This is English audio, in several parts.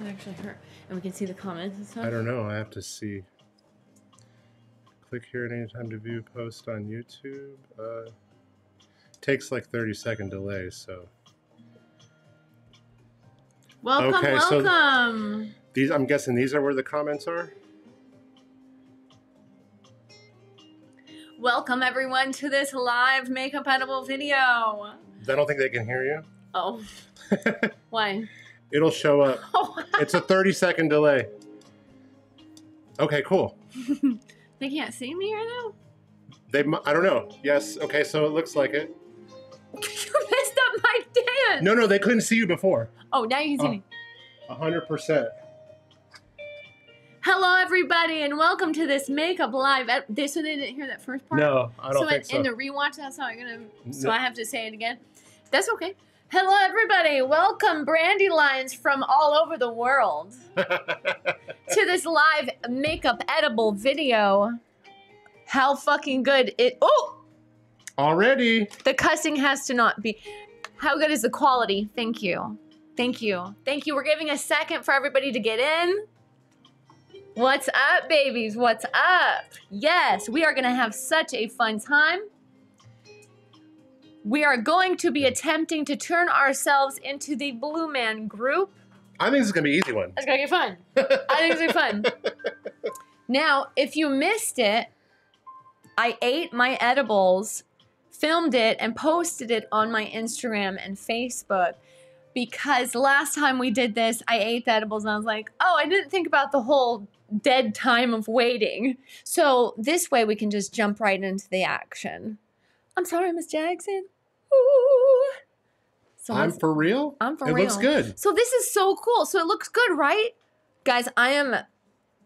It actually hurt. And we can see the comments and stuff. I don't know. I have to see. Click here at any time to view post on YouTube. Uh, takes like 30 second delay, so Welcome, Okay, so- welcome. these. I'm guessing these are where the comments are. welcome everyone to this live makeup edible video. I don't think they can hear you. Oh, why? It'll show up. Oh, It's a 30 second delay. Okay, cool. they can't see me right now? They. I don't know. Yes. Okay, so it looks like it. you messed up my dance. No, no, they couldn't see you before. Oh, now you can see Oh. me. Uh, a hundred percent. Hello, everybody, and welcome to this makeup live. ep- They, so they didn't hear that first part? No, I don't so think in, so. in the rewatch, that's how I'm gonna. So No. I have to say it again. That's okay. Hello, everybody. Welcome, Brandi Lions from all over the world, to this live makeup edible video. How fucking good it! Oh, Already. the cussing has to not be. How good is the quality? Thank you, thank you, thank you. We're giving a second for everybody to get in. What's up, babies? What's up? Yes, we are gonna have such a fun time. We are going to be attempting to turn ourselves into the Blue Man Group. I think this is gonna be an easy one. It's gonna be fun. I think it's gonna be fun. Now, if you missed it, I ate my edibles, filmed it, and posted it on my Instagram and Facebook because last time we did this, I ate the edibles and I was like, oh, I didn't think about the whole dead time of waiting. So this way we can just jump right into the action. I'm sorry, Miss Jackson. Ooh. So I'm for real. I'm for it real. It looks good. so this is so cool. So it looks good, right? Guys, I am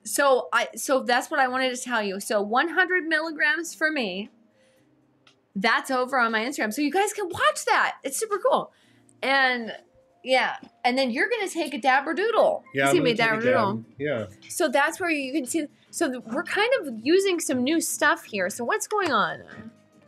so I so that's what I wanted to tell you. So 100 milligrams for me. That's over on my Instagram. So you guys can watch that. It's super cool. And yeah, and then you're gonna take a dabber doodle. Yeah. see I'm me gonna dabber doodle. Yeah. So that's where you can see. So we're kind of using some new stuff here. So what's going on?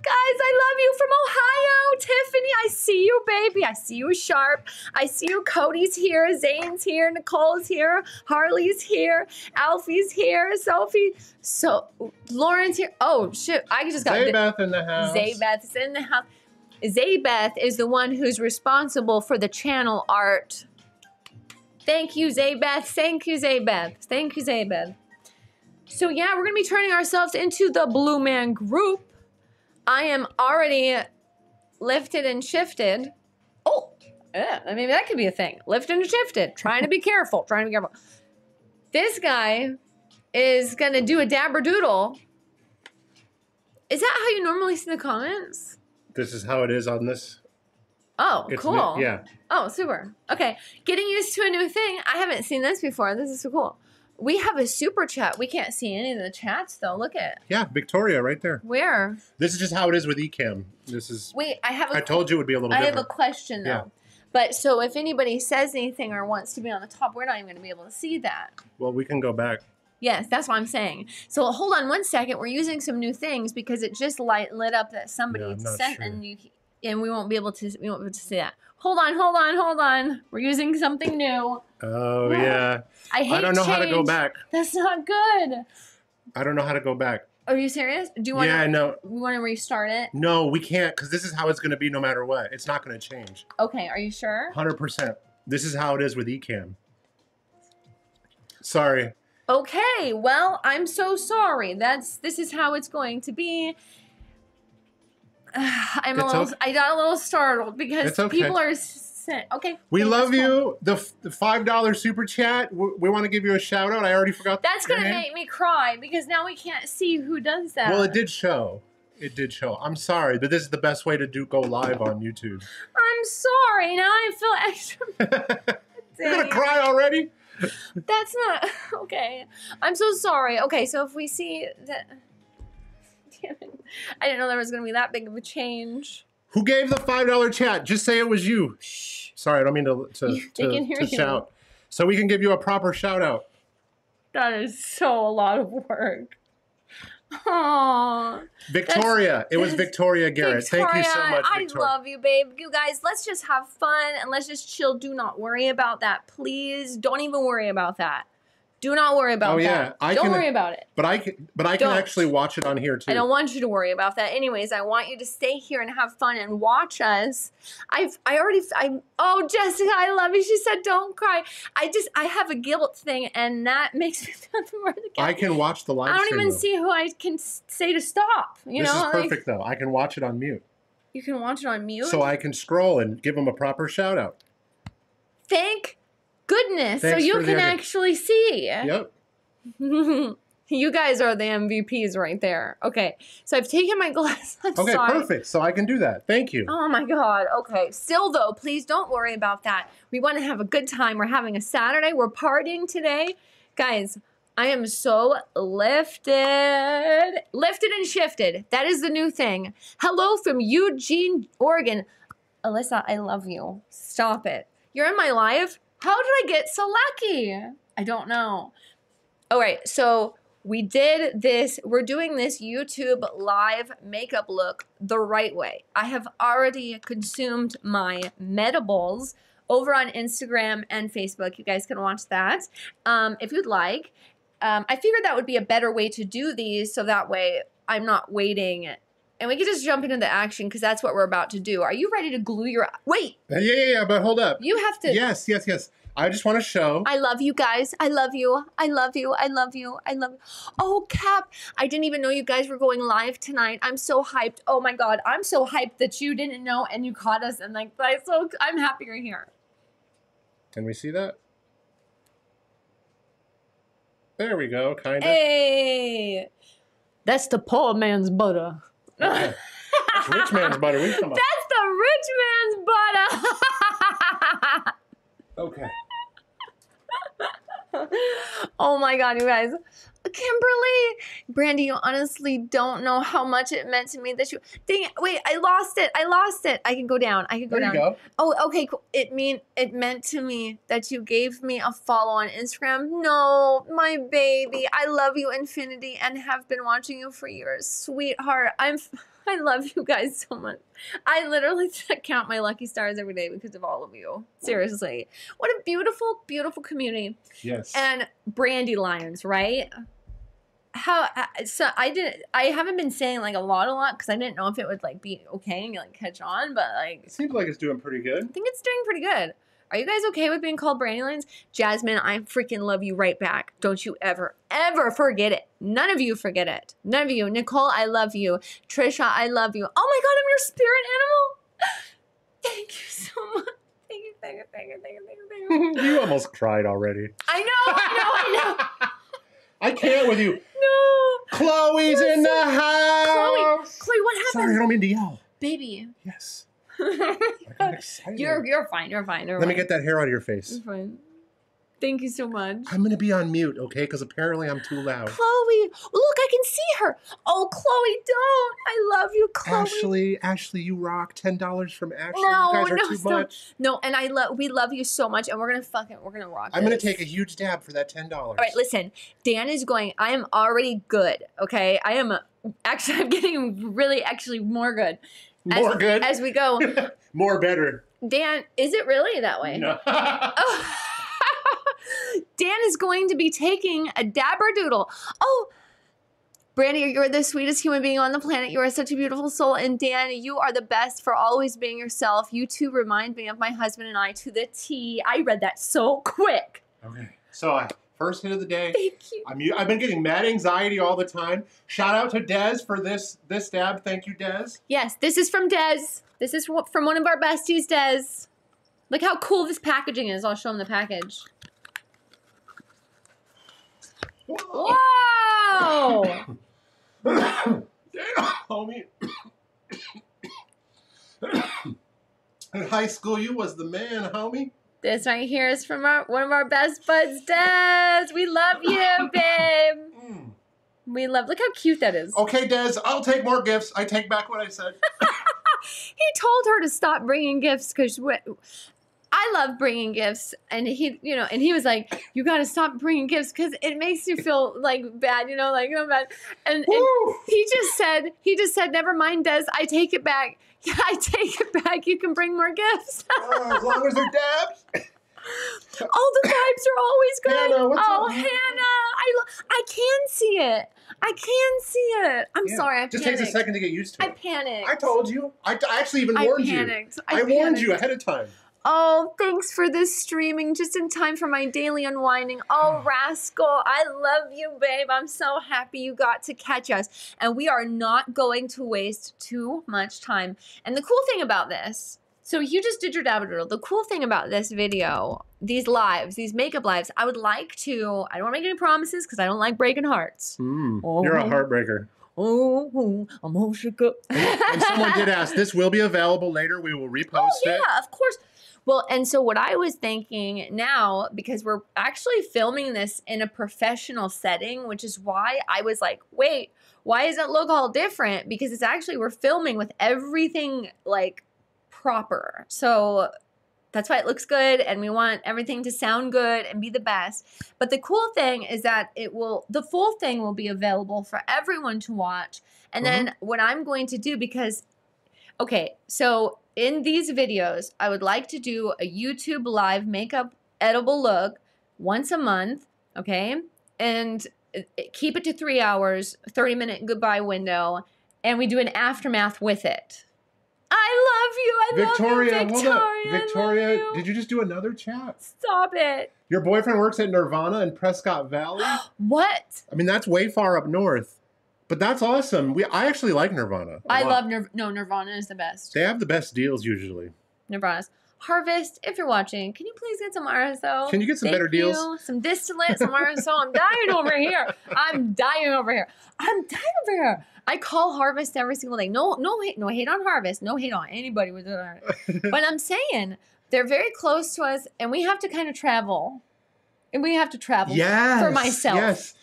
Guys, I love you from Ohio. Tiffany, I see you, baby. I see you, Sharp. I see you. Cody's here. Zane's here. Nicole's here. Harley's here. Alfie's here. Sophie. So Lauren's here. Oh, shit. I just got Zaybeth in the house. Zaybeth is in the house. Zaybeth is the one who's responsible for the channel art. Thank you, Zaybeth. Thank you, Zaybeth. Thank you, Zaybeth. So yeah, we're gonna be turning ourselves into the Blue Man Group. I am already lifted and shifted. Oh, yeah, I mean, that could be a thing. Lifted and shifted. Trying to be careful. Trying to be careful. This guy is gonna do a dabber doodle. Is that how you normally see the comments? This is how it is on this. Oh, It's cool. new- yeah. Oh, super. Okay. Getting used to a new thing. I haven't seen this before. This is so cool. We have a super chat. We can't see any of the chats though. Look at Yeah, Victoria right there. where. This is just how it is with Ecamm. This is. Wait, I have a I told you it would be a little I have a different. question though. Yeah. But so if anybody says anything or wants to be on the top, we're not even going to be able to see that. well, we can go back. Yes, that's what I'm saying. So hold on one second. We're using some new things because it just light lit up that somebody Yeah, I'm not sent and you and we won't be able to we won't be able to see that. Hold on, hold on, hold on. We're using something new. Oh Yeah. yeah. I hate I don't know how to go back. That's not good. I don't know how to go back. Are you serious? Do you want Yeah, to no, we want to restart it? no, we can't because this is how it's going to be no matter what. It's not going to change. Okay, are you sure? Hundred percent. This is how it is with Ecamm. Sorry. Okay, well, I'm so sorry. That's this is how it's going to be. I'm a little. okay. I got a little startled because okay. people are. Okay. We okay, love you. The, f- the five dollar super chat. We, we want to give you a shout out. I already forgot. That's gonna name. make me cry because now we can't see who does that. Well, it did show. It did show. I'm sorry, but this is the best way to do go live on YouTube. I'm sorry. Now I feel extra. You're gonna cry already? That's not okay. I'm so sorry. Okay, so if we see that, damn it, I didn't know there was gonna be that big of a change. Who gave the five dollar chat? Just say it was you. Shh. Sorry, I don't mean to to, to, to shout. So we can give you a proper shout out. That is so a lot of work. Victoria. it was Victoria Garrett. Thank you so much. Victoria, much, I love you, babe. You guys, let's just have fun and let's just chill. Do not worry about that, please. Don't even worry about that. Do not worry about that. Oh, that. yeah, I don't can- worry about it. but I can, but I can Don't. actually watch it on here too. I don't want you to worry about that. Anyways, I want you to stay here and have fun and watch us. I've I already I oh Jessica, I love you. She said don't cry. I just I have a guilt thing and that makes me feel the word I can watch the live I don't even though. see who I can say to stop. You this know, is like perfect though. I can watch it on mute, you can watch it on mute. so I can scroll and give them a proper shout out. Thank goodness, so you can actually see. Yep. you guys are the MVPs right there. Okay, so I've taken my glass. I'm Okay, sorry. perfect. So I can do that. Thank you. Oh my God. Okay. Still, though, please don't worry about that. We want to have a good time. We're having a Saturday. We're partying today. Guys, I am so lifted. Lifted and shifted. That is the new thing. Hello from Eugene, Oregon. Alyssa, I love you. Stop it. You're in my live? How did I get so lucky? I don't know. All right. So we did this we're doing this youtube live makeup look the right way i have already consumed my medibles over on instagram and facebook you guys can watch that um, if you'd like um, i figured that would be a better way to do these so that way i'm not waiting and we can just jump into the action because that's what we're about to do are you ready to glue your wait Yeah, yeah, yeah. But hold up. you have to Yes, yes, yes. I just want to show. I love you guys. I love you. I love you. I love you. I love Oh, Cap. I didn't even know you guys were going live tonight. I'm so hyped. Oh my god. I'm so hyped that you didn't know and you caught us and like I so I'm happy you're here. Can we see that? There we go. Kind of. Hey. That's the poor man's butter. Okay. That's rich man's butter. We come up. That's the rich man's butter. Okay. oh my god, you guys. Kimberly, Brandi, you honestly don't know how much it meant to me that you. Dang it! Wait, I lost it. I lost it. I can go down. I can go There down. go. Oh, okay. Cool. It mean it meant to me that you gave me a follow on Instagram. No, my baby, I love you infinity and have been watching you for years, sweetheart. I'm. I love you guys so much. I literally count my lucky stars every day because of all of you. Seriously, what a beautiful, beautiful community Yes. and Brandi Lions, right? How uh, so? I didn't. I haven't been saying like a lot, a lot because I didn't know if it would like be okay and like catch on. But like, it seems like it's doing pretty good. I think it's doing pretty good. Are you guys okay with being called Brandi Lions? Jasmine, I freaking love you right back. Don't you ever, ever forget it. None of you forget it. None of you. Nicole, I love you. Trisha, I love you. Oh my God, I'm your spirit animal. Thank you so much. Thank you, thank you, thank you, thank you, thank you. you almost cried already. I know, I know, I know. I can't with you. No. Chloe's in the house. Chloe, Chloe, what happened? Sorry, I don't mean to yell. Baby. Yes. I got excited. you're you're fine. You're fine. You're Let me get that hair out of your face. You're fine. Thank you so much. I'm gonna be on mute, okay? Because apparently I'm too loud. Chloe, look, I can see her. Oh, Chloe, don't. I love you, Chloe. Ashley, Ashley, you rock. Ten dollars from Ashley. No, you guys are no, too stop. much. No, and I love we love you so much, and we're gonna fucking we're gonna rock. I'm gonna take a huge dab for that ten dollars. All right, listen. Dan is going. I am already good. Okay, I am actually. I'm getting really actually more good. As- More good. as we go. More better. Dan, is it really that way? No. Oh. Dan is going to be taking a dabber doodle. Oh, Brandi, you're the sweetest human being on the planet. You are such a beautiful soul. And Dan, you are the best for always being yourself. You two remind me of my husband and I to the T. I read that so quick. okay. So uh, first hit of the day. Thank you. I'm, I've been getting mad anxiety all the time. Shout out to Dez for this this dab. Thank you, Dez. Yes, this is from Dez. This is from one of our besties, Dez. Look how cool this packaging is. I'll show him the package. Whoa! Damn, homie. In high school, you was the man, homie. This right here is from our one of our best buds, Des. We love you, babe. Mm. We love. Look how cute that is. Okay, Dez, I'll take more gifts. I take back what I said. He told her to stop bringing gifts because I I love bringing gifts, and he, you know, and he was like, "You got to stop bringing gifts because it makes you feel like bad, you know, like I'm bad." And, and he just said, he just said, "Never mind, Des. I take it back. Yeah, I take it back. You can bring more gifts." Oh, as long as they're dabs. Oh, the vibes are always good. Hannah, oh, up? Hannah, I lo- I can see it. I can see it. I'm Yeah, sorry. I Just panicked. takes a second to get used to it. I panicked. I told you. I, I actually even I warned you. panicked. I, I warned you ahead of time. Oh, thanks for this streaming just in time for my daily unwinding. Oh, Rascal, I love you, babe. I'm so happy you got to catch us. And we are not going to waste too much time. And the cool thing about this, so you just did your dabbledoodle. The cool thing about this video, these lives, these makeup lives, I would like to, I don't want to make any promises because I don't like breaking hearts. Mm, Oh. You're a heartbreaker. Oh, I'm all shook up. And someone did ask, this will be available later. We will repost Oh it. yeah, of course. Well, and so what I was thinking now, because we're actually filming this in a professional setting, which is why I was like, wait, why it look all different? Because it's actually we're filming with everything like proper. So that's why it looks good and we want everything to sound good and be the best. But the cool thing is that it will the full thing will be available for everyone to watch. And mm-hmm. then what I'm going to do because okay, so in these videos, I would like to do a YouTube live makeup edible look once a month, okay? And uh, keep it to 3 hours, 30 minute goodbye window, and we do an aftermath with it. I love you. I Victoria, love you, Victoria. Victoria, you. did you just do another chat? Stop it. Your boyfriend works at Nirvana in Prescott Valley? What? I mean, that's way far up north. But that's awesome. We I actually like Nirvana. I lot. love Nir- no Nirvana is the best. They have the best deals usually. Nirvana's Harvest. If you're watching, can you please get some RSO? Can you get some Thank better deals? Some distillate, some RSO. I'm dying over here. I'm dying over here. I'm dying over here. I call Harvest every single day. No, no hate, no hate on Harvest. No hate on anybody with it. But I'm saying they're very close to us, and we have to kind of travel. And we have to travel. yes. for myself. Yes.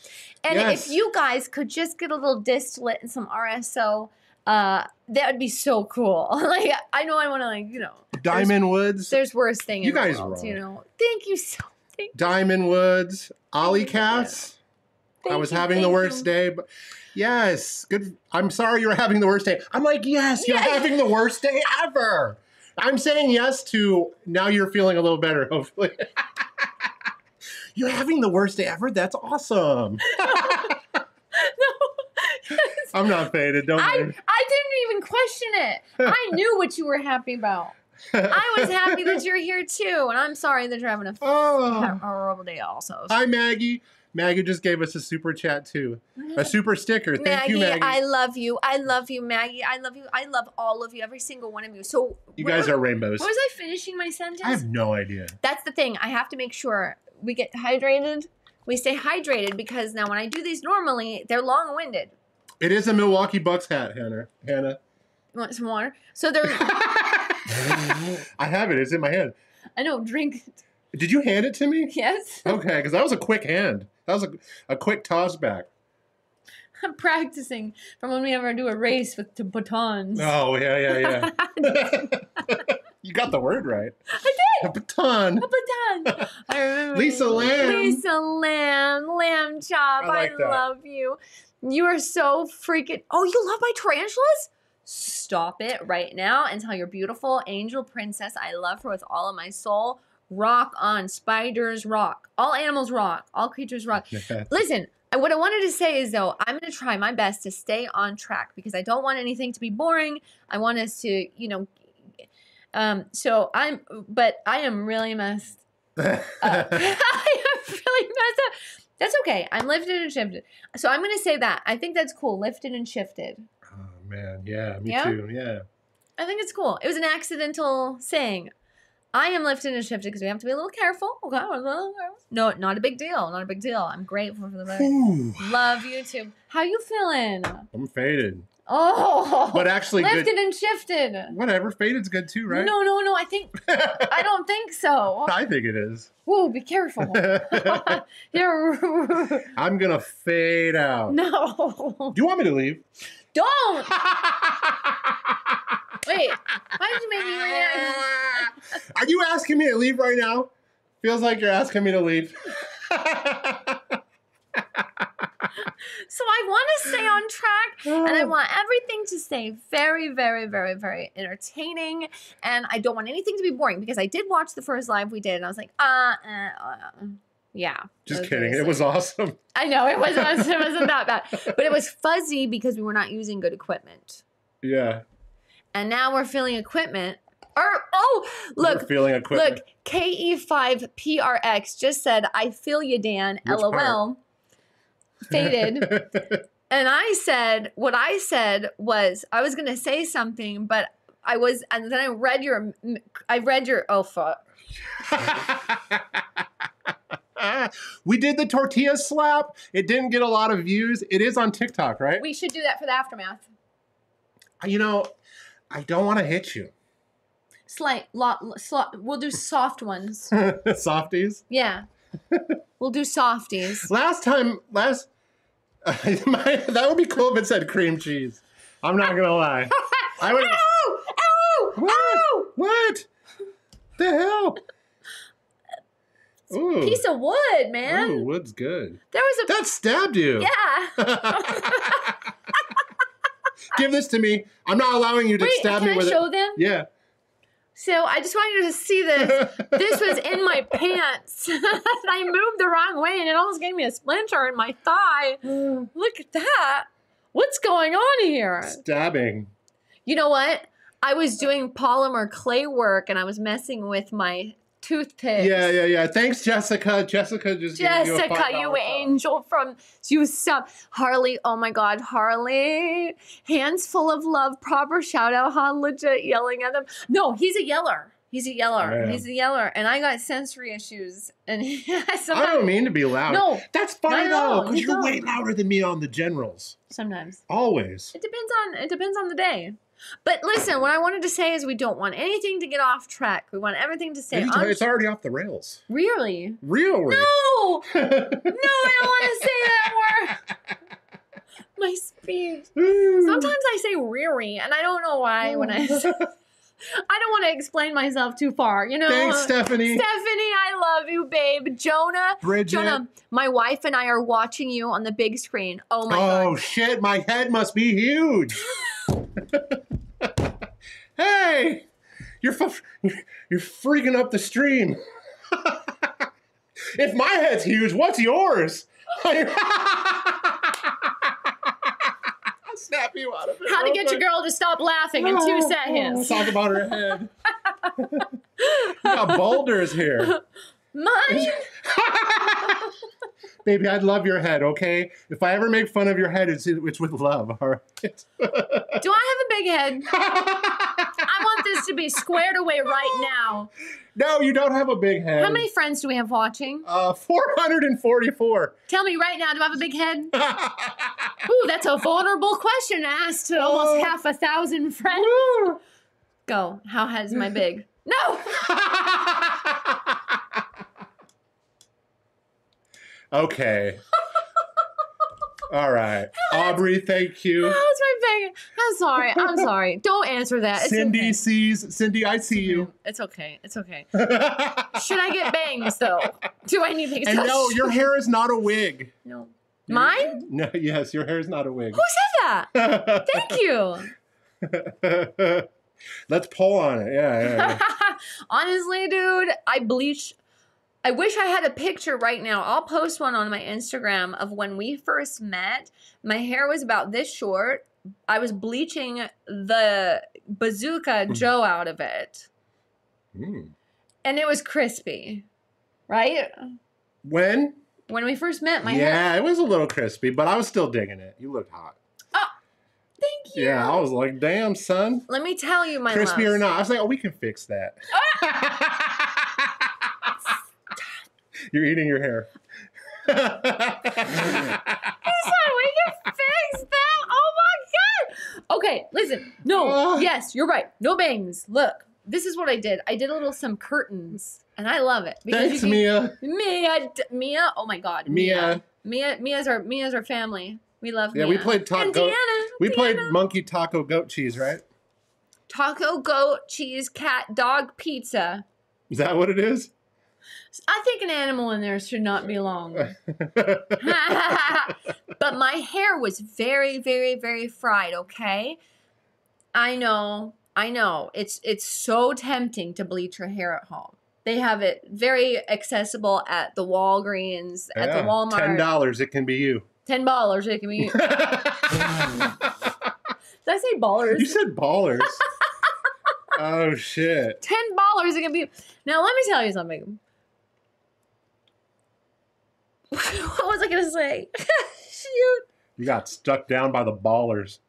And Yes. if you guys could just get a little distillate and some RSO, uh, that would be so cool. like I know I want to like you know. Diamond Woods. There's worse thing You in the guys world, you know. Thank you so. Thank, Diamond Woods. Ollie Cats. I was you, having the worst you. day, but yes, good. I'm sorry you're having the worst day. I'm like, yes, you're having the worst day ever. I'm saying yes to now you're feeling a little better, hopefully. you're having the worst day ever? That's awesome. No, I'm not faded, don't I worry. I didn't even question it. I knew what you were happy about. I was happy that you're here too, and I'm sorry that you're having a oh. horrible day also. Hi, Maggie. Maggie just gave us a super chat too. Mm-hmm. A super sticker. Thank Maggie, you, Maggie. I love you. I love you, Maggie. I love you. I love all of you, every single one of you. So you guys was- are rainbows. Was I finishing my sentence? I have no idea. That's the thing. I have to make sure we get hydrated. We stay hydrated because now when I do these normally, they're long-winded. It is a Milwaukee Bucks hat, Hannah. Hannah. You want some water? So they're. I have it. It's in my hand. I know. Drink. Did you hand it to me? Yes. Okay, because that was a quick hand. That was a, a quick toss back. I'm practicing from when we ever do a race with the batons. Oh yeah, yeah, yeah. you got the word right. I A baton. A baton. I remember. Lisa Lamb. Lisa Lamb. Lamb chop. I I, like that. love you. You are so freaking. Oh, you love my tarantulas? Stop it right now and tell your beautiful angel princess I love her with all of my soul. Rock on. Spiders rock. All animals rock. All creatures rock. Listen, what I wanted to say is though, I'm going to try my best to stay on track because I don't want anything to be boring. I want us to, you know, um, so I'm, but I am really messed up. I am really messed up. That's okay. I'm lifted and shifted. So I'm going to say that. I think that's cool. Lifted and shifted. oh man, yeah, me Yeah? too. Yeah. I think it's cool. It was an accidental saying. I am lifted and shifted because we have to be a little careful. Okay. No, not a big deal. Not a big deal. I'm grateful for the. Ooh, Love YouTube. How you feeling? I'm faded. Oh, But actually, lifted good. and shifted. Whatever, faded's good too, right? No, no, no. I think I don't think so. I think it is. Whoa, be careful. You're I'm gonna fade out. no. Do you want me to leave? Don't wait. Why did you make me react? Are you asking me to leave right now? Feels like you're asking me to leave. So I want to stay on track and I want everything to stay very, very, very, very entertaining. And I don't want anything to be boring because I did watch the first live we did and I was like, uh, uh, uh yeah. Just kidding. It was awesome. I know it wasn't. It wasn't that bad, but it was fuzzy because we were not using good equipment. Yeah. And now we're feeling equipment. Or oh, We're look, feeling equipment. look. KE5PRX just said, "I feel you, Dan." Which LOL. Faded. and I said, what I said was, I was gonna say something, but I was, and then I read your, I read your. Oh fuck. we did the tortilla slap. It didn't get a lot of views. It is on TikTok, right? We should do that for the aftermath. Uh, you know, I don't want to hit you. Slight, lot, slot. We'll do soft ones. Softies. Yeah. We'll do softies. Last time, last my, that would be cool if it said cream cheese. I'm not gonna lie. I would. Ow! Ow! What? Ow! What? The hell? Ooh. Piece of wood, man. Ooh, wood's good. There was a That stabbed you. yeah. Give this to me. I'm not allowing you to Wait, stab can me I with show it. them? Yeah. So I just want you to see this. this was in my pants. I moved the wrong way and it almost gave me a splinter in my thigh. Look at that. What's going on here? Stabbing. You know what? I was doing polymer clay work and I was messing with my toothpicks. Yeah, yeah, yeah. Thanks, Jessica. Jessica just gave you a Jessica, $5 you call. angel from you stop Harley. Oh my God, Harley! Hands full of love. Proper shout out. Huh? Legit yelling at them. No, he's a yeller. He's a yeller. He's a yeller, and I got sensory issues. And I sometimes, don't mean to be loud. No, That's fine Not at all. though, because You you're way don't. louder than me on the generals. sometimes Always. it depends on it depends on the day. But listen, what I wanted to say is we don't want anything to get off track. We want everything to stay It's, on. it's already off the rails. really? Really? No, no, I don't want to say that word. My speech. Mm. Sometimes I say reary, and I don't know why when I say, I don't want to explain myself too far, you know. Thanks, Stephanie. Stephanie, I love you, babe. Jonah, Bridget. Jonah, my wife and I are watching you on the big screen. Oh my oh god. Oh shit, my head must be huge. Hey, you're fu- you're freaking up the stream. if my head's huge, what's yours? Snap you out of it. How to real get your girl to stop laughing in two oh, seconds. Talk about her head. you got boulders here. Mine? Baby, I'd love your head, okay? If I ever make fun of your head, it's, it's with love, all right? Do I have a big head? I want this to be squared away right now. no, you don't have a big head. How many friends do we have watching? Uh, 444. Tell me right now, do I have a big head? Ooh, that's a vulnerable question asked to almost Oh. half a thousand friends. Woo. Go. How has my big? No. okay. All right. Aubrey, thank you. How's my big? I'm sorry. I'm sorry. Don't answer that. It's Cindy okay. sees. Cindy, I see you. It's okay. It's okay. Should I get bangs though? Do I need bangs? no, your hair is not a wig. no. Mine? No, yes, your hair is not a wig. Who said that? Thank you. Let's pull on it. Yeah, yeah. yeah. Honestly, dude, I bleach. I wish I had a picture right now. I'll post one on my Instagram of when we first met. My hair was about this short. I was bleaching the bazooka Joe out of it, Mm. and it was crispy. Right? When? When we first met, my hair. yeah, it was a little crispy, but I was still digging it. You looked hot. Oh, thank you. Yeah, I was like, damn, son. Let me tell you, my Crispy loves. or not. I was like, oh, we can fix that. You're eating your hair. Listen, we can fix that. Oh my god. Okay, listen. No, Ah. yes, you're right. No bangs. Look, this is what I did. I did a little some curtains, and I love it. Thanks, you Mia. Mia, d- Mia. Oh my god, Mia. Mia, Mia's our Mia's our family. We love. Yeah, Mia. we played taco. goat. Deanna. We played monkey taco goat cheese, right? taco, goat, cheese, cat, dog, pizza. Is that what it is? I think an animal in there should not belong. but my hair was very, very, very fried, okay? I know, I know. It's it's so tempting to bleach your hair at home. They have it very accessible at the Walgreens, at the Walmart. Ten dollars, it can be you. Ten dollars. It can be. Did I say ballers? you said ballers. oh shit. Ten dollars. It can be. Now let me tell you something. what was I gonna say? Shoot. You got stuck down by the ballers.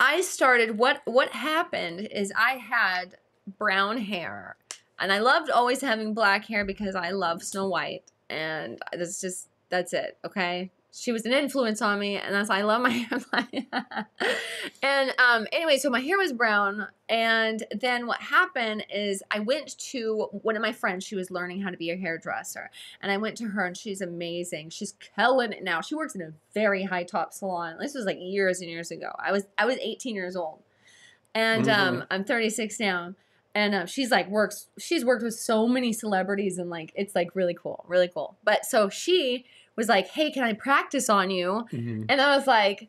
I started. What What happened is I had brown hair, and I loved always having black hair because I love Snow White, and that's just that's it. Okay. She was an influence on me, and that's I love my hair. and um, anyway, so my hair was brown, and then what happened is I went to one of my friends. She was learning how to be a hairdresser, and I went to her, and she's amazing. She's killing it now. She works in a very high top salon. This was like years and years ago. I was I was 18 years old, and um, I'm 36 now. And uh, she's like works. She's worked with so many celebrities, and like it's like really cool, really cool. But so she was like, "Hey, can I practice on you?" Mhm. And I was like,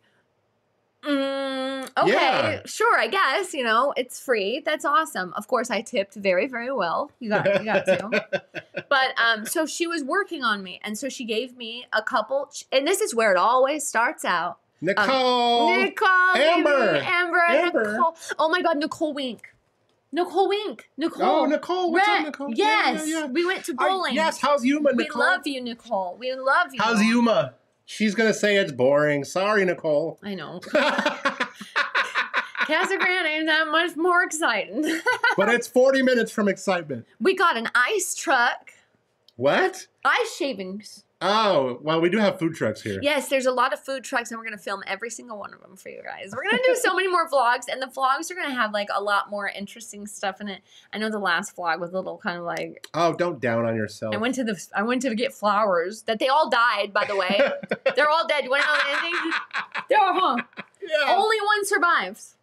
mm, okay, Yeah. sure, I guess, you know, it's free. That's awesome. Of course, I tipped very, very well. You got, you got to. But um, so she was working on me. And so she gave me a couple, and this is where it always starts out. Nicole. Nicole, Amber. Amber, Amber. Nicole. Oh my God, Nicole Wink. Nicole Wink. Nicole. Oh, Nicole. What's Red. up, Nicole? Yes. yeah, yeah. We went to I- bowling. yes. How's Yuma, Nicole? We love you, Nicole. We love you. How's Yuma? She's gonna say it's boring. Sorry, Nicole. I know. Casa Grande ain't that much more exciting. but it's 40 minutes from excitement. we got an ice truck, What? ice shavings. Oh, well, we do have food trucks here. Yes, there's a lot of food trucks, and we're gonna film every single one of them for you guys. We're gonna do so many more vlogs, and the vlogs are gonna have like a lot more interesting stuff in it. I know the last vlog was a little kind of like Oh, don't down on yourself. I went to the I went to get flowers that they all died by the way. They're all dead. You want to know anything? They're all huh? yeah. Only one survives.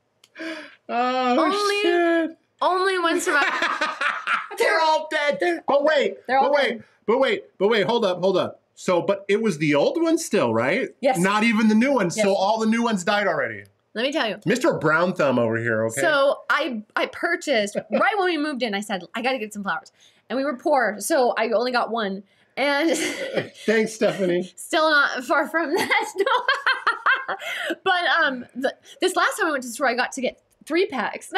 oh, only- shit. Only one survives. They're all dead. but wait, They're all but dead. wait, but wait, but wait, hold up, hold up. So, but it was the old one still, right? Yes. Not even the new ones. So all the new ones died already. Let me tell you. Mr. Brown Thumb over here, okay? So I I purchased right when we moved in. I said I got to get some flowers, and we were poor, so I only got one, and Thanks, Stephanie. still not far from that. No. but um, the, this last time I went to the store, I got to get three packs.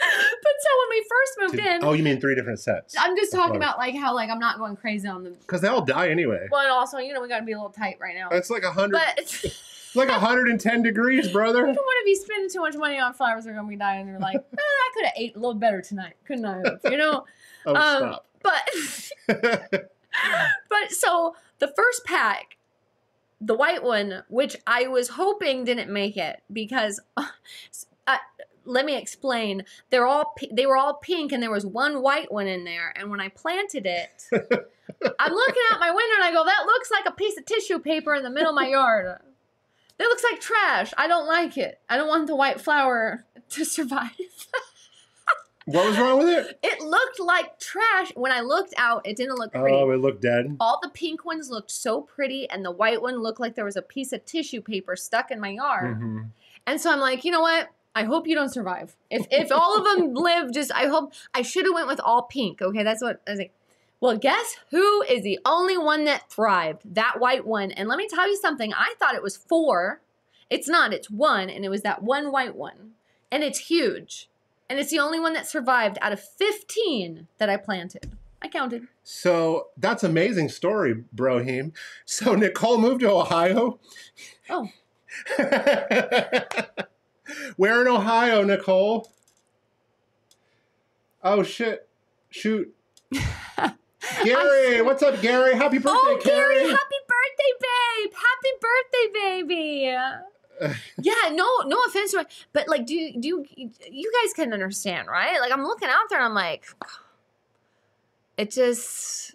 but so when we first moved in, oh, you mean three different sets? I'm just talking about like how like I'm not going crazy on them. Because they all die anyway. Well, and also you know we got to be a little tight right now. It's like a hundred. But like 110 degrees, brother. I don't want to be spending too much money on flowers. They're gonna be dying. They're like, I could have ate a little better tonight, couldn't I? You know. Oh, Um, But but so the first pack, the white one, which I was hoping didn't make it because, uh, let me explain. They're all they were all pink, and there was one white one in there. And when I planted it, I'm looking out my window and I go, "That looks like a piece of tissue paper in the middle of my yard." That looks like trash. I don't like it. I don't want the white flower to survive. what was wrong with it? It looked like trash. When I looked out, it didn't look pretty. Oh, it looked dead. All the pink ones looked so pretty, and the white one looked like there was a piece of tissue paper stuck in my yard. Mhm. And so I'm like, you know what? I hope you don't survive. If if all of them live, just I hope I should have went with all pink. Okay, that's what I was like. Well, guess who is the only one that thrived? That white one. And let me tell you something. I thought it was four. It's not. It's one, and it was that one white one, and it's huge, and it's the only one that survived out of fifteen that I planted. I counted. So that's amazing story, Brohim. So Nicole moved to Ohio. Oh. Where in Ohio, Nicole? Oh shit! Shoot. Gary, what's up, Gary? Happy oh, birthday, oh, Gary, Carrie. happy birthday, babe! Happy birthday, baby! yeah, no, no offense to but like, do you, do you, you guys can understand, right? Like, I'm looking out there, and I'm like, it just,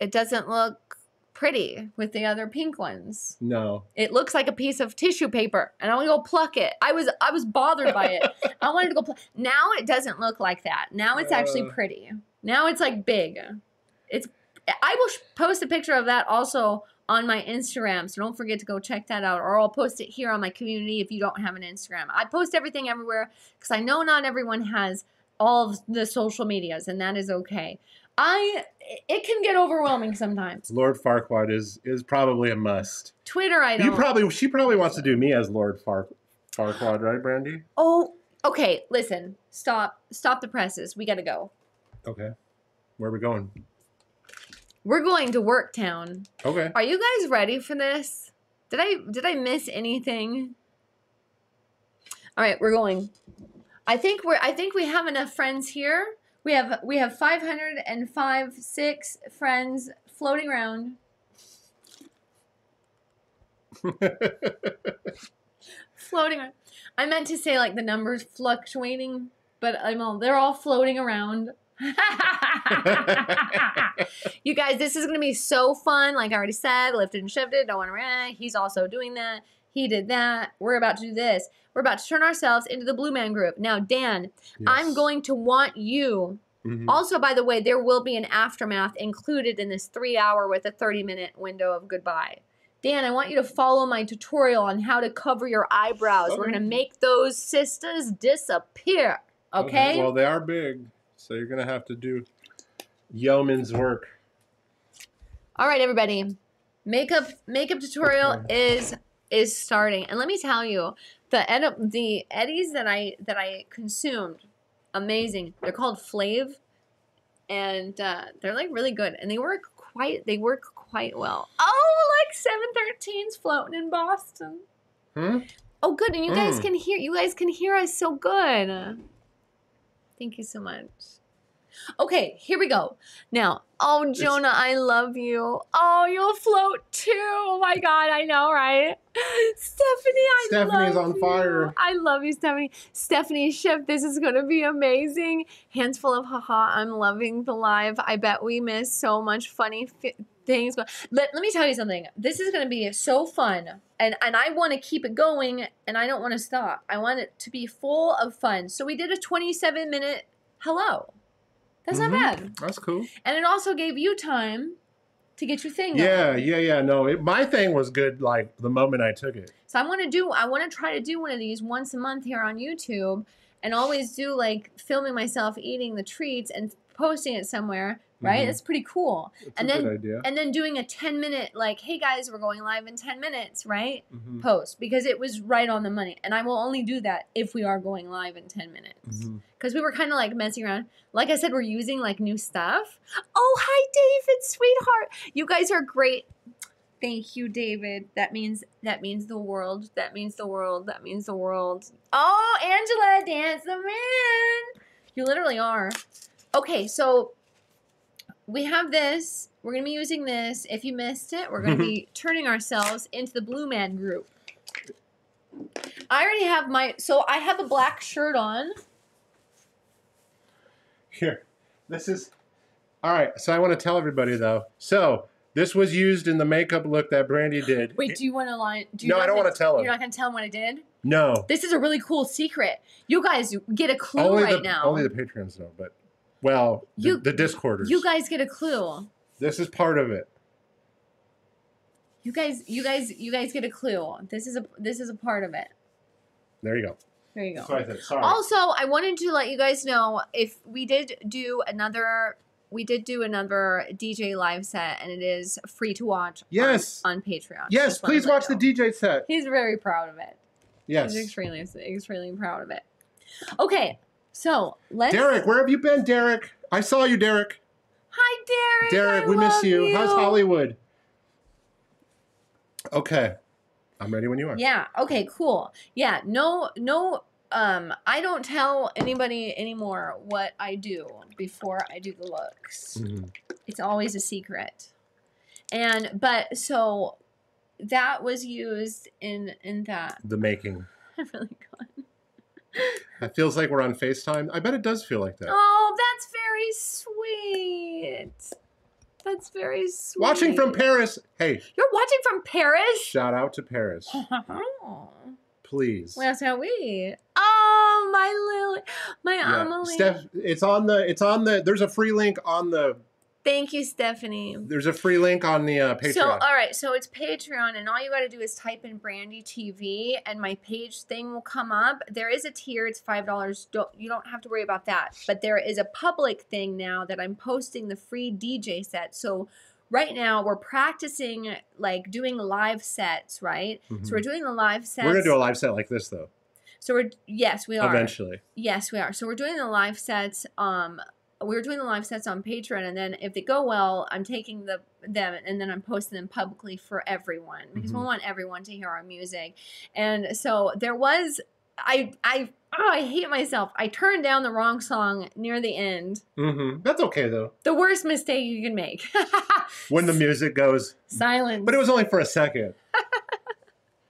it doesn't look pretty with the other pink ones. No. It looks like a piece of tissue paper, and I want to go pluck it. I was I was bothered by it. I wanted to go pluck. Now it doesn't look like that. Now it's actually Uh. pretty. Now it's like big. It's. I will sh- post a picture of that also on my Instagram, so don't forget to go check that out. Or I'll post it here on my community if you don't have an Instagram. I post everything everywhere because I know not everyone has all the social medias, and that is okay. I it can get overwhelming sometimes. Lord Farquaad is is probably a must. Twitter, I don't. You probably she probably wants to do me as Lord Far Farquaad, right, Brandi? Oh, okay. Listen, stop, stop the presses. We gotta go. Okay. Where are we going? We're going to Worktown. Okay. Are you guys ready for this? Did I did I miss anything? All right, we're going. I think we're I think we have enough friends here. We have we have 505 6 friends floating around. Floating around. I meant to say like the numbers fluctuating, but um, I'm all they're all floating around. you guys, this is gonna be so fun. Like I already said, lifted and shifted. Don't want to. He's also doing that. He did that. We're about to do this. We're about to turn ourselves into the Blue Man Group. Now, Dan, I'm going to want you. Mhm. Also, by the way, there will be an aftermath included in this three hour with a 30 minute window of goodbye. Dan, I want you to follow my tutorial on how to cover your eyebrows. We're going to make those sisters disappear. Okay? Well, they are big, so you're gonna have to do yeoman's work. All right, everybody. Makeup makeup tutorial is is starting, and let me tell you, the ed- the eddies that I that I consumed, amazing. They're called Flav, and uh, they're like really good, and they work quite they work quite well. Oh, like seven thirteens floating in Boston. Hmm? Oh, good, and you guys Mm. can hear you guys can hear us so good. Thank you so much. Okay, here we go. Now, oh Jonah, I love you. Oh, you'll float too. Oh my god, I know, right? Stephanie, I Stephanie's love on you. fire. I love you, Stephanie. Stephanie Ship, this is gonna be amazing. Hands full of haha. I'm loving the live. I bet we miss so much funny fi- things. But let, let me tell you something. This is gonna be so fun, and and I want to keep it going, and I don't want to stop. I want it to be full of fun. So we did a 27 minute hello. That's Mhm. not bad. That's cool. And it also gave you time to get your thing going. Yeah, yeah, yeah. No, it, my thing was good. Like the moment I took it. So I want to do I want to try to do one of these once a month here on YouTube and always do like filming myself eating the treats and posting it somewhere, right? Mhm. It's pretty cool. It's And then-. And then doing a 10 minute like, "Hey guys, we're going live in 10 minutes," right? Mhm, Post because it was right on the money. And I will only do that if we are going live in 10 minutes. mhm. Cuz we were kind of like messing around. Like I said we're using like new stuff. Oh, hi David, sweetheart. You guys are great. Thank you, David. That means that means the world. That means the world. That means the world. Oh, Angela, dance the man. You literally are. Okay, so we have this. We're gonna be using this. If you missed it, we're gonna be turning ourselves into the Blue Man group. I already have my so I have a black shirt on. Here, this is. All right, so I want to tell everybody though. So this was used in the makeup look that Brandi did. Wait, do you want to lie? Do you No, I don't gonna- wanna tell him. You're not gonna tell him what I did. No, This is a really cool secret. You guys get a clue only right the now. only the patrons know, but well, the, You- the Discorders. you guys get a clue. This is part of it. You guys, you guys, you guys get a clue. This is a this is a part of it. There you go. There you go. That's what I said. Sorry. Also, I wanted to let you guys know if we did do another we did do another DJ live set and it is free to watch Yes. on, Patreon. yes, Just please watch the. DJ set. He's very proud of it. Yes. He's extremely extremely proud of it. Okay, so let's Derek, where have you been, Derek? I saw you, Derek. Hi Derek. Derek, I we miss love you. How's Hollywood? Okay. I'm ready when you are. Yeah. Okay. Cool. Yeah. No. No. Um. I don't tell anybody anymore what I do before I do the looks. Mhm. It's always a secret. And but so that was used in in that. The making. I really got. It feels like we're on FaceTime. I bet it does feel like that. Oh, that's very sweet. That's very sweet. Watching from Paris. Hey, You're watching from Paris? shout out to Paris, please. Where's are we? Oh, my Lily. My Yeah, Amelie. Steph, it's on the. It's on the. There's a free link on the. Thank you, Stephanie. There's a free link on the uh, Patreon. So, all right, so it's Patreon, and all you got to do is type in Brandi TV, and my page thing will come up. There is a tier; it's five dollars. Don't you don't have to worry about that. But there is a public thing now that I'm posting the free DJ set. So right now we're practicing like doing live sets, right? Mhm. So we're doing the live sets. We're gonna do a live set like this though. So we're yes, we are. Eventually. Yes, we are. So we're doing the live sets. Um, we are doing the live sets on Patreon, and then if they go well, I'm taking the them and then I'm posting them publicly for everyone because we Mhm. want everyone to hear our music. And so there was, I I oh, I hate myself. I turned down the wrong song near the end. hmm That's okay though. The worst mistake you can make. When the music goes, Silence. but it was only for a second.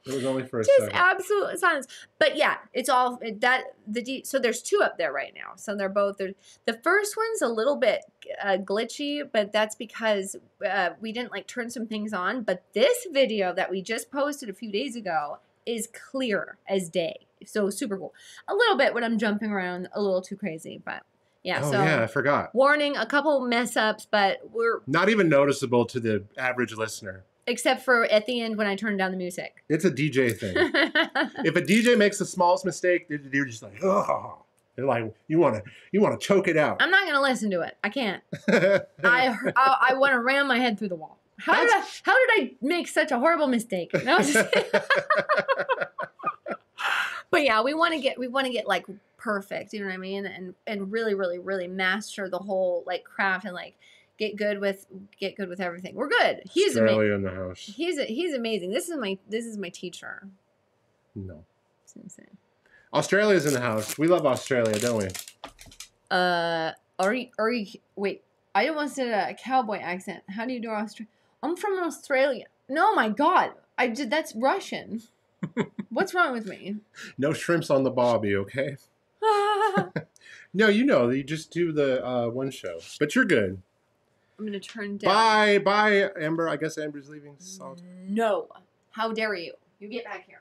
It was only for a just second. absolute silence. But yeah, it's all that the D, so there's two up there right now. So they're both they're, the first one's a little bit uh, glitchy, but that's because uh, we didn't like turn some things on. But this video that we just posted a few days ago is clear as day. So super cool. A little bit when I'm jumping around a little too crazy, but yeah. oh so yeah, I forgot. warning, a couple mess ups, but we're Not even noticeable to the average listener. Except for at the end when I turn down the music. It's a DJ thing. if a DJ makes the smallest mistake, they're just like, oh. They're like, you want to, you want to choke it out. I'm not gonna listen to it. I can't. I I, I want to ram my head through the wall. How did I how did I make such a horrible mistake? Just- but yeah, we want to get we want to get like perfect. You know what I mean? And and really really really master the whole like craft and like get good with get good with everything. We're good. He's amazing. Australia in the house. He's a, he's amazing. This is my this is my teacher. No. Australia's in the house. We love Australia, don't we? Uh, are you are you wait? I almost did a cowboy accent. How do you do Australia? I'm from Australia. No, my God, I did. That's Russian. What's wrong with me? No shrimps on the bobby, okay? No, you know, you just do the uh, one show. But you're good. Gonna turn down. Bye, bye, Amber. I guess Amber's leaving salt. No, how dare you? You get back here.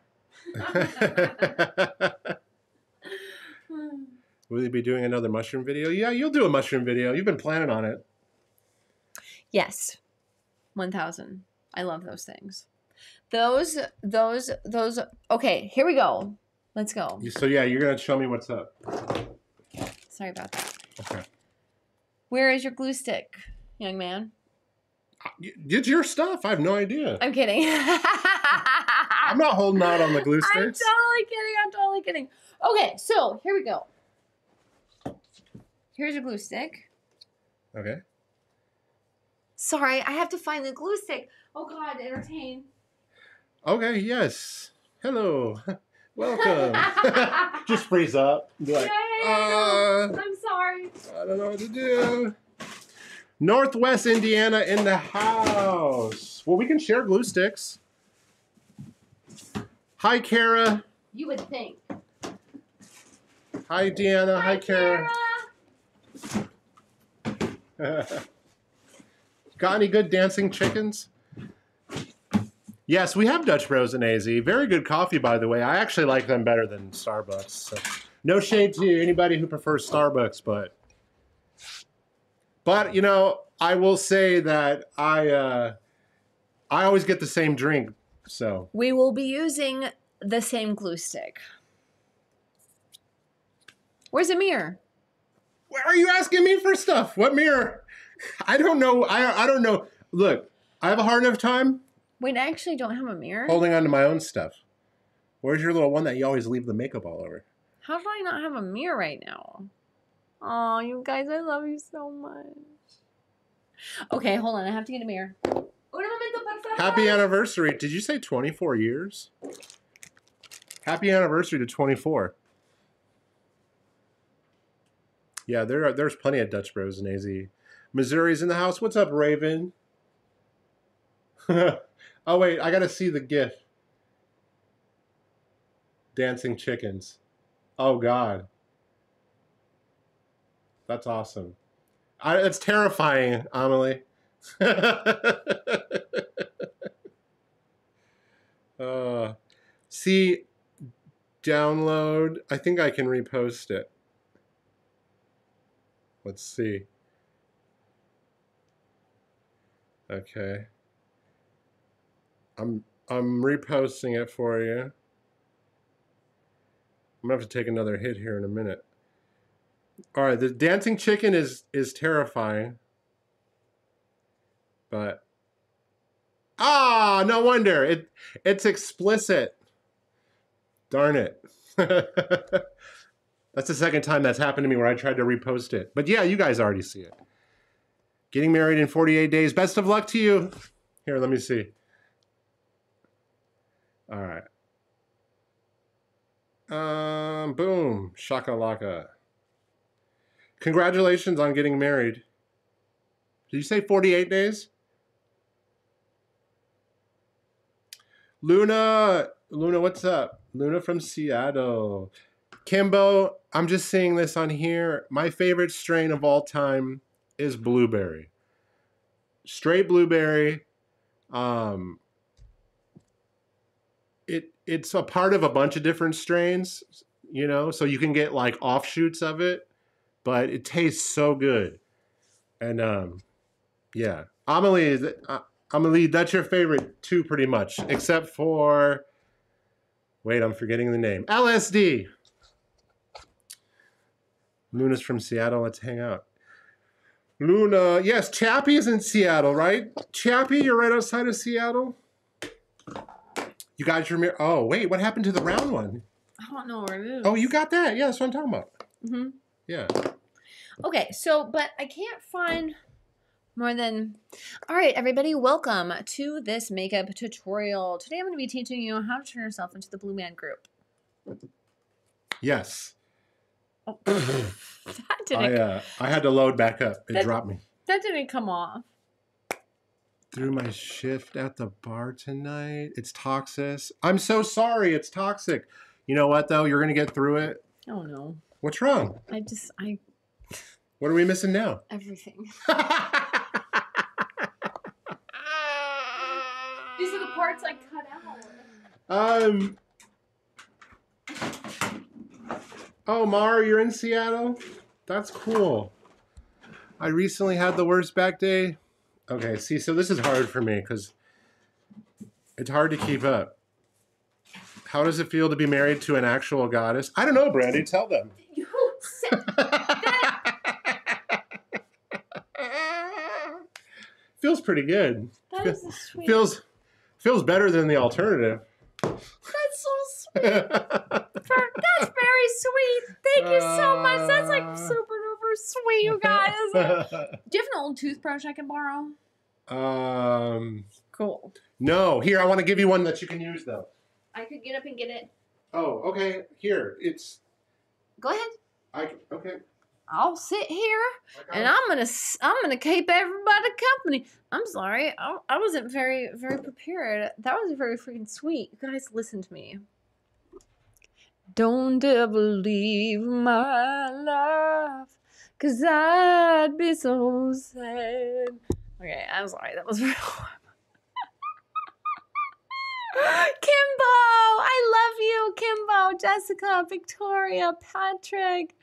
Will you be doing another mushroom video? Yeah, you'll do a mushroom video. You've been planning on it. yes, one thousand. I love those things. Those, those, those. Okay, here we go. Let's go. So yeah, you're gonna show me what's up. Sorry about that. Okay. Where is your glue stick, young man? It's your stuff. I have no idea. I'm kidding. I'm not holding out on the glue sticks. I'm totally kidding. I'm totally kidding. Okay, so here we go. Here's a glue stick. Okay. Sorry, I have to find the glue stick. Oh God, entertain. Okay. Yes. Hello. Welcome. Just freeze up. Be like, Yay, uh, I'm sorry. I don't know what to do. Northwest Indiana in the house. Well, we can share glue sticks. Hi, Kara. You would think. Hi, Deanna. Hi, Kara. Got any good dancing chickens? Yes, we have Dutch Bros and AZ. Very good coffee, by the way. I actually like them better than Starbucks. So. No shade to anybody who prefers Starbucks, but but you know, I will say that I uh, I always get the same drink. So We will be using the same glue stick. Where's Amir? Why are you asking me for stuff? What mirror? I don't know. I I don't know. Look, I have a hard enough time Wait, I actually don't have a mirror. holding on to my own stuff. Where's your little one that you always leave the makeup all over? How do I not have a mirror right now? Oh, you guys, I love you so much. Okay, hold on. I have to get a mirror. Un momento, por favor. Happy anniversary. Did you say 24 years? Happy anniversary to 24. Yeah, there are there's plenty of Dutch Bros in AZ. Missouri's in the house. What's up, Raven? oh wait, I gotta see the GIF. Dancing chickens. Oh God. That's awesome. I, it's terrifying, Amelie. uh, see, download. I think I can repost it. Let's see. Okay. I'm I'm reposting it for you. I'm gonna have to take another hit here in a minute. All right, the dancing chicken is is terrifying, but ah, no wonder it it's explicit. Darn it. that's the second time that's happened to me where I tried to repost it. But yeah, you guys already see it. Getting married in 48 days. Best of luck to you. Here, let me see. All right. Um, boom. Shakalaka. Congratulations on getting married. Did you say 48 days? Luna, Luna, what's up? Luna from Seattle. Kimbo, I'm just seeing this on here. My favorite strain of all time is blueberry. Straight blueberry. Um, it it's a part of a bunch of different strains, you know, so you can get like offshoots of it, but it tastes so good. And um, yeah, Amelie, uh, Amelie, that's your favorite too, pretty much, except for. Wait, I'm forgetting the name. LSD. Luna's from Seattle. Let's hang out. Luna, yes, Chappie is in Seattle, right? Chappie, you're right outside of Seattle. You got your mirror. Oh, wait, what happened to the round one? I don't know where it is. Oh, you got that? Yeah, that's what I'm talking about. Mm-hmm. Yeah. Okay, so but I can't find more than. All right, everybody, welcome to this makeup tutorial. Today I'm going to be teaching you how to turn yourself into the Blue Man Group. Yes. Oh, that I didn't. uh, I had to load back up. It That- dropped me. That didn't come off. Through my shift at the bar tonight. It's toxic. I'm so sorry. It's toxic. You know what though? You're gonna get through it. Oh no, What's wrong? I just I What are we missing now? everything. These are the parts I cut out. um. Oh, Mar, you're in Seattle. That's cool. I recently had the worst back day. Okay, see, so this is hard for me because it's hard to keep up. How does it feel to be married to an actual goddess? I don't know, Brandi. Tell them. You said pretty good. that is sweet. Feels feels better than the alternative. That's so sweet. That's very sweet. Thank you so much. That's like Uh. super duper sweet, you guys. Do you have an old toothbrush I can borrow? um, Cool. no. Here, I want to give you one that you can use though. I could get up and get it. Oh, okay. Here, it's Go ahead. I okay. I'll sit here and. I'm gonna I'm gonna keep everybody company. I'm sorry, I, I wasn't very very prepared. That was very freaking sweet. You guys, listen to me. Don't ever leave my life, cause I'd be so sad. Okay, I'm sorry. That was horrible. Kimbo, I love you, Kimbo, Jessica, Victoria, Patrick.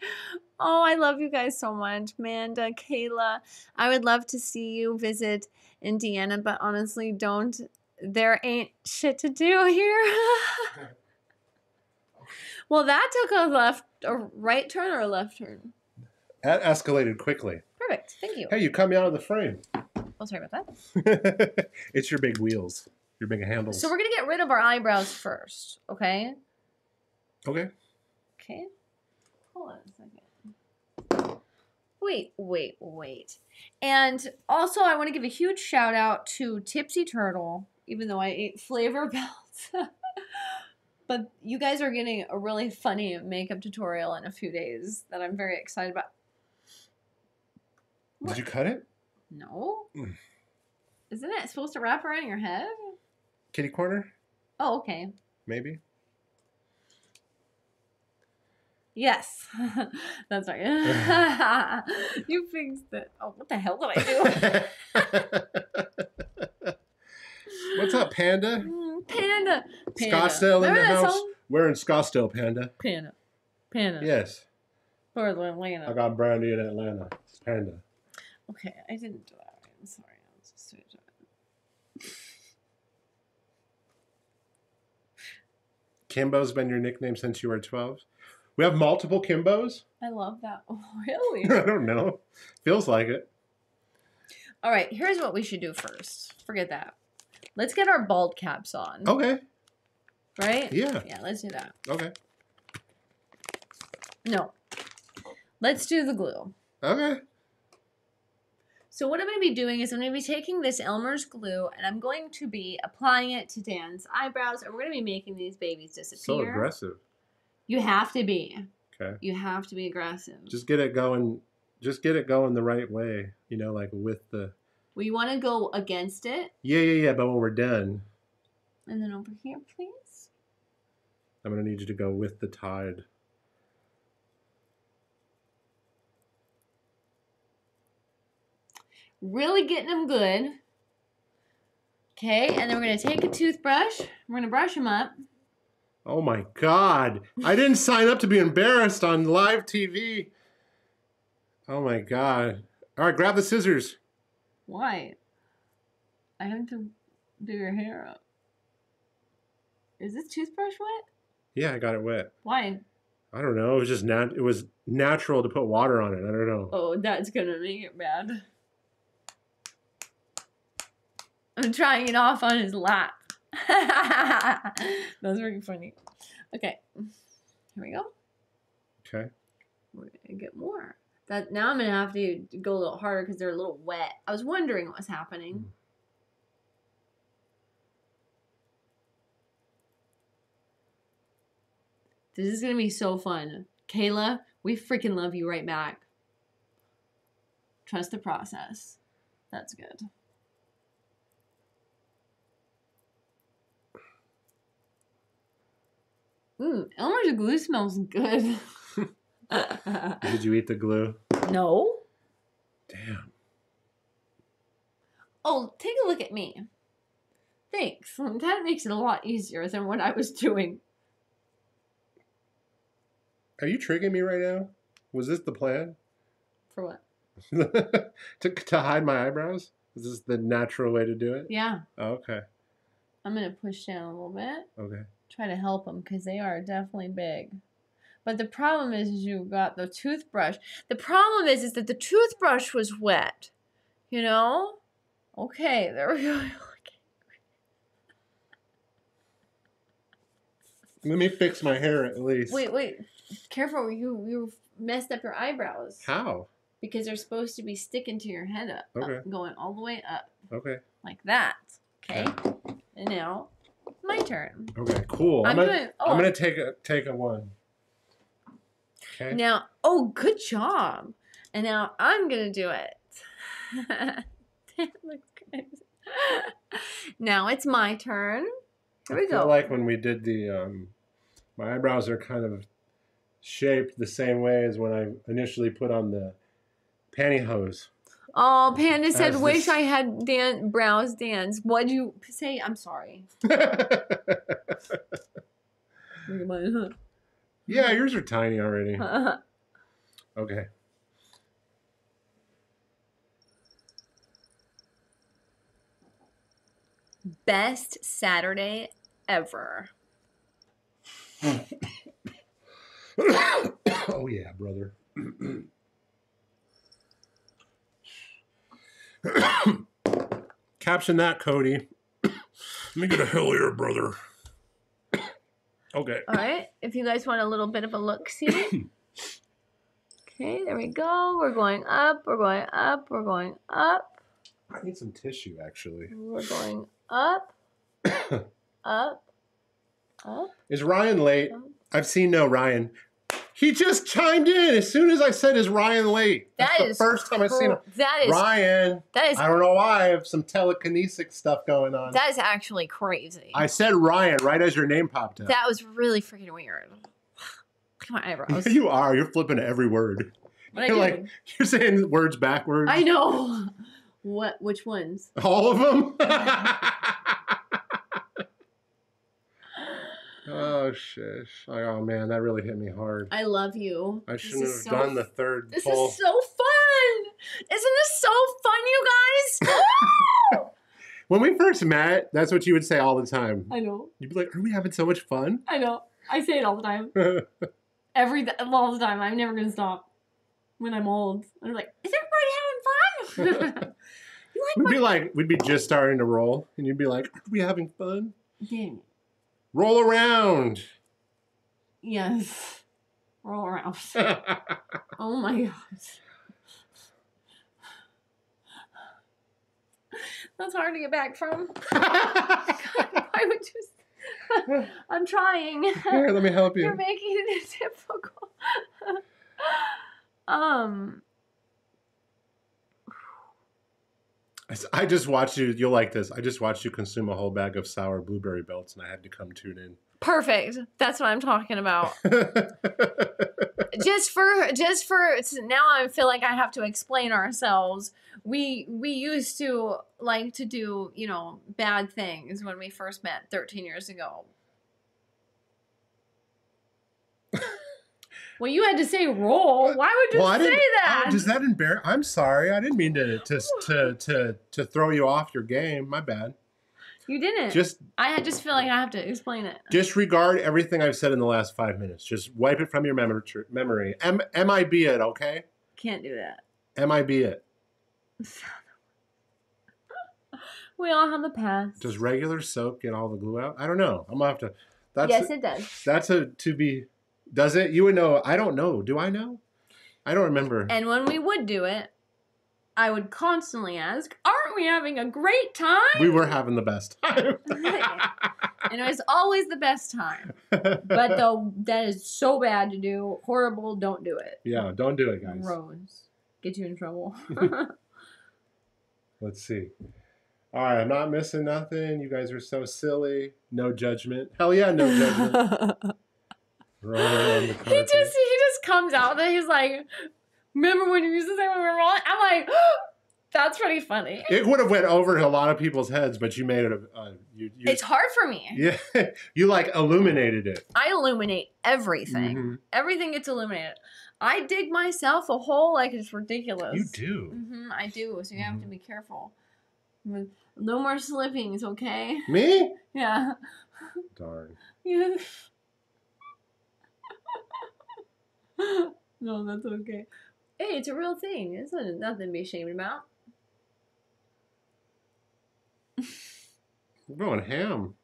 Oh, I love you guys so much. Manda, Kayla. I would love to see you visit Indiana, but honestly, don't. There ain't shit to do here. well, that took a left, a right turn or a left turn. That escalated quickly. Perfect. Thank you. Hey, you cut me out of the frame. Oh, sorry about that. it's your big wheels, your big handles. So we're gonna get rid of our eyebrows first, okay? okay. Okay. Hold on a second. Wait, wait, wait. And also, I want to give a huge shout out to Tipsy Turtle, even though I ate flavor belts. but you guys are getting a really funny makeup tutorial in a few days that I'm very excited about. Did you cut it? No? Mm. Isn't it supposed to wrap around your head? Kitty corner, Oh, okay. maybe. Yes, that's right. you fixed it. Oh, what the hell did I do? What's up, Panda? Mm, Panda. Panda. Scottsdale in the house. song? We're in Scottsdale, Panda. Panda. Panda. Yes, For Atlanta. I got Brandi in Atlanta. Panda. Okay, I didn't do that. right. I'm sorry. I was just doing it. Kimbo's been your nickname since you were 12. We have multiple Kimbos? I love that. Oh, really? I don't know. Feels like it. All right, here's what we should do first. Forget that. Let's get our bald caps on. Okay. Right? Yeah. Yeah, let's do that. Okay. No. Let's do the glue. Okay. So what I'm going to be doing is I'm going to be taking this Elmer's glue and I'm going to be applying it to Dan's eyebrows and we're going to be making these babies disappear. So aggressive. You have to be. Okay. You have to be aggressive. Just get it going. Just get it going the right way. You know, like with the. We want to go against it Yeah, yeah, yeah. But when we're done, and then over here, please. I'm going to need you to go with the tide. Really getting them good. Okay, and then we're going to take a toothbrush. We're to brush them up. Oh my God. I didn't sign up to be embarrassed on live TV. Oh my God. All right, grab the scissors. Why? I have to do your hair up. Is this toothbrush wet? Yeah, I got it wet. Why? I don't know. It was just nat- It was natural to put water on it. I don't know. Oh, that's gonna make it bad. I'm trying it off on his lap. That's very funny. Okay, here we go. Okay. We're gonna get more. That now I'm gonna have to go a little harder because they're a little wet. I was wondering what was happening. Mm. This is gonna be so fun. Kayla, we freaking love you right back. Trust the process. That's good. Ooh, Elmer's glue smells good. Did you eat the glue? no. Damn. Oh, take a look at me. Thanks. That makes it a lot easier than what I was doing. Are you tricking me right now? Was this the plan? For what? to, to hide my eyebrows? Is this the natural way to do it? Yeah, Oh, okay. I'm gonna push down a little bit. Okay. Try to help them because they are definitely big. But the problem is, is you got the toothbrush. The problem is, is that the toothbrush was wet. You know? Okay, there we go. Let me fix my hair at least. Wait, wait. Careful, you you messed up your eyebrows How? because they're supposed to be sticking to your head up, up, going all the way up Okay. like that. Okay, and now my turn. Okay. Cool. I'm, I'm gonna, doing. Oh, I'm gonna take a take a one. Okay. now. Oh, good job. And now I'm gonna do it. that looks crazy. now it's my turn. Here we I feel go. like when we did the um, my eyebrows are kind of shaped the same way as when I initially put on the pantyhose. Oh, Panda said, As "Wish this- I had Dan brows dance." What'd you say? I'm sorry. yeah, yours are tiny already. Okay. Best Saturday ever. oh yeah, brother. Caption that, Cody. Let me get a hell here, brother. Okay. All right. If you guys want a little bit of a look, see. okay, there we go. We're going up. We're going up. We're going up. I need some tissue, actually. We're going up. up. Up. Is Ryan late? I've seen no Ryan. He just chimed in as soon as I said, "Is Ryan late?" That's That the is first time I've seen him. That is Ryan. that is I don't know why. I have some telekinetic stuff going on. that is actually crazy. I said Ryan right as your name popped up. that was really freaking weird. At my eyebrows. you are. You're flipping every word. What You're like you're saying words backwards. I know. What? Which ones? All of them. oh shit! Like, oh man, that really hit me hard. I love you. I shouldn't have so done the third This poll. is so fun. Isn't this so fun, you guys? Ah! when we first met, that's what you would say all the time. I know. You'd be like, "Are we having so much fun?" I know. I say it all the time. Every all the time. I'm never gonna stop. When I'm old, I'm like, is everybody having fun? you like we'd be like, we'd be just starting to roll, and you'd be like, "Are we having fun?" Dang. Roll around. Yes. Roll around. Oh my god. That's hard to get back from. I would just. I'm trying. Here, let me help you. You're making it difficult. um. I just watched you. You'll like this. I just watched you consume a whole bag of sour blueberry belts, and I had to come tune in. Perfect. That's what I'm talking about. just for just for now I feel like I have to explain ourselves. We we used to like to do, you know, bad things when we first met 13 years ago. Well, you had to say roll. Why would you Well, I say that? Oh, does that embarrass? I'm sorry. I didn't mean to to to to to throw you off your game. My bad. you didn't. Just I just feel like I have to explain it. disregard everything I've said in the last five minutes. Just wipe it from your memory. Memory. M M I B it. Okay. Can't do that. M I B it. We all have a past. Does regular soap get all the glue out? I don't know. I'm gonna have to. That's yes, it does. that's a to be. Does it? You would know. I don't know. Do I know? I don't remember. And when we would do it, I would constantly ask, Aren't we having a great time? we were having the best time. and it was always the best time. But though that is so bad to do, horrible, don't do it. yeah, don't do it, guys. Gross. Get you in trouble. Let's see. All right, I'm not missing nothing. You guys are so silly. No judgment. Hell yeah, no judgment. The he just he just comes out and he's like, Remember when you used to say we were rolling? I'm like, that's pretty funny. It would have went over a lot of people's heads, but you made it. A, uh, you, you, It's hard for me. yeah, you like illuminated it. I illuminate everything. Mhm. Everything gets illuminated. I dig myself a hole like it's ridiculous. You do. hmm I do. So you have to Mhm. be careful. No more slippings, okay? Me? Yeah. Darn. Yeah. no, that's okay. Hey, it's a real thing. It's nothing to be ashamed about. We're going ham.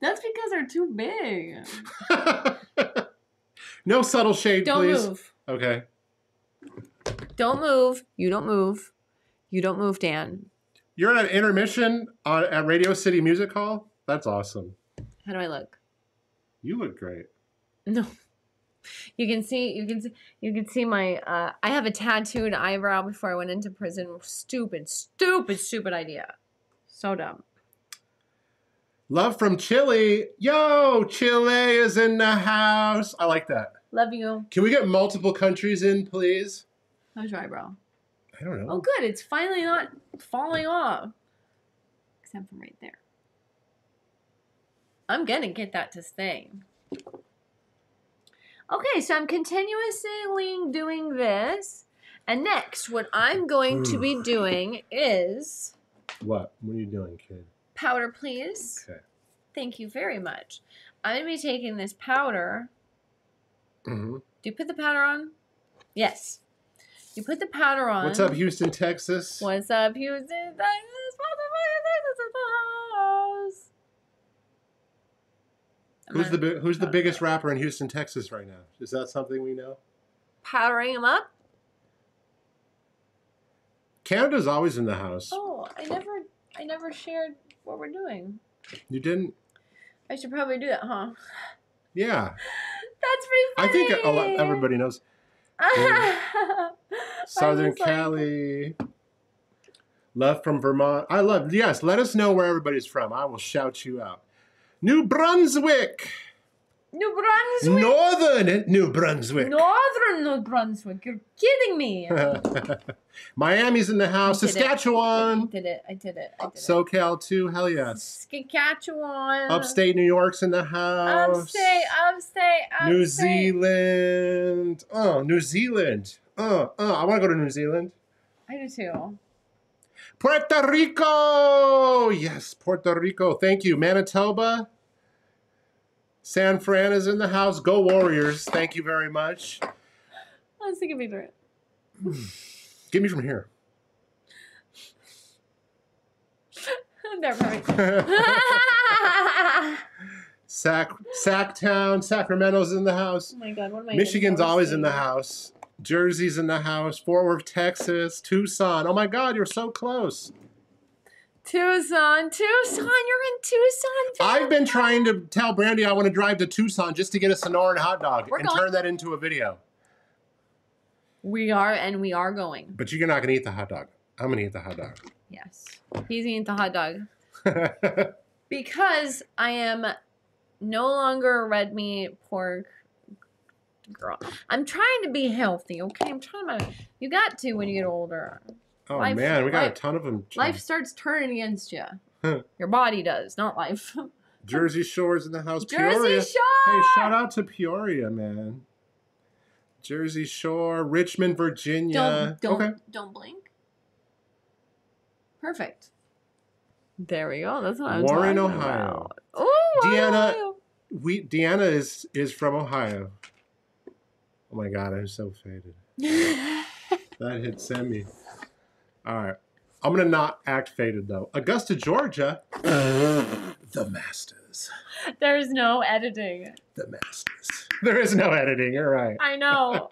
That's because they're too big. no subtle shade, Don't please. move. Okay. Don't move. You don't move. You don't move, Dan. You're at an intermission on, at Radio City Music Hall? That's awesome. How do I look? You look great. No. You can see you can see you can see my uh I have a tattooed eyebrow before I went into prison. Stupid, stupid, stupid idea. So dumb. Love from Chile. Yo, Chile is in the house. I like that. Love you. Can we get multiple countries in, please? How's your eyebrow? I don't know. Oh good, it's finally not falling off. Except for right there. I'm gonna get that to stay. Okay, so I'm continuously doing this. And next, what I'm going to be doing is What? What are you doing, kid? powder, please. Okay. Thank you very much. I'm going to be taking this powder. Mm-hmm. Do you put the powder on? Yes. You put the powder on. What's up, Houston, Texas? What's up, Houston? Texas, Texas in the house. I'm Who's the gonna- Who's the biggest rapper in Houston, Texas right now? Is that something we know? Powering him up? Canada's always in the house. Oh, I never, I never shared what we're doing. You didn't? I should probably do that, huh? Yeah. That's pretty I think a lot, everybody knows. Southern like- Cali. Love from Vermont. I love, yes, let us know where everybody's from. I will shout you out. New Brunswick. New Brunswick. Northern eh? New Brunswick. Northern New Brunswick. You're kidding me. Miami's in the house. I did it. I Saskatchewan. did it. I did it. I did it. SoCal too. Hell yes. Saskatchewan. Upstate New York's in the house. Upstate. Upstate. Upstate. New Zealand. Oh, New Zealand. Oh, oh, I want to go to New Zealand. I do too. Puerto Rico. Yes, Puerto Rico. Thank you. Manitoba. San Fran is in the house. Go Warriors. Thank you very much. I was thinking a picture. Hmm. Get me from here. They're perfect. Sac Sacktown, Sacramento's in the house. Oh my god, what am I? Michigan's always in the house. Jersey's in the house. Fort Worth, Texas, Tucson. Oh my God, you're so close. Tucson, Tucson, you're in Tucson. I've been trying to tell Brandi I want to drive to Tucson just to get a Sonoran hot dog We're and going. turn that into a video. We are, and we are going. But you're not gonna eat the hot dog. I'm gonna eat the hot dog. Yes, he's eating the hot dog dog. because I am no longer a red meat pork girl. I'm trying to be healthy. Okay, I'm trying my. You got to when you get older. oh Life- man, we got a ton of them. Life starts turning against you. Your body does, not life. Jersey Shore's in the house. Jersey Peoria. Shore. Hey, shout out to Peoria, man. Jersey Shore, Richmond, Virginia. Don't don't Okay. don't blink. Perfect. There we go. That's what I'm Warren, talking Ohio. about. Oh, Deanna- Ohio. We Deanna is is from Ohio. Oh my god, I'm so faded. That hit semi. All right. I'm gonna not act faded though. Augusta, Georgia. the Masters. There's no editing. The Masters. There is no editing. You're right. I know.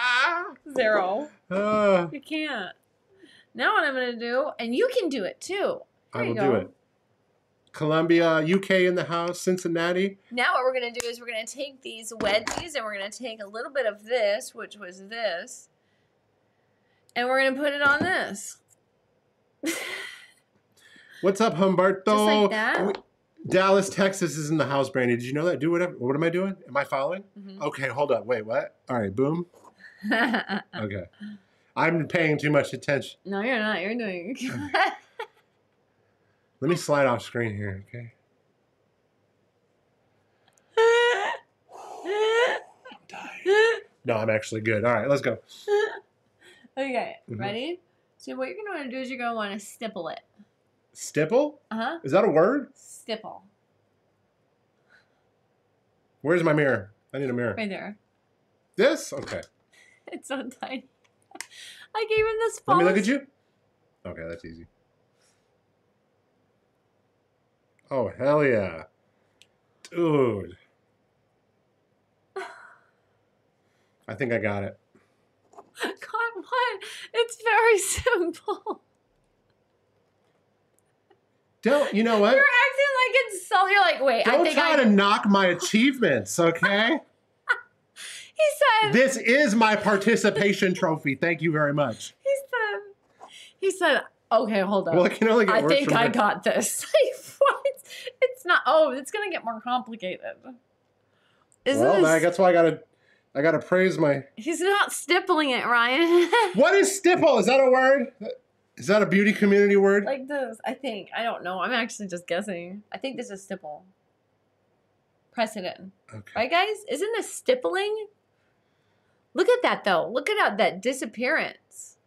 Zero. Uh, You can't. Now what I'm gonna do, and you can do it too. There I you will go. do it. Columbia, UK in the house. Cincinnati. Now what we're gonna do is we're gonna take these wedgies and we're gonna take a little bit of this, which was this, and we're gonna put it on this. What's up, Humberto? Just like that? Dallas, Texas is in the house, Brandi. Did you know that? Do whatever. What am I doing? Am I following? Mhm. Okay, hold up. Wait, what? All right, boom. Okay. I'm paying too much attention. no, you're not. You're doing. Let me slide off screen here, okay? I'm tired. No, I'm actually good. All right, let's go. okay, Mhm. ready? So what you're gonna want to do is you're gonna want to stipple it. Stipple? Uh huh. Is that a word? Stipple Where's my mirror? I need a mirror. right there. This? Okay. It's so tiny. I gave him this. Let me look at you. Okay, that's easy. Oh, hell yeah. Dude. I think I got it. God, what? It's very simple. Don't, you know what? You're acting like it's so. You're like, wait. I Don't think try I. to knock my achievements, okay? He said. this is my participation trophy. Thank you very much. He said. He said. Okay, hold on. Well, it can only get I worse think I got this. Like, what? It's not. Oh, it's gonna get more complicated. Isn't Well, this? That's why I gotta, I gotta praise my. He's not stippling it, Ryan. What is stipple? Is that a word? Is that a beauty community word? like this, I think. I don't know. I'm actually just guessing. I think this is stipple. Press it in. Okay. Right, guys? Isn't this stippling? Look at that, though. Look at that, that disappearance.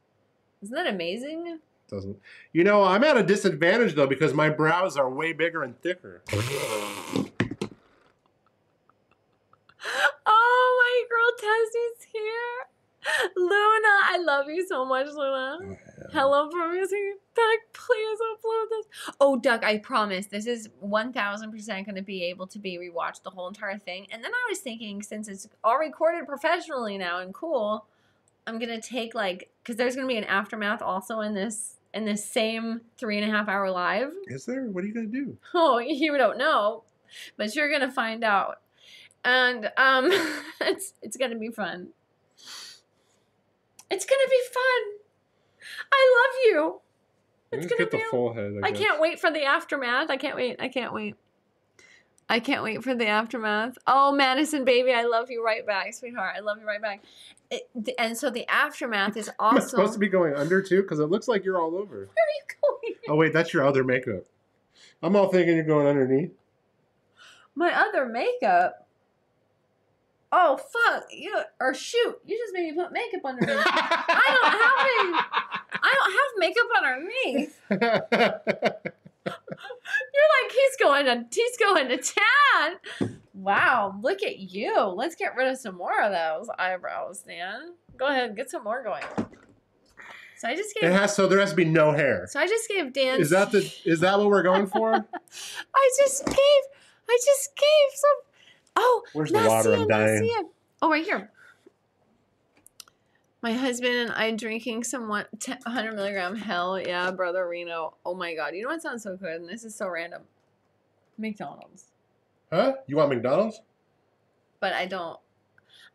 Isn't that amazing? Doesn't. You know, I'm at a disadvantage though because my brows are way bigger and thicker. Oh, my girl Tessie's here. Luna, I love you so much, Luna. Hello from music. Duck, please upload this. Oh, Duck, I promise this is 1000% going to be able to be rewatched the whole entire thing. And then I was thinking, since it's all recorded professionally now and cool, I'm going to take like, because there's going to be an aftermath also in this. In this same three and a half hour live. Is there? What are you gonna do? Oh, you don't know, but you're gonna find out, and um, it's it's gonna be fun. It's gonna be fun. I love you. It's gonna get the be. full head. I, I can't wait for the aftermath. I can't wait. I can't wait. I can't wait for the aftermath. Oh, Madison, baby, I love you right back, sweetheart. I love you right back. It, and so the aftermath is Am I also. supposed to be going under too? Because it looks like you're all over. Where are you going? Oh wait, that's your other makeup. I'm all thinking you're going underneath. My other makeup. Oh fuck you or shoot! You just made me put makeup underneath. I don't have any. I don't have makeup underneath. You're like he's going to he's going to town. Wow, look at you. Let's get rid of some more of those eyebrows, Dan. Go ahead, get some more going. So I just it gave. has so there has to be no hair. So I just gave Dan. Is that the is that what we're going for? I just gave. I just gave some. Oh, Where's the water? I'm dying. Oh, right here. My husband and I drinking some one, 10 100 milligram. Hell yeah, brother Reno. Oh my god. You know what sounds so good? And this is so random. McDonald's. Huh? You want McDonald's? But I don't.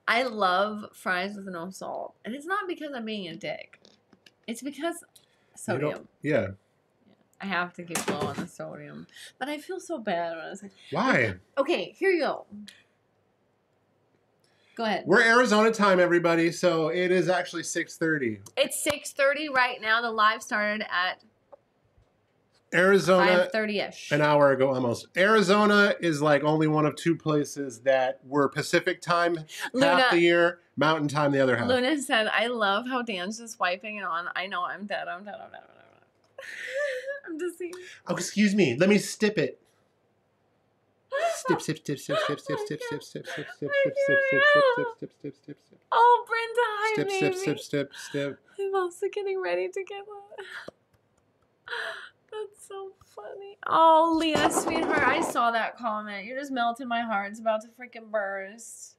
I love fries with no salt. And it's not because I'm being a dick. It's because sodium. Yeah. I have to keep low on the sodium. But I feel so bad when I was like, Why? okay, here you go. Go ahead. We're Arizona time, everybody. So it is actually 6:30. It's 6.30 right now. The live started at Arizona 5.30ish. an hour ago almost. Arizona is like only one of two places that were Pacific time half the year, Mountain time the other half. Luna said, I love how Dan's just wiping it on. I know I'm dead. I'm dead. I'm dead. I'm dead. I'm just seeing. Oh, excuse me. Let me stip it. Stip, stip, stip, stip, stip, stip, stip, stip, stip, stip, stip, stip, stip, stip, stip, stip, stip, stip, stip. Oh, Brenda, hi, Stip, stip, stip, stip, stip. I'm also getting ready to get that. That's so funny. Oh, Leah, sweetheart, I saw that comment. You're just melting my heart. It's about to freaking burst.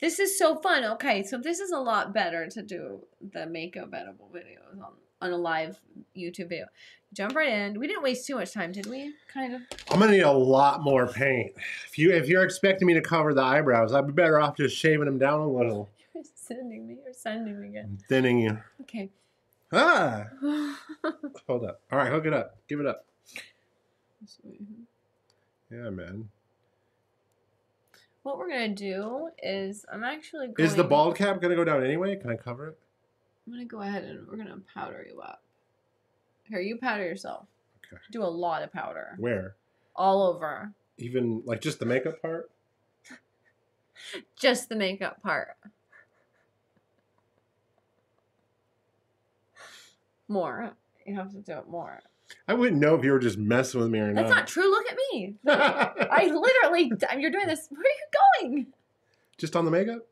This is so fun. Okay, so this is a lot better to do the makeup edible videos on, on a live YouTube video. Jump right in. We didn't waste too much time, did we? Kind of. I'm gonna need a lot more paint. If you if you're expecting me to cover the eyebrows, I'd be better off just shaving them down a little. You're sending me. You're sending me again. and Thinning you. Okay. Ah, hold up. All right, hook it up. Give it up. Yeah, man. What we're gonna do is I'm actually going Is the bald cap gonna go down anyway? Can I cover it? I'm gonna go ahead and we're gonna powder you up. Here, you powder yourself. Okay. Do a lot of powder. Where? All over. Even like just the makeup part? Just the makeup part. More. You have to do it more. I wouldn't know if you were just messing with me or That's not. not true. Look at me. I literally, you're doing this. Where are you going? just on the makeup?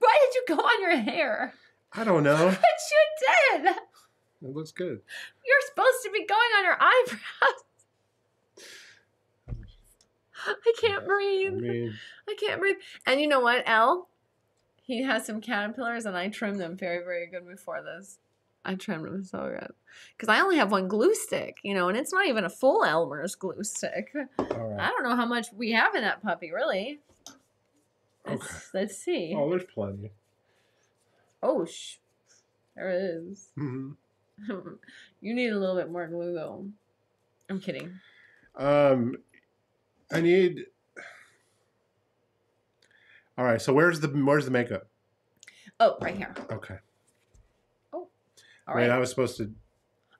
Why did you go on your hair? I don't know. But you did. It looks good. You're supposed to be going on your eyebrows. I can't I breathe. mean, I can't breathe. And you know what, L? He has some caterpillars, and I trimmed them very, very good before this. I trimmed them so good because I only have one glue stick, you know, and it's not even a full Elmer's glue stick. all I don't know how much we have in that puppy, really. Let's, Okay. let's see. Oh, there's plenty. Oh, sh- there it is. hmm you need a little bit more glue, though. I'm kidding. Um, I need. All right. So where's the where's the makeup? Oh, right here. Okay. All Wait, right. I was supposed to.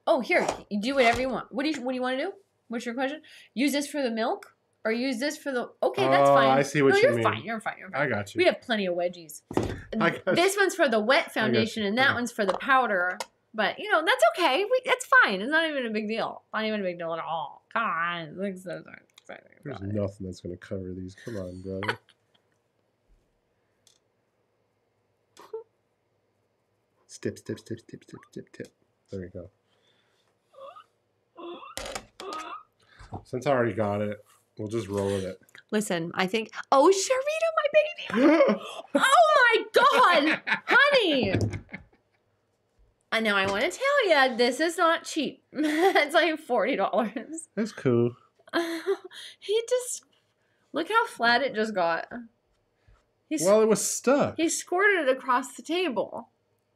Oh, here. You do whatever you want. What do you What do you want to do? What's your question? Use this for the milk, or use this for the? Okay, that's Oh, fine. I see what no, you you're mean. fine. You're fine. You're fine. I got you. We have plenty of wedgies. I got This one's for the wet foundation, and that Okay. one's for the powder. But you know that's okay. We, that's fine. It's not even a big deal. Not even a big deal at all. Come on. Look so sorry. Sorry There's it. nothing that's gonna cover these. Come on, brother. Stip, stip, stip, stip, stip, stip, stip. There you go. Since I already got it, we'll just roll with it. Listen, I think. Oh, Sharita, my baby. Oh my God, honey. I know. I want to tell you, this is not cheap. it's like forty dollars. That's cool. he just look how flat it just got. He's Well, it was stuck. he squirted it across the table.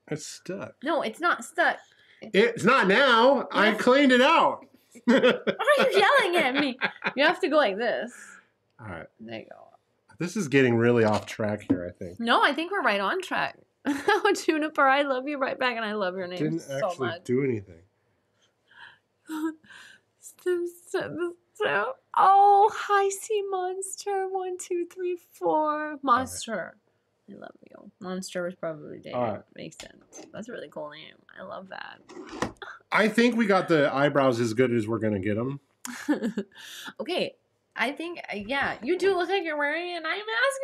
It's stuck. No, it's not stuck. It's not now. I cleaned it out. Why are you yelling at me? You have to go like this. All right. There you go. This is getting really off track here, I think. No, I think we're right on track. Oh, Juniper, I love you right back, and I love your name Didn't so actually much. do anything. Oh, hi, sea monster. One, two, three, four. Monster. I love you. Monster was probably. All right. Makes sense. That's a really cool name. I love that. I think we got the eyebrows as good as we're gonna get them. okay, I think uh, yeah, you do look like you're wearing an eye mask.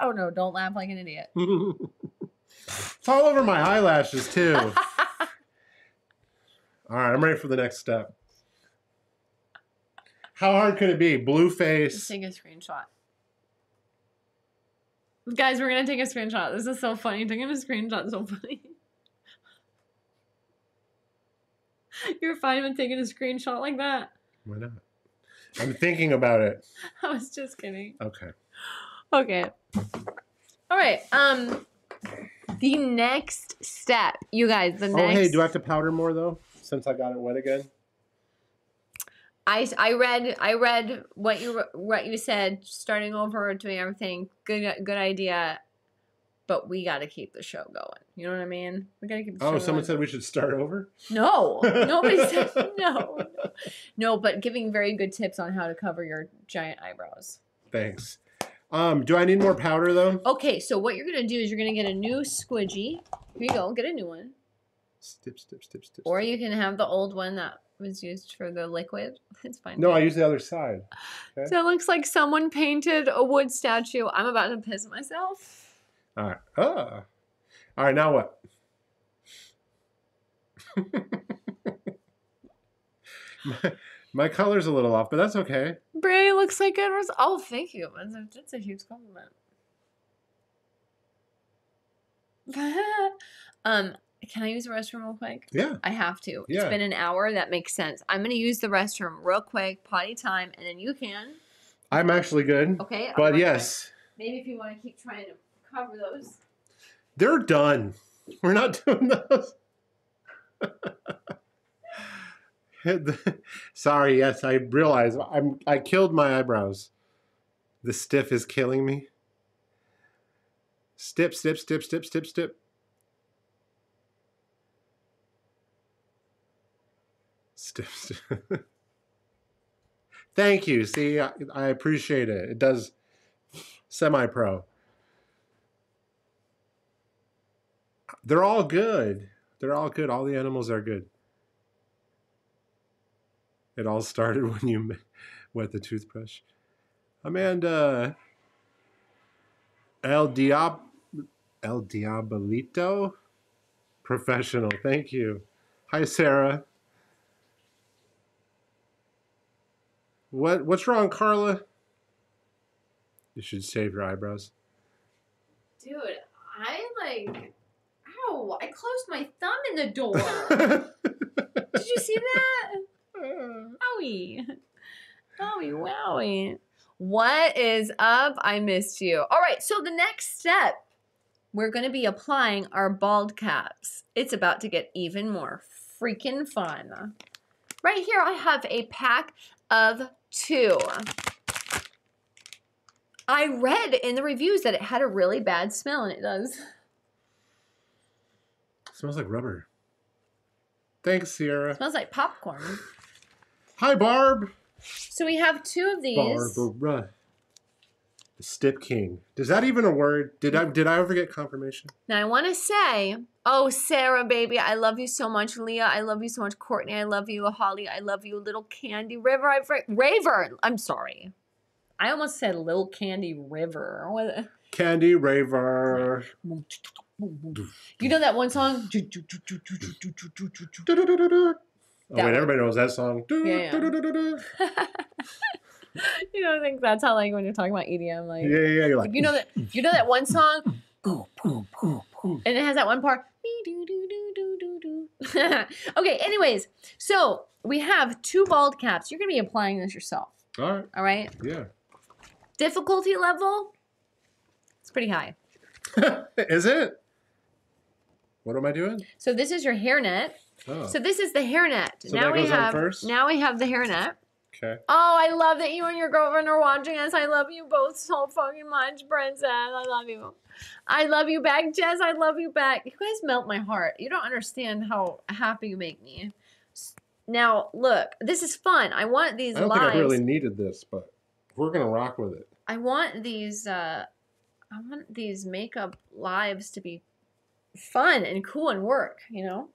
oh no, don't laugh like an idiot. it's all over my eyelashes too. all right, I'm ready for the next step. How hard could it be? Blue face. Just take a screenshot. Guys, we're gonna take a screenshot. This is so funny. Taking a screenshot is so funny. You're fine with taking a screenshot like that. Why not? I'm thinking about it. I was just kidding. Okay. Okay. All right. Um, the next step, you guys. The Oh, next. hey, do I have to powder more though? Since I got it wet again. I, I read I read what you what you said starting over doing everything good good idea but we got to keep the show going you know what I mean we got to keep the Oh, someone going. said we should start over. no nobody said no, no no but giving very good tips on how to cover your giant eyebrows Thanks. Um, do I need more powder though? okay so what you're gonna do is you're gonna get a new squidgy here you go get a new one Stip, stip, stip, stip. or you can have the old one that was used for the liquid it's fine No, I use the other side. Okay. So it looks like someone painted a wood statue. I'm about to piss myself. All right. Ah. All right. Now what? my, my color's a little off, but that's okay. Bray looks like it was. Oh, thank you. That's a, that's a huge compliment. um, can I use the restroom real quick? Yeah. I have to. Yeah. It's been an hour. That makes sense. I'm gonna use the restroom real quick, potty time, and then you can. I'm actually good. Okay. But yes. Maybe if you want to keep trying to cover those. they're done. We're not doing those. Sorry, yes, I realize I'm I killed my eyebrows. The stiff is killing me. Stip, stip, stip, stip, stip, stip. Stip, stip. Thank you. See, I, I appreciate it. It does semi They're all good. They're all good. All the animals are good. It all started when you wet the toothbrush. Amanda. El Diab El Diabolito. Professional. Thank you. Hi, Sarah. What what's wrong, Carla? You should shave your eyebrows. Dude, I like. Ow! I closed my thumb in the door. Did you see that? Owie. Owie, wowie. What is up? I missed you. All right, so the next step, we're going to be applying our bald caps. It's about to get even more freaking fun. Right here, I have a pack of two. I read in the reviews that it had a really bad smell, and it does. smells like rubber. Thanks, Sierra. smells like popcorn. Hi, Barb. So we have two of these. Barbara. The Stip King. Does that even a word? Did I did I ever get confirmation? Now I want to say, oh Sarah, baby, I love you so much. Leah, I love you so much. Courtney, I love you. Holly, I love you. Little Candy River, I Raver. I'm sorry, I almost said Little Candy River. Candy Raver. You know that one song? Oh, That wait, everybody knows that song. Yeah, you don't think that's how like when you're talking about EDM, like Yeah, yeah, you're like. you know that you know that one song, and it has that one part. okay, anyways, so we have two bald caps. You're gonna be applying this yourself. All right. All right. Yeah. Difficulty level, it's pretty high. Is it? What am I doing? So this is your hairnet. Oh. So this is the hairnet. So now that we have first? now we have the hairnet. Okay. Oh, I love that you and your girlfriend are watching us. I love you both so fucking much, princess. I love you. I love you back, Jess. I love you back. You guys melt my heart. You don't understand how happy you make me. Now, look, this is fun. I want these I don't lives. think I really needed this, but we're gonna rock with it. I want these uh I want these makeup lives to be fun and cool and work, you know?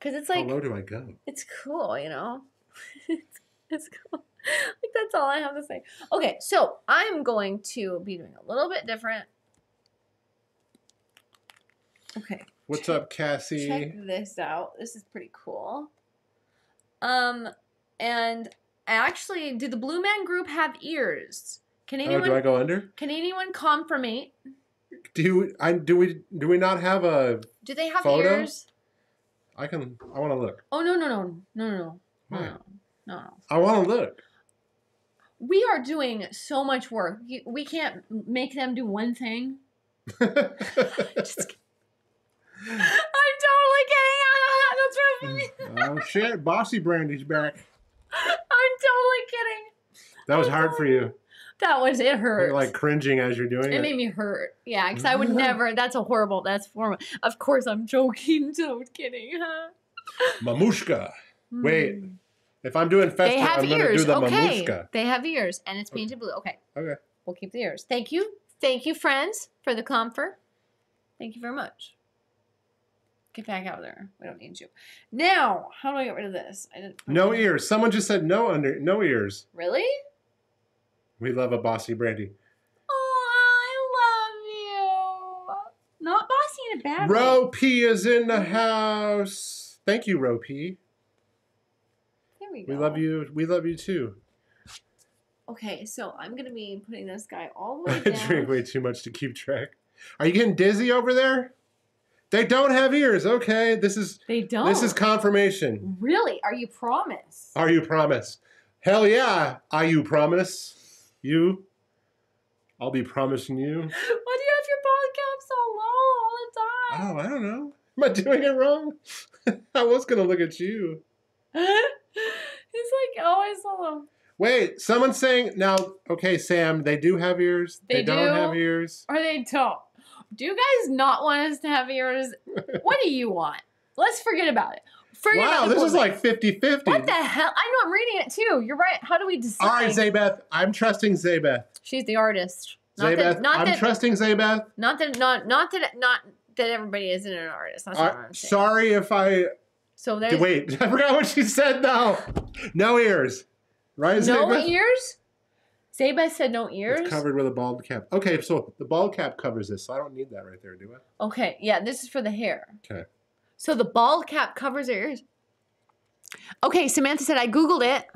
Cuz it's like How low do I go? it's cool, you know? it's, it's cool. Like that's all I have to say. Okay, so I'm going to be doing a little bit different. Okay. What's up, Cassie? Check this out. This is pretty cool. Um and actually, do the Blue Man Group have ears? Can anyone? Oh, do I go under? can anyone confirmate? Do I do we do we not have a? Do they have Photo? ears? I can. I want to look. Oh no no no no no no no no. I want to look. We are doing so much work. We can't make them do one thing. Just. I'm totally kidding. That's right. oh shit! Bossy Brandi's back. I'm totally kidding. That was hard for you. That was it. Hurt. You're like cringing as you're doing it it. made me hurt. Yeah, because I would never. That's a horrible. That's horrible. Of course, I'm joking. So kidding. Huh? Mamushka. Wait, Hmm. If I'm doing They festival, have I'm gonna ears. do the okay. mamushka. They have ears, and it's painted blue. Okay. Okay. We'll keep the ears. Thank you. Thank you, friends, for the comfort. Thank you very much. Get back out there. We don't need you. Now, how do I get rid of this? I didn't. No ears. Someone just said no under no ears. Really? We love a bossy Brandi. Oh, I love you. Not bossy in a bad way. P is in the house. Thank you, Ro P. There we go. We love you. We love you too. Okay, so I'm gonna be putting this guy all the way down. I drink way too much to keep track. Are you getting dizzy over there? They don't have ears. Okay, this is They don't. this is confirmation. really. Are you promise? Are you promise? Hell yeah. Are you promise? You? I'll be promising you. Why do you have your ball cap so low all the time? Oh, I don't know. Am I doing it wrong? I was gonna look at you. He's like always so low. Wait, someone's saying now. Okay, Sam, they do have ears. They don't do? have ears. Or they don't. Do you guys not want us to have ears? what do you want? Let's forget about it. Forget wow, this is like 50 50. What the hell? I know I'm reading it too. You're right. How do we decide? All right, Zabeth. I'm trusting Zabeth. She's the artist. Not Zaybeth, that, not I'm that, trusting Zabeth. not that, not, not that, not that everybody isn't an artist. That's Uh, what I'm sorry if I. So there's Wait, I forgot what she said now. No ears. Right, no Zaybeth? ears. Zabeth said no ears. It's covered with a bald cap. Okay, so the bald cap covers this, so I don't need that right there, do I? Okay, yeah, this is for the hair. Okay. So the bald cap covers their ears. Okay, Samantha said I googled it.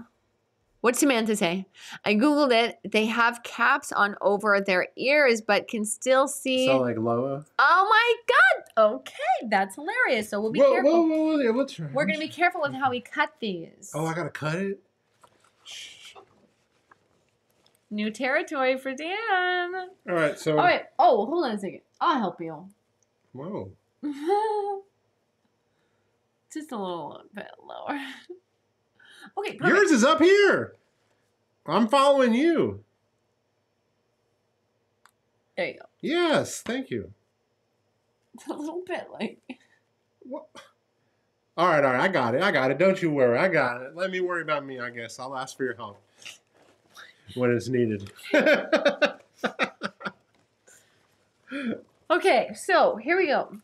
What'd Samantha say? I googled it. They have caps on over their ears, but can still see. So like Loa. oh my god! Okay, that's hilarious. So we'll be whoa, careful. whoa, whoa, whoa, yeah, we'll. We're gonna be careful with how we cut these. Oh, I gotta cut it. New territory for Dan. All right, so. All right. Oh, hold on a second. I'll help you. Whoa. Just a little bit lower. okay, perfect. Yours is up here. I'm following you. There you go. Yes, thank you. It's a little bit like. What? All right, all right, I got it. I got it. Don't you worry. I got it. Let me worry about me, I guess. I'll ask for your help when it's needed. Okay, so here we go.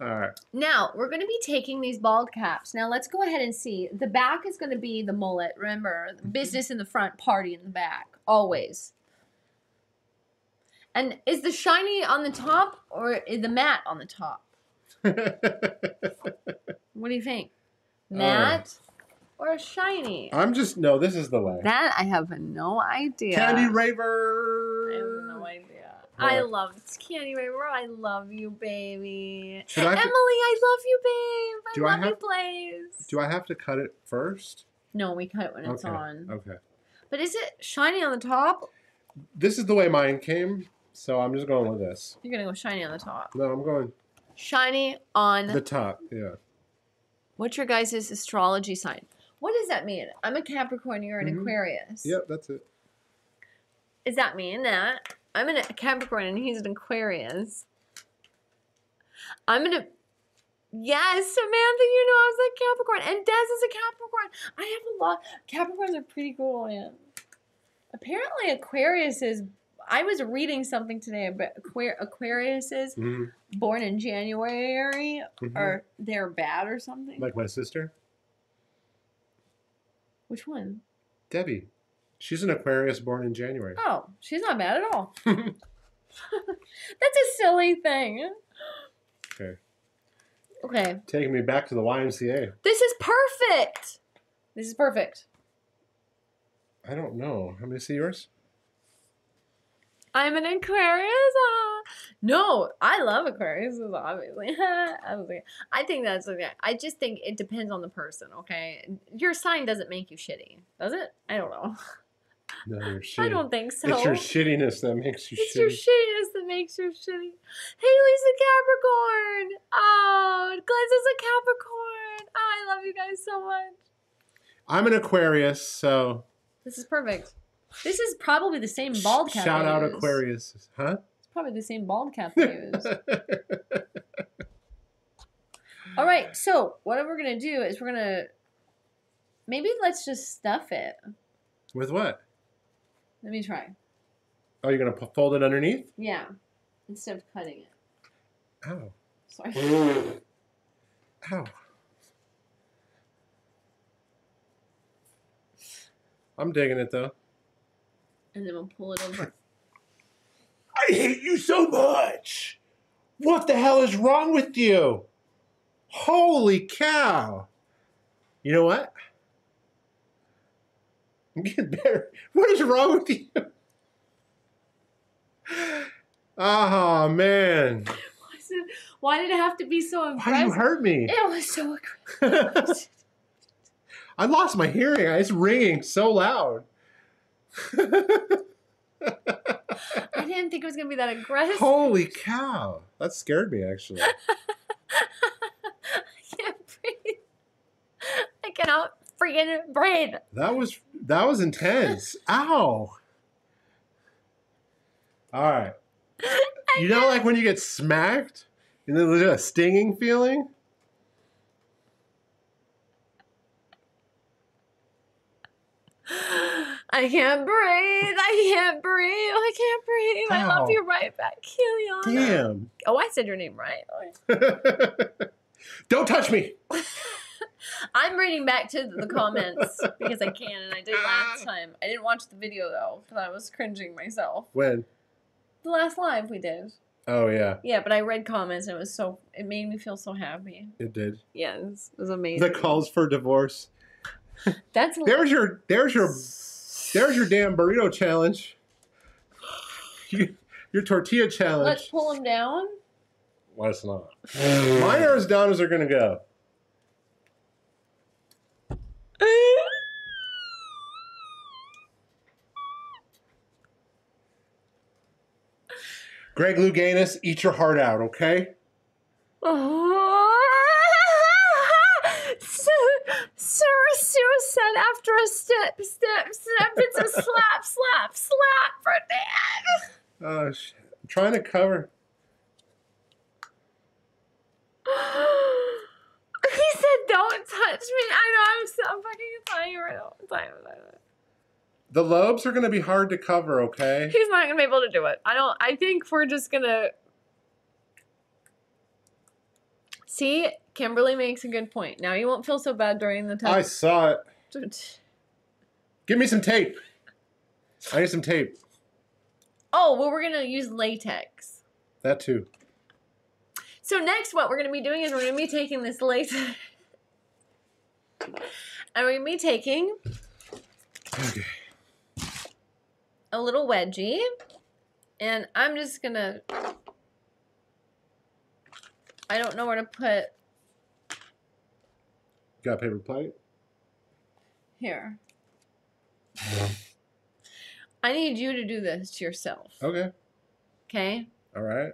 All right. Now we're going to be taking these bald caps. Now let's go ahead and see. The back is going to be the mullet. Remember, business in the front, party in the back, always. And is the shiny on the top or is the matte on the top? What do you think? Uh, Matte or shiny? I'm just, no, this is the way. That I have no idea. Candy Raver. I have no idea. What? I love Candy Raver. I love you, baby. Should I Emily, to- I love you, babe. I Do I love you, have- Blaze. Do I have to cut it first? No, we cut it when it's okay. on. Okay. But is it shiny on the top? This is the way mine came, so I'm just going with this. You're gonna go shiny on the top. No, I'm going Shiny on the top. Yeah. what's your guys' astrology sign? What does that mean? I'm a Capricorn. You're an Mhm. Aquarius. Yep, that's it. Does that mean that I'm a Capricorn and he's an Aquarius? I'm gonna. Yes, Samantha, you know I was a Capricorn, and Des is a Capricorn. I have a lot. Capricorns are pretty cool, man. Apparently, Aquarius is. I was reading something today about Aquar- Aquarius is Mhm, born in January, mhm. or they're bad or something. Like my sister, Which one? Debbie. She's an Aquarius born in January. Oh, she's not bad at all. That's a silly thing. Okay. Okay. Taking me back to the YMCA. This is perfect. This is perfect. I don't know. How many see yours? I'm an Aquarius. ah. No, I love Aquarius, obviously. Obviously. I think that's okay. I just think it depends on the person, okay? Your sign doesn't make you shitty, does it? I don't know. No, you're shitty. I don't think so. It's your shittiness that makes you It's shitty. your shittiness that makes you shitty. Haley's a Capricorn. Oh, Glenn's is a Capricorn. Oh, I love you guys so much. I'm an Aquarius, so This is perfect. This is probably the same bald cap. shout I out use. Aquarius. Huh? It's probably the same bald cap I use. All right, so what we're gonna do is we're gonna maybe let's just stuff it. With what? Let me try. Oh, you're gonna fold it underneath? Yeah, instead of cutting it. Ow. Sorry. Ow. I'm digging it though. And then we'll pull it over. I hate you so much. What the hell is wrong with you? Holy cow. You know what? I'm getting better. What is wrong with you? Oh man. Why is it- Why did it have to be so Why you hurt me? It was so aggressive. I lost my hearing. It's ringing so loud. I didn't think it was gonna be that aggressive. Holy cow. That scared me actually. I can't breathe. I cannot freaking breathe. That was that was intense. Ow. All right. You know, like when you get smacked and then there's a stinging feeling? I can't breathe. I can't breathe. I can't breathe. I love you right back, Kiliana. Damn. Oh, I said your name right. Oh, Don't touch me. I'm reading back to the comments because I can, and I did last time. I didn't watch the video though because I was cringing myself. When? The last live we did. Oh, yeah, Yeah, but I read comments and it was so. It made me feel so happy. it did. Yeah, it was, it was amazing. The calls for divorce. That's There's your, there's your, there's your damn burrito challenge. You- Your tortilla challenge. Let's pull him down. Why it's not? Mine are as down as they're gonna go. Greg Louganis, eat your heart out, okay? Sir, Sir Susan after a step, step, step. It's a slap, slap, slap for dad. Oh shit. I'm trying to cover. he said, "Don't touch me." I know I'm so fucking now. I'm sorry. The lobes are gonna be hard to cover, okay? He's not gonna be able to do it. I don't. I think we're just gonna. See, Kimberly makes a good point. Now you won't feel so bad during the time. I saw it. Give me some tape. I need some tape. Oh, well, we're gonna use latex. That too. So next, what we're gonna be doing is we're gonna be taking this latex, and we're gonna be taking Okay. A little wedgie, and I'm just gonna. I don't know where to put Got a paper plate? here. I need you to do this to yourself. Okay. Okay. All right.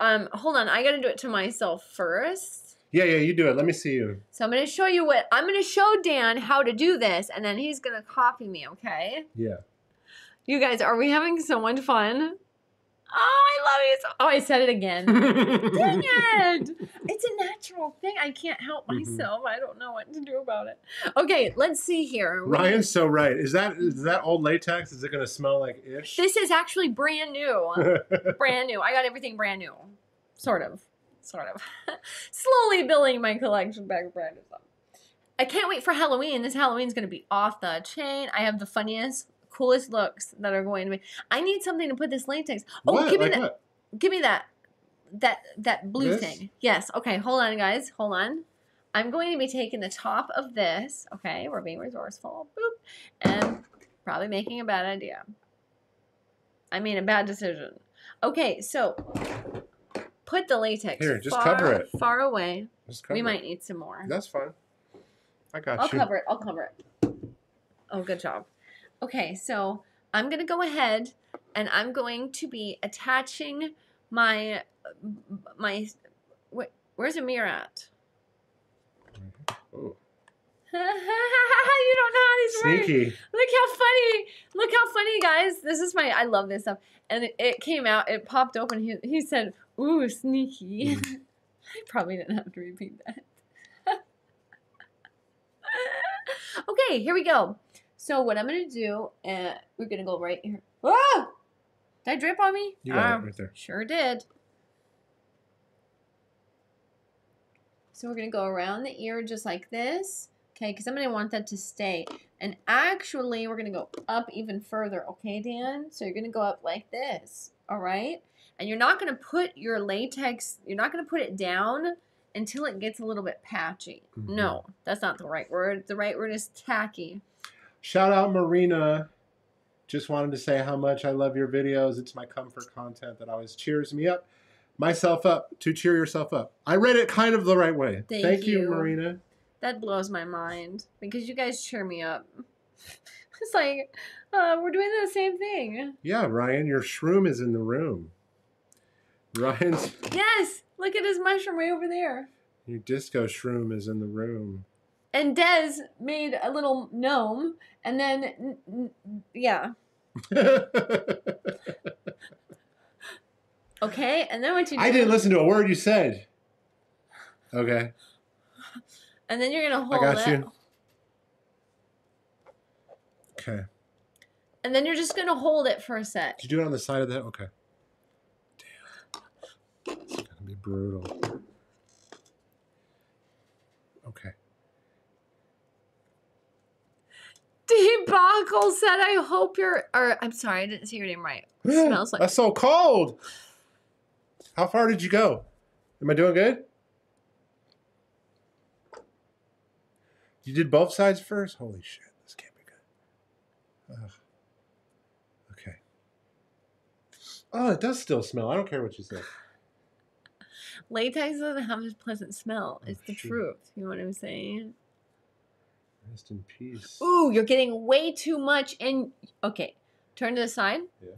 Um, hold on. I gotta do it to myself first. Yeah, yeah, you do it. Let me see you. So I'm going to show you what I'm going to show Dan how to do this, and then he's going to copy me. Okay? Yeah. You guys, are we having so much fun? Oh, I love you. So- oh, I said it again. Dang it! It's a natural thing. I can't help Mhm. myself. I don't know what to do about it. Okay, let's see here. Ryan's so right. Is that is that old latex? Is it gonna smell like ish? This is actually brand new. brand new. I got everything brand new. Sort of. Sort of. Slowly building my collection back of brand new. I can't wait for Halloween. This Halloween's going to be off the chain. I have the funniest, coolest looks that are going to be. I need something to put this latex. Oh, what? give me Like that. what? Give me that. That that blue This? thing. Yes. Okay. Hold on, guys. Hold on. I'm going to be taking the top of this. Okay, we're being resourceful. Boop, and probably making a bad idea. I mean, a bad decision. Okay, so put the latex Here, just far, cover it. far away. Just cover we it. might need some more. That's fine. I got you. I'll cover it. I'll cover it. Oh, good job. Okay, so I'm going to go ahead and I'm going to be attaching my my wh- where's Amir at? Ooh, you don't know how these work. sneaky. Look how funny! Look how funny, guys! This is my. I love this stuff. And it, it came out. It popped open. He he said, "Ooh, sneaky." Mm. I probably didn't have to repeat that. okay, here we go. So what I'm gonna do? Uh, we're gonna go right here. Oh! Did I drip on me? You got Ah, it right there. Sure did. So we're gonna go around the ear just like this. Okay, because I'm gonna want that to stay. And actually, we're gonna go up even further. Okay, Dan? So you're gonna go up like this. All right? And you're not gonna put your latex, you're not gonna put it down until it gets a little bit patchy. Mhm. No, that's not the right word. The right word is tacky. Shout out Marina. Just wanted to say how much I love your videos. It's my comfort content that always cheers me up, myself up, to cheer yourself up. I read it kind of the right way. Thank you, you. Marina. That blows my mind because you guys cheer me up. it's like uh, we're doing the same thing. Yeah, Ryan, your shroom is in the room. Ryan's Yes, look at his mushroom way over there. your disco shroom is in the room. And Des made a little gnome, and then n- n- yeah, okay. And then what you do? I didn't listen to a word you said. Okay. And then you're gonna hold I got it. you. Okay. And then you're just gonna hold it for a sec. Did you do it on the side of that? Okay. Damn. It's gonna be brutal. Okay. Debacle said, "I hope you're." Or I'm sorry, I didn't see your name right. It smells like That's so cold. How far did you go? Am I doing good? You did both sides first? Holy shit. This can't be good. Ugh. Okay. Oh, it does still smell. I don't care what you say. latex doesn't have a pleasant smell. Oh, It's the shoot. truth. You know what I'm saying? Rest in peace. Ooh, you're getting way too much in. Okay, turn to the side. Yeah.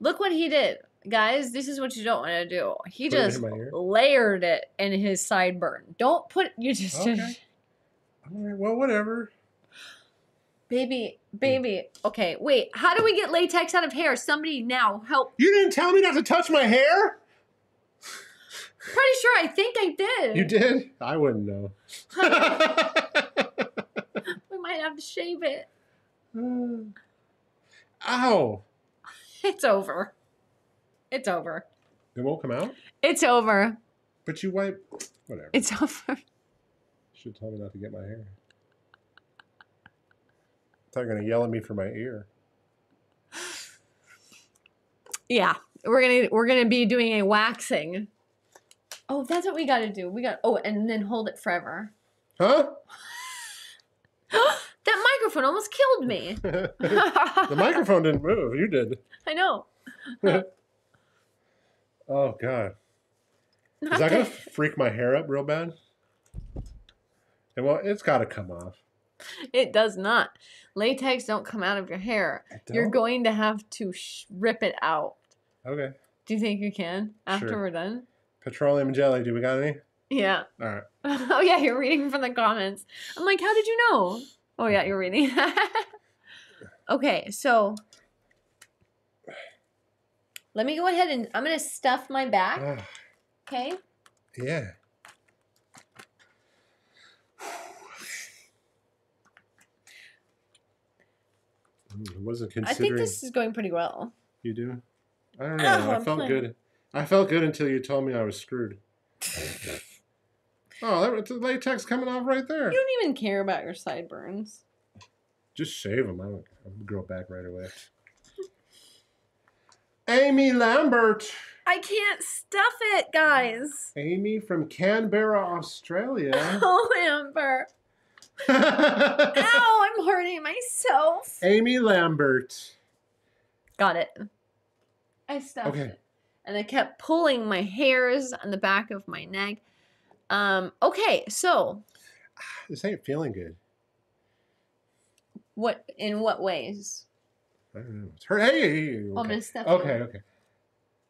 Look what he did. Guys, this is what you don't want to do. He Put just ear? layered it in his sideburn. Don't put you just Okay. All right, well, whatever. baby, baby. Okay, wait. How do we get latex out of hair? Somebody now help. You didn't tell me not to touch my hair? Pretty sure I think I did. You did? I wouldn't know. Might have to shave it. Hmm. Ow. It's over. It's over. It won't come out? It's over. But you wipe. Whatever. It's over. should tell me not to get my hair. were going to yell at me for my ear. Yeah, we're gonna we're gonna be doing a waxing. Oh, that's what we got to do. We got oh, and then hold it forever. Huh? that microphone almost killed me. the microphone didn't move. You did. I know. Oh, God. Not Is that to freak my hair up real bad? And well, it's got to come off. it does not. Latex don't come out of your hair. You're going to have to sh- rip it out. Okay. Do you think you can after Sure. we're done? Petroleum jelly. Do we got any? Yeah. All right. oh yeah, you're reading from the comments. I'm like, how did you know? Oh yeah, you're reading. okay, so let me go ahead and I'm gonna stuff my back. Okay. yeah. I wasn't considering. I think this is going pretty well. You do? I don't oh, know. Oh, I felt playing. good. I felt good until you told me I was screwed. Oh, that was the latex coming off right there. You don't even care about your sideburns. Just shave them. I don't. I'll grow back right away. Amy Lambert. I can't stuff it, guys. Amy from Canberra, Australia. Oh, Amber. Ow, I'm hurting myself. Amy Lambert. Got it. I stuffed Okay. it. And I kept pulling my hairs on the back of my neck. Um, okay, so This ain't feeling good. what in what ways? I don't know. It's hurt. Hey, hey, hey, Oh, I'm okay. gonna stuff it. Okay, okay.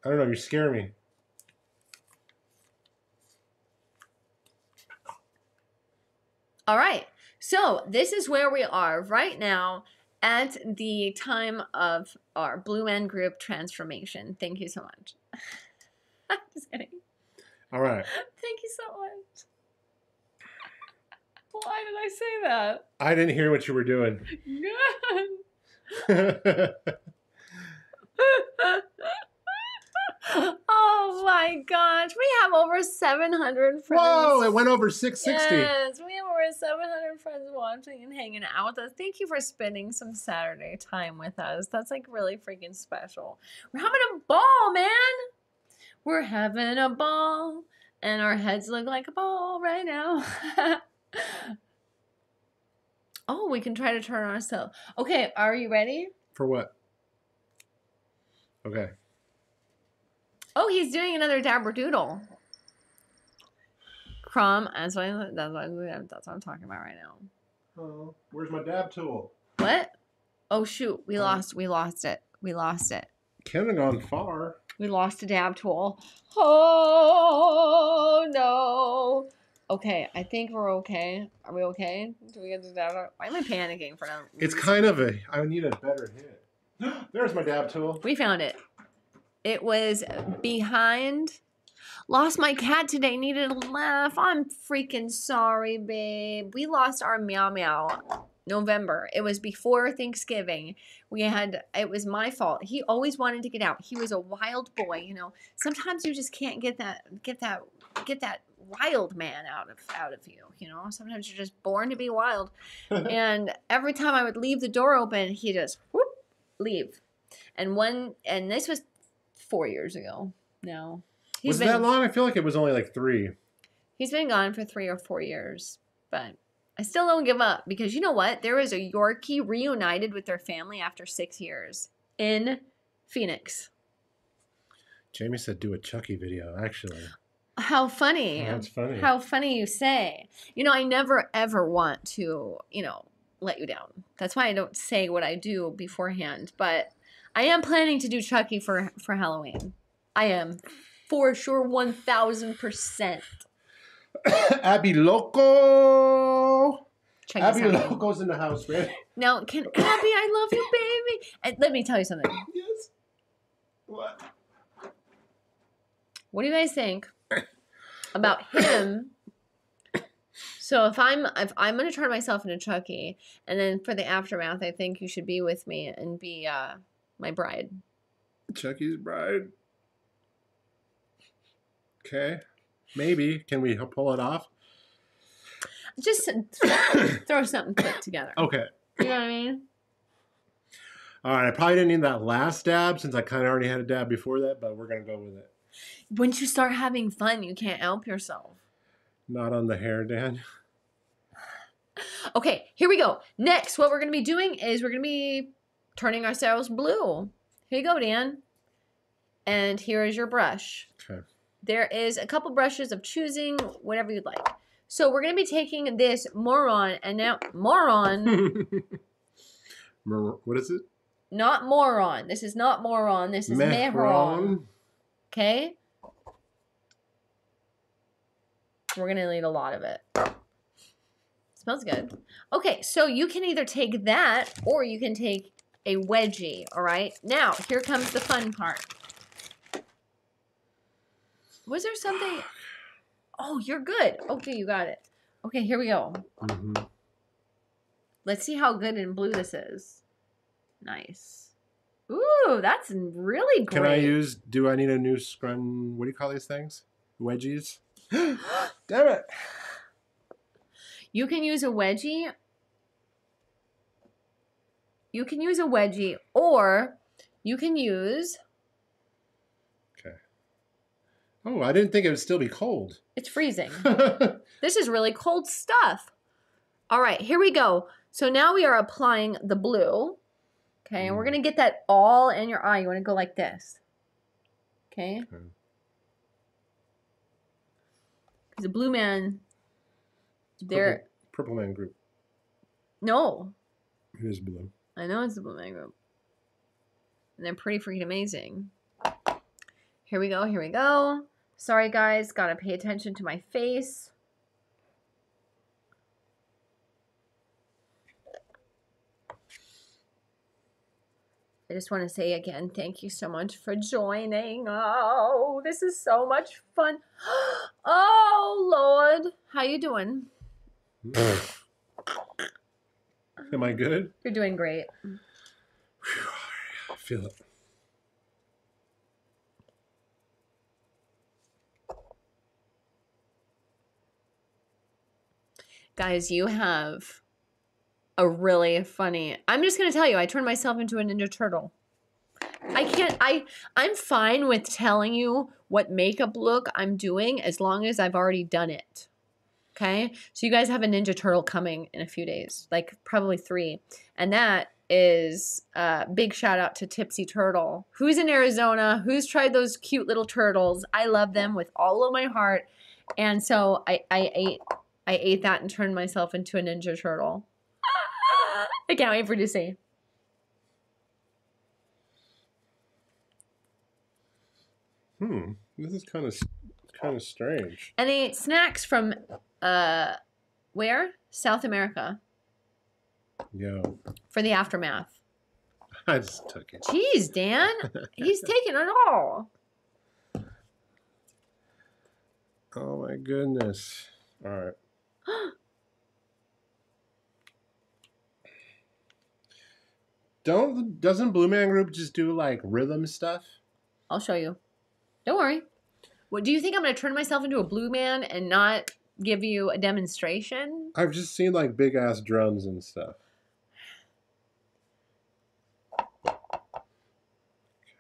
I don't know. You're scaring me. All right. So this is where we are right now at the time of our Blue Man Group transformation. Thank you so much. I'm Just kidding. All right. Thank you so much. Why did I say that? I didn't hear what you were doing. Good. oh my gosh. We have over 700 friends. Whoa! It went over 660. Yes, we have over 700 friends watching and hanging out with us. Thank you for spending some Saturday time with us. That's like really freaking special. We're having a ball, man. We're having a ball, and our heads look like a ball right now. oh, we can try to turn ourselves. Okay, are you ready? For what? Okay. Oh, he's doing another dabber doodle. Crumb, that's what, I, that's, what, I- that's what I'm talking about right now. Oh, where's my dab tool? What? Oh shoot, we Oh. lost we lost it. We lost it. Can't have gone far. We lost a dab tool. Oh no. Okay, I think we're okay. Are we okay? Do we get the dab? Why am I panicking for no It's kind of a. I need a better hit. There's my dab tool. We found it. It was behind. Lost my cat today. Needed a laugh. I'm freaking sorry, babe. We lost our meow meow. November. It was before Thanksgiving. We had. It was my fault. He always wanted to get out. He was a wild boy. You know. Sometimes you just can't get that. Get that. Get that wild man out of out of you. You know. Sometimes you're just born to be wild. and every time I would leave the door open, he just whoop leave. And one. And this was four years ago. No. He's was been, that long? I feel like it was only like three. He's been gone for three or four years, but I still don't give up because you know what? There was a Yorkie reunited with their family after six years in Phoenix. Jamie said do a Chucky video. Actually, How funny! Oh, that's funny. How funny you say. You know, I never ever want to, you know, let you down. That's why I don't say what I do beforehand. But I am planning to do Chucky for for Halloween. I am for sure, one thousand percent. Abby Loco. Check Abby. Loco's in the house, man. Now, can Abby, I love you, baby. And let me tell you something. yes. What? What do you guys think about him? So if I'm if I'm gonna turn myself into Chucky, and then for the aftermath, I think you should be with me and be uh, my bride. Chucky's bride. Okay. Maybe. Can we pull it off? Just throw something together. Okay. You know what I mean? All right. I probably didn't need that last dab since I kind of already had a dab before that, but we're going to go with it. Once you start having fun, you can't help yourself. Not on the hair, Dan. Okay, here we go. Next, what we're gonna be doing is we're gonna be turning ourselves blue. Here you go, Dan. And here is your brush. There is a couple brushes of choosing whatever you'd like. So we're gonna be taking this moron and now moron, what is it? not moron. This is not moron. This is mehron. Mehron. Okay. We're gonna need a lot of it. Smells good. Okay, so you can either take that or you can take a wedgie. All right. Now here comes the fun part. Was there something? Oh, you're good. Okay, you got it. Okay, here we go. Mhm. Let's see how good in blue this is. Nice. Ooh, that's really great. Can I use? Do I need a new scrun? What do you call these things? Wedgies. Damn it! You can use a wedgie. You can use a wedgie, or you can use. Oh, I didn't think it would still be cold. It's freezing. this is really cold stuff. All right, here we go. So now we are applying the blue. Okay, and we're Mm. gonna get that all in your eye. You want to go like this. Okay. Okay. Because the blue man, they're Purple, Purple Man Group. no, It is blue. I know it's the Blue Man Group. And they're pretty freaking amazing. Here we go, here we go. Sorry, guys, gotta pay attention to my face. I just want to say again, thank you so much for joining. Oh, this is so much fun. Oh, Lord. How you doing? Am I good? You're doing great. Whew, I feel it. Guys you have a really funny i'm just to tell you i turned myself into a ninja turtle. I can't i i'm fine with telling you what makeup look i'm doing as long as i've already done it okay? So you guys have a ninja turtle coming in a few days like probably three. And that is uh big shout out to tipsy turtle who's in arizona who's tried those cute little turtles. I love them with all of my heart. And so i i ate I ate that and turned myself into a ninja turtle. I can't wait for you to see. Hmm. This is kind of kind of strange. And they ate snacks from uh where? South America Yeah. for the aftermath. I just took it. Jeez, Dan. He's taking it all. Oh my goodness. All right. Don't doesn't Blue Man Group just do like rhythm stuff? I'll show you. Don't worry. What do you think I'm gonna turn myself into a blue man and not give you a demonstration? I've just seen like big ass drums and stuff.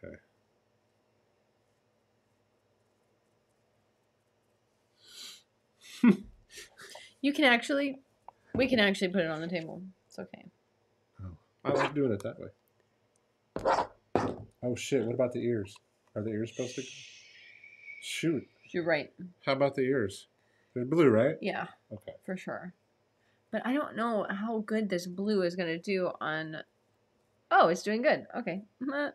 Okay. You can actually we can actually put it on the table. It's okay. I like doing it that way. Oh shit! What about the ears? Are the ears supposed to? Shoot! You're right. How about the ears? They're blue, right? Yeah. Okay. for sure. But I don't know how good this blue is going to do on. Oh, it's doing good. Okay.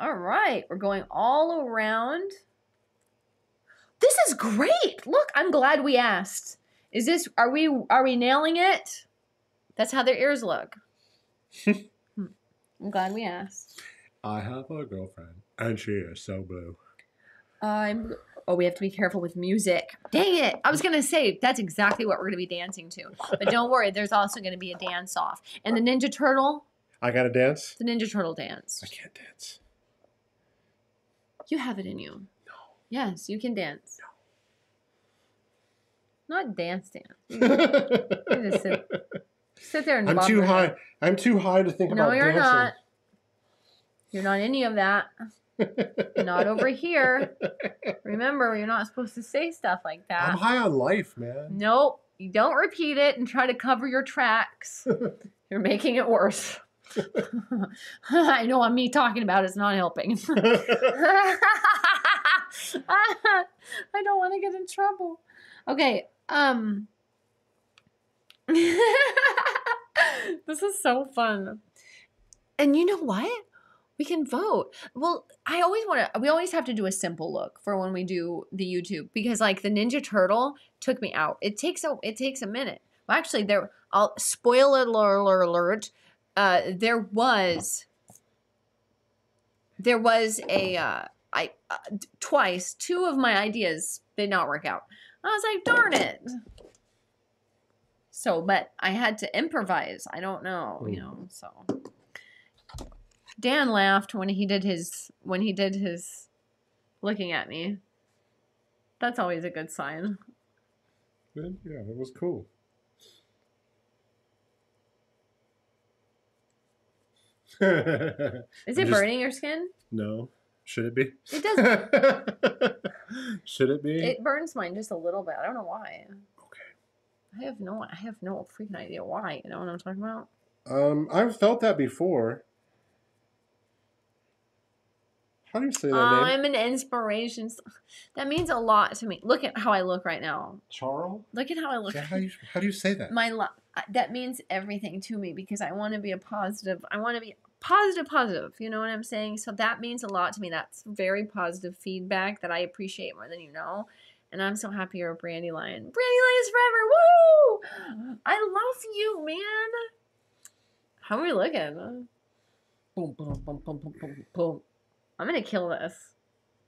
All right, we're going all around. This is great. Look, I'm glad we asked. Is this are we are we nailing it? That's how their ears look. I'm glad we asked. I have a girlfriend, and she is so blue. I'm. Oh, we have to be careful with music. Dang it! I was gonna say that's exactly what we're gonna be dancing to, but don't worry. There's also gonna be a dance off, and the Ninja Turtle, I gotta dance. the Ninja Turtle dance. I can't dance. You have it in you. No. Yes, you can dance. No. Not dance, dance. Sit- there and I'm too high. head. I'm too high to think No, about you're dancing. not. You're not any of that. Not over here. Remember, you're not supposed to say stuff like that. I'm high on life, man. Nope. You don't repeat it and try to cover your tracks. You're making it worse. I know I'm me talking about it's not helping. I don't want to get in trouble. Okay. Um This is so fun. And you know what? We can vote. Well, I always want to. We always have to do a simple look for when we do the YouTube because, like, the Ninja Turtle took me out. It takes a. It takes a minute. Well, actually, there. I'll spoiler alert. Uh, there was. There was a. Uh, I uh, twice two of my ideas did not work out. I was like, darn it. So, but I had to improvise. I don't know, you Mm. know. So Dan laughed when he did his when he did his looking at me. That's always a good sign. Yeah, it was cool. Is it just- burning your skin? no. Should it be? It does. Should it be? It burns mine just a little bit. I don't know why. I have no. I have no freaking idea why. You know what I'm talking about? Um, I've felt that before. How do you say that name? I'm an inspiration. That means a lot to me. Look at how I look right now. Charles? Look at how I look. how you how do you say that? my I- that means everything to me because I want to be a positive. I want to be positive, positive. You know what I'm saying? So that means a lot to me. That's very positive feedback that I appreciate more than you know. And I'm so happy you're a Brandi Lion. Brandi Lions forever. Woo! I love you, man. How are we looking? Boom, boom, boom, boom, boom, boom, boom. I'm gonna kill this.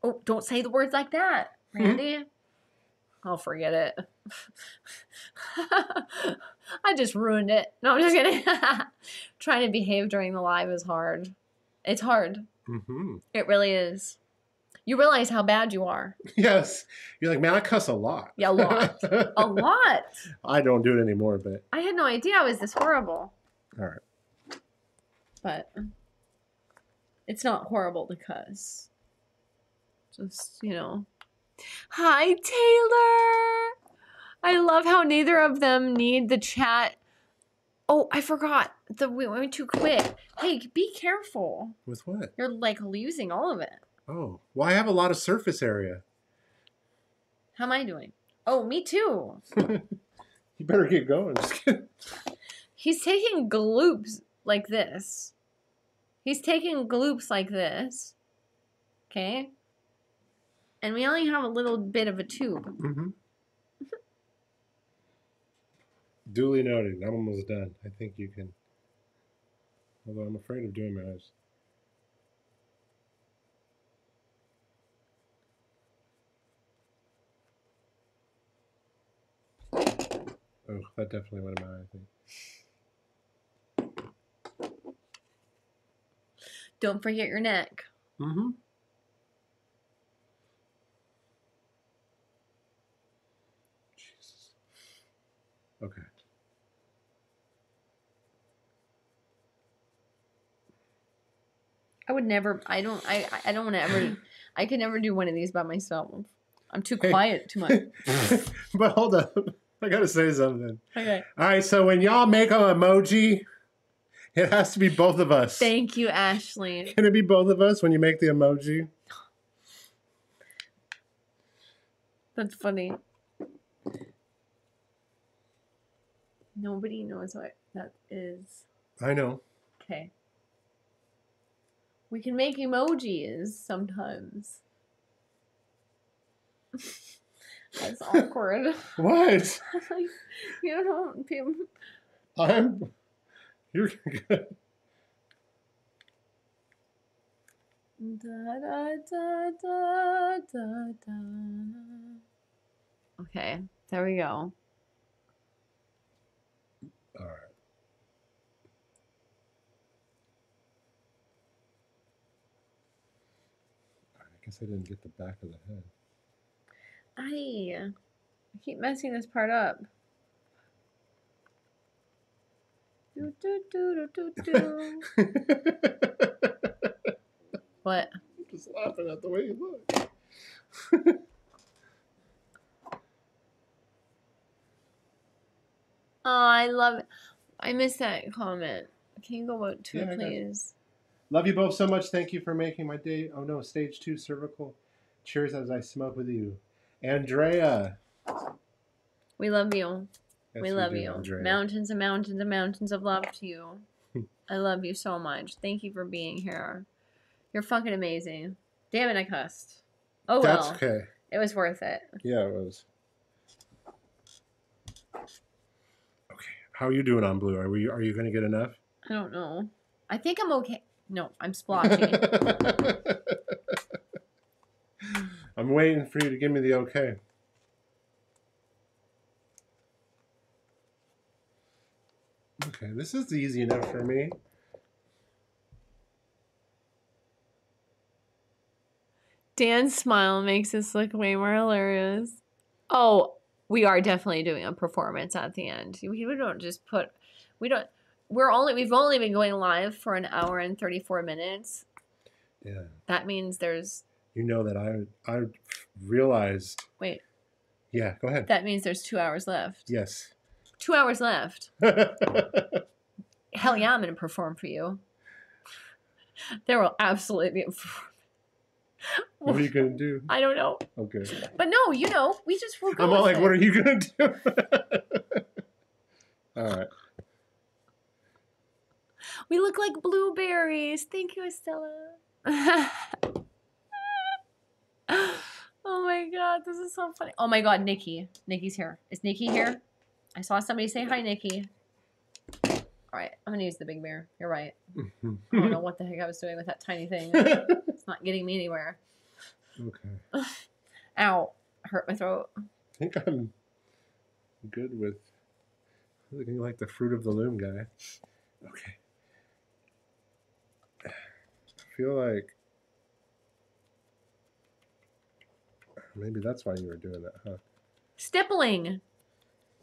Oh, don't say the words like that, Randy. I'll forget it. I just ruined it. No, I'm just kidding. Trying to behave during the live is hard. It's hard. Mm-hmm. It really is. You realize how bad you are. Yes. You're like, man, I cuss a lot. Yeah, a lot. A lot. I don't do it anymore, but I had no idea I was this horrible. all right. But it's not horrible to cuss. Just, you know. Hi, Taylor. I love how neither of them need the chat. Oh, I forgot. The we went too quick. Hey, be careful. With what? You're like losing all of it. Oh, well, I have a lot of surface area. How am I doing? Oh, me too. You better get going. He's taking gloops like this. He's taking gloops like this. Okay? And we only have a little bit of a tube. Mm-hmm. Duly noted. I'm almost done. I think you can. Although I'm afraid of doing my eyes. Oh, that definitely went in my eye, I think. Don't forget your neck. Mm-hmm. Jesus. Okay. I would never I don't I I don't want to ever I could never do one of these by myself. I'm too Hey. quiet too much. but hold up. I gotta say something. Okay. All right, so when y'all make an emoji, it has to be both of us. Thank you, Ashley. Can it be both of us when you make the emoji? That's funny. Nobody knows what that is. I know. Okay. We can make emojis sometimes. That's awkward. What? you don't people I'm. You're good. da, da, da, da, da, da. Okay, there we go. All right. I guess I didn't get the back of the head. I keep messing this part up. Do, do, do, do, do, do. what? I'm just laughing at the way you look. Oh, I love it. I missed that comment. Can you go out to Yeah, it, I got you. please? Love you both so much. Thank you for making my day. Oh no, stage two cervical. Cheers as I smoke with you. Andrea. We love you. Yes, we love do, you. Andrea. Mountains and mountains and mountains of love to you. I love you so much. Thank you for being here. You're fucking amazing. Damn it, I cussed. Oh That's well. okay. It was worth it. Yeah, it was. Okay, how are you doing on blue? Are we? Are you going to get enough? I don't know. I think I'm okay. No, I'm splotchy. I'm waiting for you to give me the okay. Okay, this is easy enough for me. Dan's smile makes this look way more hilarious. Oh, we are definitely doing a performance at the end. We, we don't just put, we don't, we're only, we've only been going live for an hour and 34 minutes. Yeah, That means there's, you know that I I realized. wait, Yeah, go ahead. that means there's two hours left. Yes. Two hours left. Hell yeah, I'm going to perform for you. There will absolutely be a performance. are you gonna do? I don't know. Okay. But no, you know, we just will go. I'm all like, it. what are you gonna do? all right. We look like blueberries. Thank you, Estella. oh my god, this is so funny. Oh my god, Nikki. Nikki's here. Is Nikki here? I saw somebody say hi, Nikki. All right, I'm gonna use the big mirror. You're right. I don't know what the heck I was doing with that tiny thing. It's not getting me anywhere. okay. Ow. Hurt my throat. I think I'm good with looking like the fruit of the loom guy. Okay. I feel like maybe that's why you were doing that, huh? Stippling.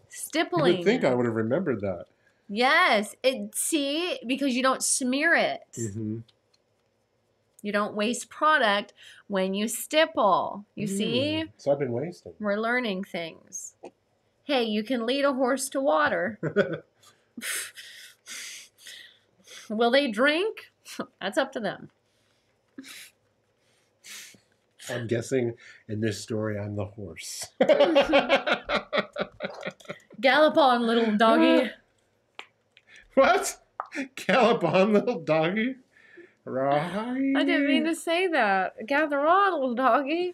Stippling. You would think I would have remembered that. Yes. It see, because you don't smear it. Mm-hmm. You don't waste product when you stipple. You see? So I've been wasting. We're learning things. Hey, you can lead a horse to water. Will they drink? That's up to them. I'm guessing in this story I'm the horse. Gallop on, little doggy. what? Gallop on, little doggy. Right. I didn't mean to say that. Gather on, little doggy.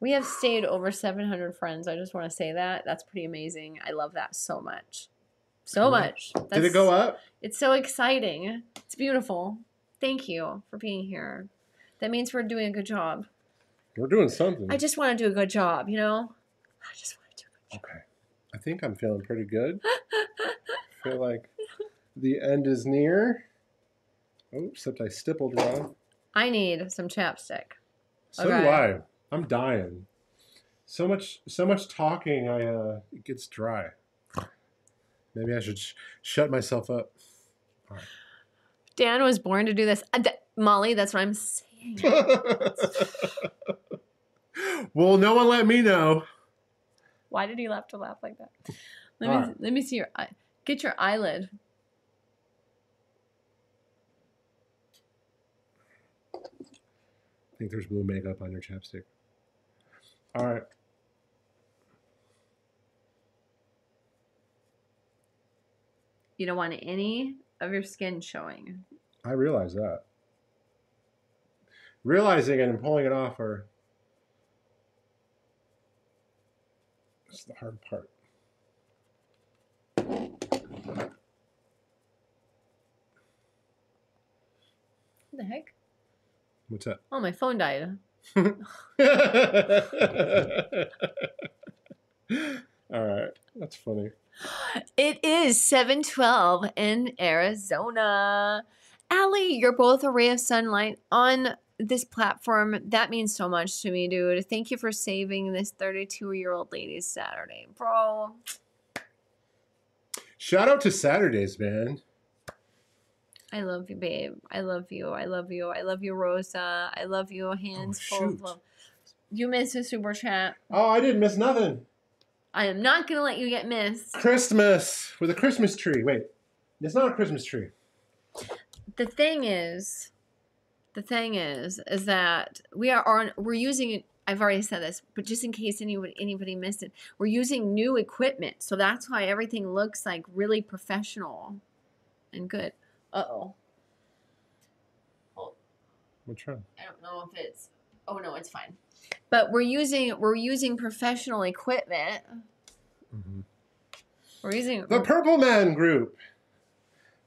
We have stayed over 700 friends. I just want to say that. That's pretty amazing. I love that so much. So much. Did it go up? It's so exciting. It's beautiful. Thank you for being here. That means we're doing a good job. We're doing something. I just want to do a good job, you know? I just want to do a good job. Okay. I think I'm feeling pretty good. feel like the end is near. Oh, except I stippled wrong. I need some chapstick. So do I. I'm dying. So much, so much talking. I uh, it gets dry. Maybe I should sh- shut myself up. Dan was born to do this. Uh, th- Molly, that's what I'm saying. well, no one let me know. Why did he laugh to laugh like that? Let me Alright. let me see your eye. Get your eyelid. I think there's blue makeup on your chapstick. All right. You don't want any of your skin showing. I realize that. Realizing it and pulling it off are that's the hard part. What the heck? What's that? Oh, my phone died. All right, that's funny. It is 712 in Arizona. Allie, you're both a ray of sunlight on this platform. That means so much to me, dude. Thank you for saving this 32 year old lady's Saturday, bro. Shout out to Saturdays, man. I love you, babe. I love you. I love you. I love you, Rosa. I love you. Hands oh, full of love. You missed a super chat. Oh, I didn't miss nothing. I am not going to let you get missed. Christmas with a Christmas tree. Wait, it's not a Christmas tree. the thing is the thing is is that we are on we're using I've already said this, but just in case anybody anybody missed it, we're using new equipment. So that's why everything looks like really professional and good. Uh-oh. What's wrong? I don't know if it's. Oh no, it's fine. But we're using we're using professional equipment. Mhm. We're using. The Purple Man Group.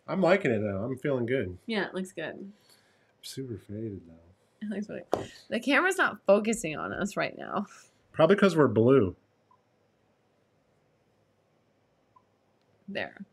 I'm liking it now. I'm feeling good. yeah, it looks good. Super faded now. It looks really. The camera's not focusing on us right now. Probably because we're blue. There.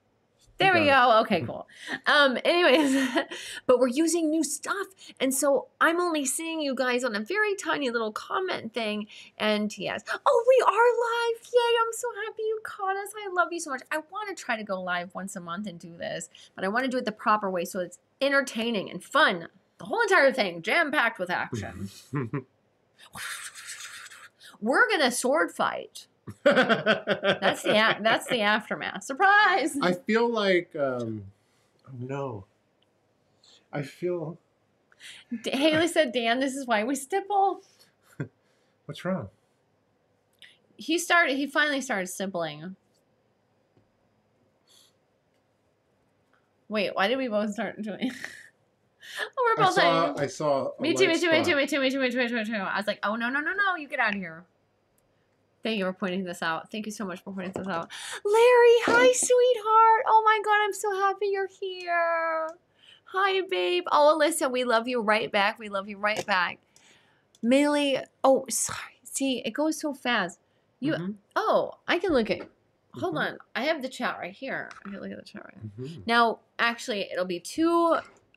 There we go. Okay, cool. Um, anyways, but we're using new stuff. And so I'm only seeing you guys on a very tiny little comment thing. And yes. Oh, we are live. Yay. I'm so happy you caught us. I love you so much. I want to try to go live once a month and do this, but I want to do it the proper way so it's entertaining and fun. The whole entire thing, jam packed with action. We're gonna sword fight. That's the a- that's the aftermath. Surprise! I feel like. Um, oh no. I feel. D- Haley said, "Dan, this is why we stipple." What's wrong? He started. He finally started stippling. Wait, why did we both start doing? I saw. I saw. me too, me too, me too, me too, me too, me too, me too, me too. I was like, oh no, no, no, no, you get out of here. Thank you for pointing this out. Thank you so much for pointing this out. Larry, hi, sweetheart. Oh my god, I'm so happy you're here. Hi, babe. Oh, Alyssa, we love you right back. We love you right back. Millie, oh, sorry. See, it goes so fast. You, Mhm, oh, I can look at. Hold Mhm. on, I have the chat right here. I can look at the chat right. Here. mhm. Now, actually, it'll be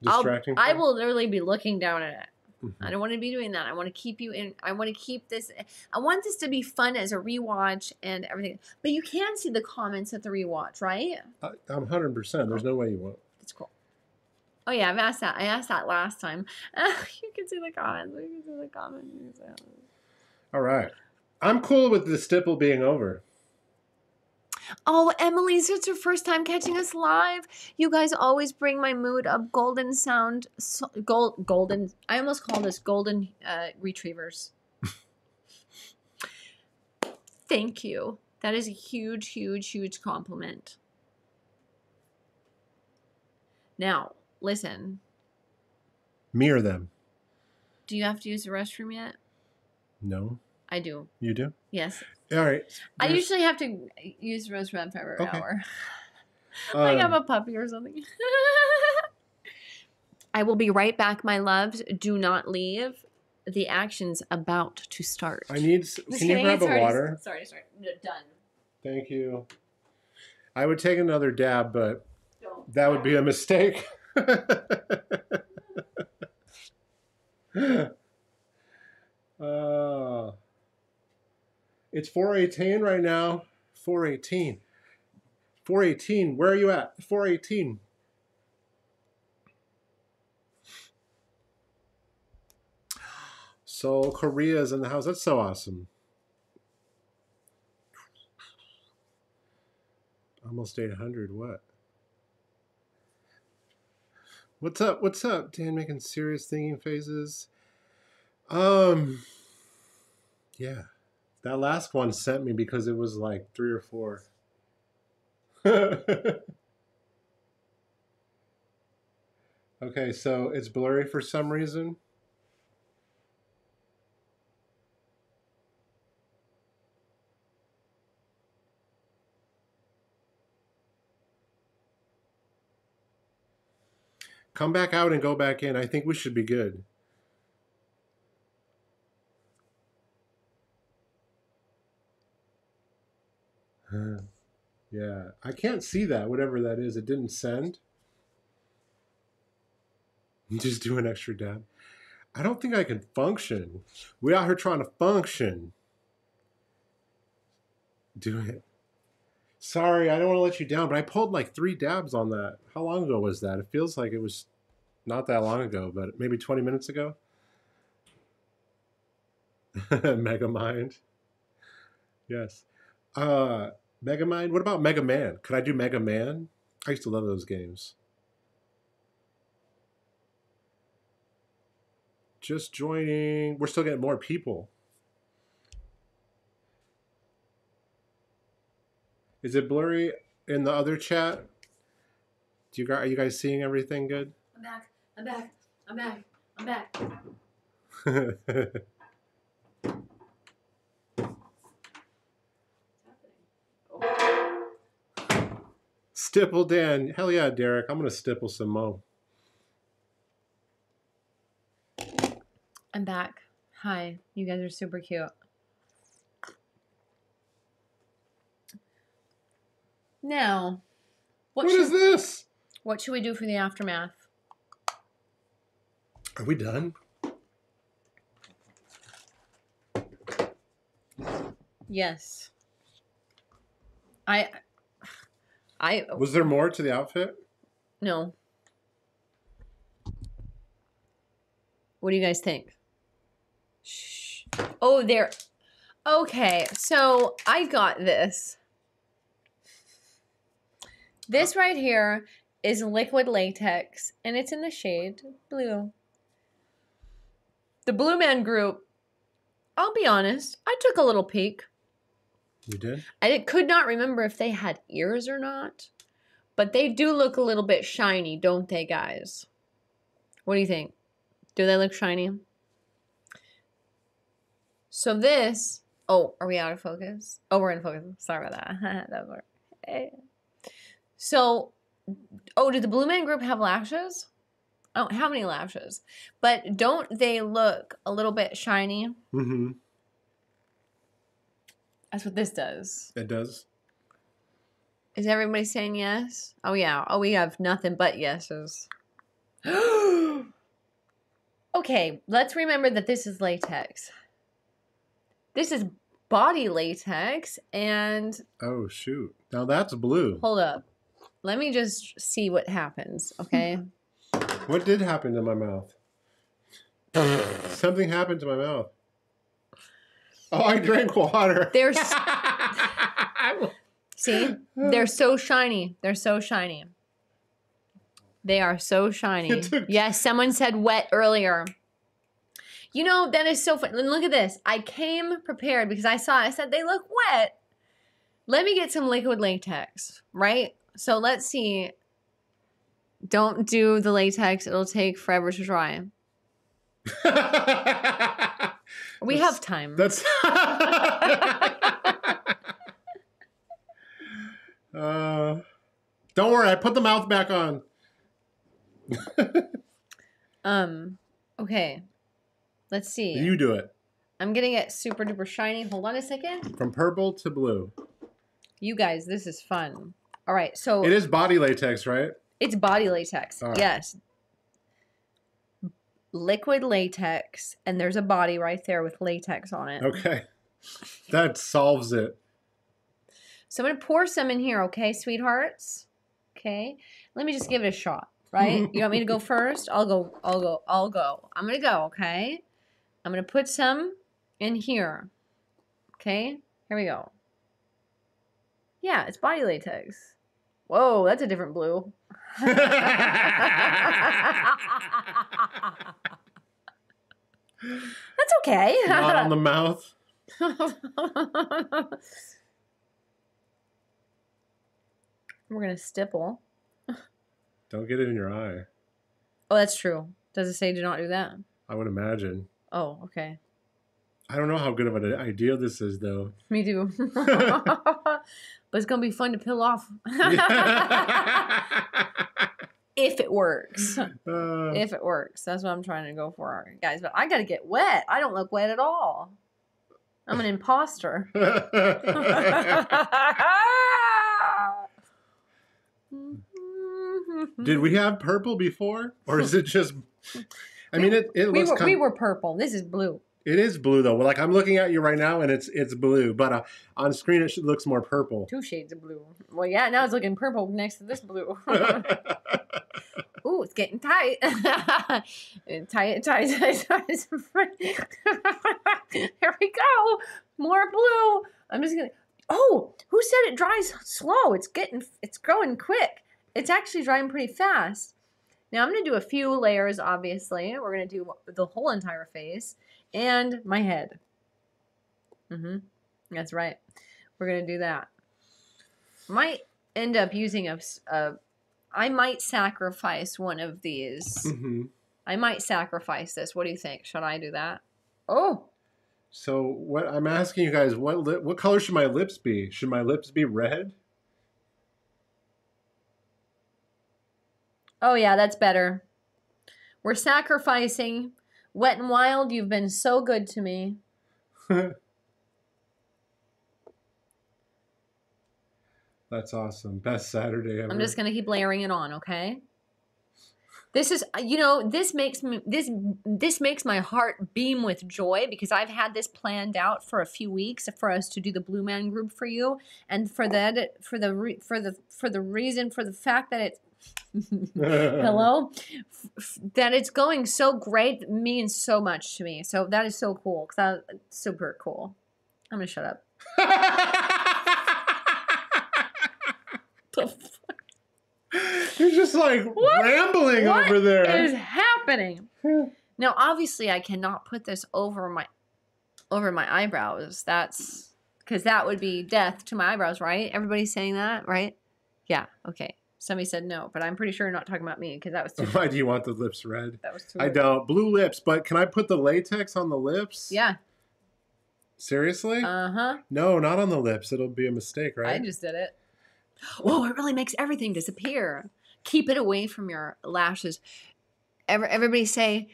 too. I'll, Distracting. I will literally be looking down at it. Mhm. I don't want to be doing that. I want to keep you in. I want to keep this. I want this to be fun as a rewatch and everything. But you can see the comments at the rewatch, right? I, I'm hundred percent. There's no way you won't. That's cool. Oh yeah, I've asked that. I asked that last time. you can see the comments. You can see the comments. You can see all this. All right. I'm cool with the stipple being over. Oh, Emily's it's your first time catching us live. You guys always bring my mood up. Golden sound, so, gold, golden. I almost call this golden uh, retrievers. Thank you. That is a huge, huge, huge compliment. Now, listen. Mirror them. Do you have to use the restroom yet? No, I do. you do. Yes. All right. I usually have to use the restroom every Okay. hour. like I'm um, a puppy or something. I will be right back, my loves. Do not leave. The action's about to start. I need. Can you grab a water? Sorry, sorry. No, done. Thank you. I would take another dab, but Don't. that would be a mistake. uh, it's 418 right now. 418. 418. Where are you at? 418. So Korea's in the house. That's so awesome. Almost 800. What? What's up? What's up? Dan making serious thinking faces. Um, yeah. That last one sent me because it was like three or four. okay, so it's blurry for some reason. Come back out and go back in. I think we should be good. Yeah, I can't see that, whatever that is. It didn't send. Just do an extra dab. I don't think I can function. We out here trying to function. Do it. Sorry, I don't want to let you down, but I pulled like three dabs on that. How long ago was that? It feels like it was not that long ago, but maybe 20 minutes ago. Megamind. Yes. Uh Megamind. What about Mega Man? Could I do Mega Man? I used to love those games. Just joining. We're still getting more people. Is it blurry in the other chat? Do you guys are you guys seeing everything good? I'm back. I'm back. I'm back. I'm back. Stipple Dan. Hell yeah, Derek. I'm going to stipple some mo. I'm back. Hi. You guys are super cute. Now, what, what should, is this? what should we do for the aftermath? Are we done? Yes. I I Was there more to the outfit? no. What do you guys think? Shh. Oh, there. Okay, so I got this. This oh. right here is liquid latex, and it's in the shade blue. The Blue Man Group. I'll be honest. I took a little peek. You did? I could not remember if they had ears or not, but they do look a little bit shiny, don't they, guys? What do you think? Do they look shiny? So this, oh, are we out of focus? Oh, we're in focus. Sorry about that. that was hey. So, oh, did the Blue Man Group have lashes? I don't have any lashes, but don't they look a little bit shiny? Mm-hmm. That's what this does. It does. Is everybody saying yes? Oh yeah. Oh, we have nothing but yeses. okay, let's remember that this is latex. This is body latex, and Oh shoot! Now that's blue. hold up. Let me just see what happens, okay? What did happen to my mouth? Something happened to my mouth. Oh, I drank water. There's see, they're so shiny. They're so shiny. They are so shiny. Yes, someone said wet earlier. You know, that is so fun. And Look at this. I came prepared because I saw, I said, they look wet. Let me get some liquid latex, right? So let's see. Don't do the latex, it'll take forever to dry. We That's- have time. That's. uh, don't worry, I put the mouth back on. Um, okay. Let's see. You do it. I'm getting it super duper shiny. Hold on a second. From purple to blue. You guys, this is fun. All right, so It is body latex, right? it's body latex. Right. Yes. Liquid latex, and there's a body right there with latex on it. Okay. That solves it. So I'm gonna pour some in here, okay, sweethearts? Okay. Let me just give it a shot, right? you want me to go first? I'll go, I'll go, I'll go. I'm gonna go, okay? I'm gonna put some in here. Okay, here we go. Yeah, it's body latex. Whoa, that's a different blue. That's okay. Not on the mouth. We're gonna stipple. Don't get it in your eye. Oh, that's true. Does it say do not do that? I would imagine. Oh, okay. I don't know how good of an idea this is, though. Me too. but it's gonna be fun to peel off if it works. Uh, If it works, that's what I'm trying to go for, guys. But I gotta get wet. I don't look wet at all. I'm an imposter. Did we have purple before, or is it just? I mean, it, it we looks were, kind. we were purple. This is blue. It is blue though. Well, Like I'm looking at you right now, and it's it's blue, but uh, on screen it looks more purple. Two shades of blue. Well, yeah, now it's looking purple next to this blue. Ooh, it's getting tight. tight, tight, tight, tight. Here we go. More blue. I'm just gonna. Oh, who said it dries slow? It's getting, it's growing quick. It's actually drying pretty fast. Now I'm gonna do a few layers. Obviously, we're gonna do the whole entire face and my head. Mm-hmm. That's right. We're gonna do that. Might end up using a, a I might sacrifice one of these hmm I might sacrifice this. What do you think? Should I do that? Oh, So what I'm asking you guys, what lip, what color should my lips be? Should my lips be red? oh yeah, that's better. We're sacrificing. Wet and Wild, you've been so good to me. That's awesome. Best Saturday ever. I'm just gonna keep layering it on, okay? This is, uh, you know, this makes me this this makes my heart beam with joy because I've had this planned out for a few weeks for us to do the Blue Man Group for you, and for that, for the for the for the reason for the fact that it's hello that it's going so great means so much to me. So that is so cool that's super cool. I'm gonna shut up. You're just like What? rambling What over there. is happening? Now, obviously, I cannot put this over my over my eyebrows. That's because that would be death to my eyebrows, right? Everybody's saying that, right? Yeah. Okay. Somebody said no, but I'm pretty sure you're not talking about me because that was too. Why do you want the lips red? that was too. I don't. Blue lips, but can I put the latex on the lips? Yeah. Seriously? Uh huh. no, not on the lips. It'll be a mistake, right? I just did it. Whoa! It really makes everything disappear. Keep it away from your lashes. Every, everybody say,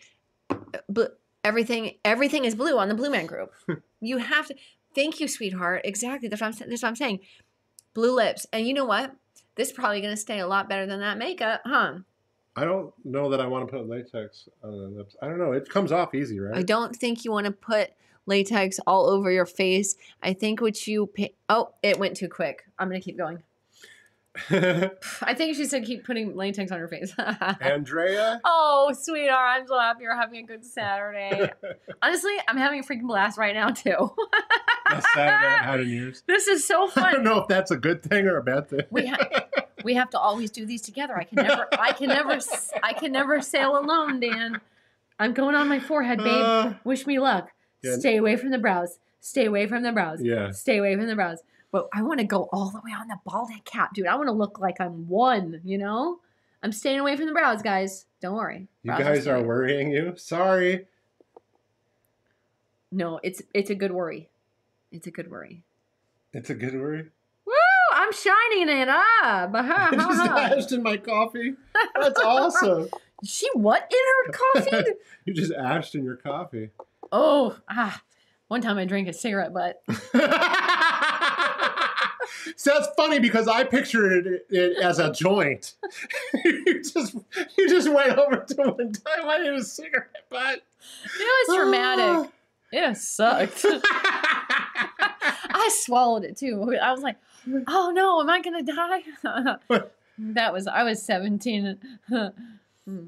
"Bl- everything everything is blue on the Blue Man Group. you have to. Thank you, sweetheart. Exactly. That's what I'm. That's what I'm saying. Blue lips, and you know what? This is probably going to stay a lot better than that makeup, huh? I don't know that I want to put latex on the lips. I don't know. It comes off easy, right? I don't think you want to put latex all over your face. I think what you. Pa- oh, it went too quick. I'm going to keep going. I think she said keep putting latex on her face. Andrea? oh, sweetheart, I'm so happy you're having a good Saturday. Honestly, I'm having a freaking blast right now too. Saturday I've had in years. this is so fun. I don't know if that's a good thing or a bad thing. We ha- we have to always do these together. I can never I can never I can never sail alone, Dan. I'm going on my forehead, babe. Uh, Wish me luck. Yeah. Stay away from the brows. Stay away from the brows. yeah. Stay away from the brows. But I want to go all the way on the bald head cap, dude. I want to look like I'm one, you know? I'm staying away from the brows, guys. Don't worry. You Brows guys are worrying you. Sorry. No, it's it's a good worry. It's a good worry. It's a good worry. Woo! I'm shining it up. I just ashed in my coffee. That's awesome. She what in her coffee? You just ashed in your coffee. oh, ah. One time I drank a cigarette butt. So that's funny because I pictured it, it as a joint. you just you just went over to one time. I need a cigarette butt. It was dramatic. It sucked. I swallowed it too. I was like, oh no, am I gonna die? that was I was 17. Hmm.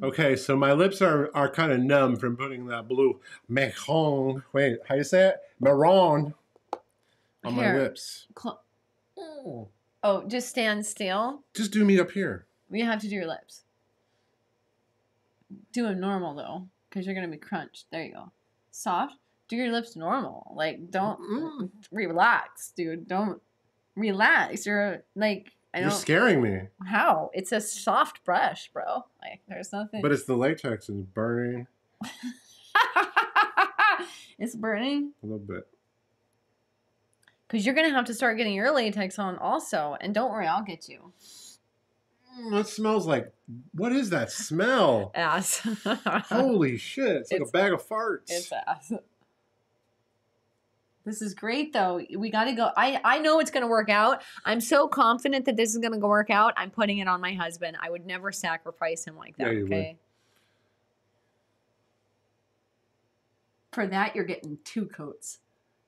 okay, so my lips are are kind of numb from putting that blue marron. Wait, how do you say it? Marron on my lips. Cl- Oh. oh, just stand still. Just do me up here. You have to do your lips. Do them normal though, because you're gonna be crunched. There you go. Soft. Do your lips normal. Like don't Mm. relax, dude. Don't relax. You're like I You're scaring me. how. It's a soft brush, bro. Like there's nothing. But it's the latex is burning it's burning a little bit. Because you're gonna have to start getting your latex on also. And don't worry, I'll get you. Mm, that smells like. What is that smell? Ass. Holy shit! It's like It's- a bag of farts. It's ass. This is great though. We got to go. I I know it's going to work out. I'm so confident that this is going to work out. I'm putting it on my husband. I would never sacrifice him like that, Yeah, you would. okay? For that you're getting two coats.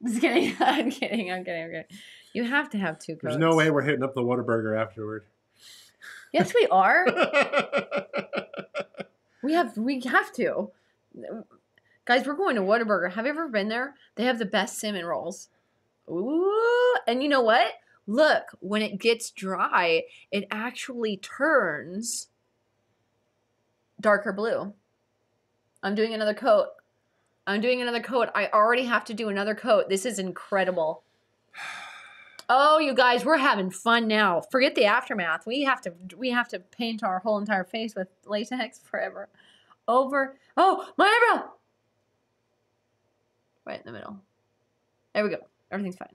Just kidding. I'm kidding. I'm kidding. I'm kidding. You have to have two coats. There's no way we're hitting up the Whataburger afterward. Yes, we are. We have we have to. Guys, we're going to Whataburger. Have you ever been there? They have the best cinnamon rolls. Ooh, and you know what? Look, when it gets dry, it actually turns darker blue. I'm doing another coat. I'm doing another coat. I already have to do another coat. This is incredible. Oh, you guys, we're having fun now. Forget the aftermath. We have to we have to paint our whole entire face with latex forever. over. Oh, my eyebrow! Right in the middle. There we go. Everything's fine.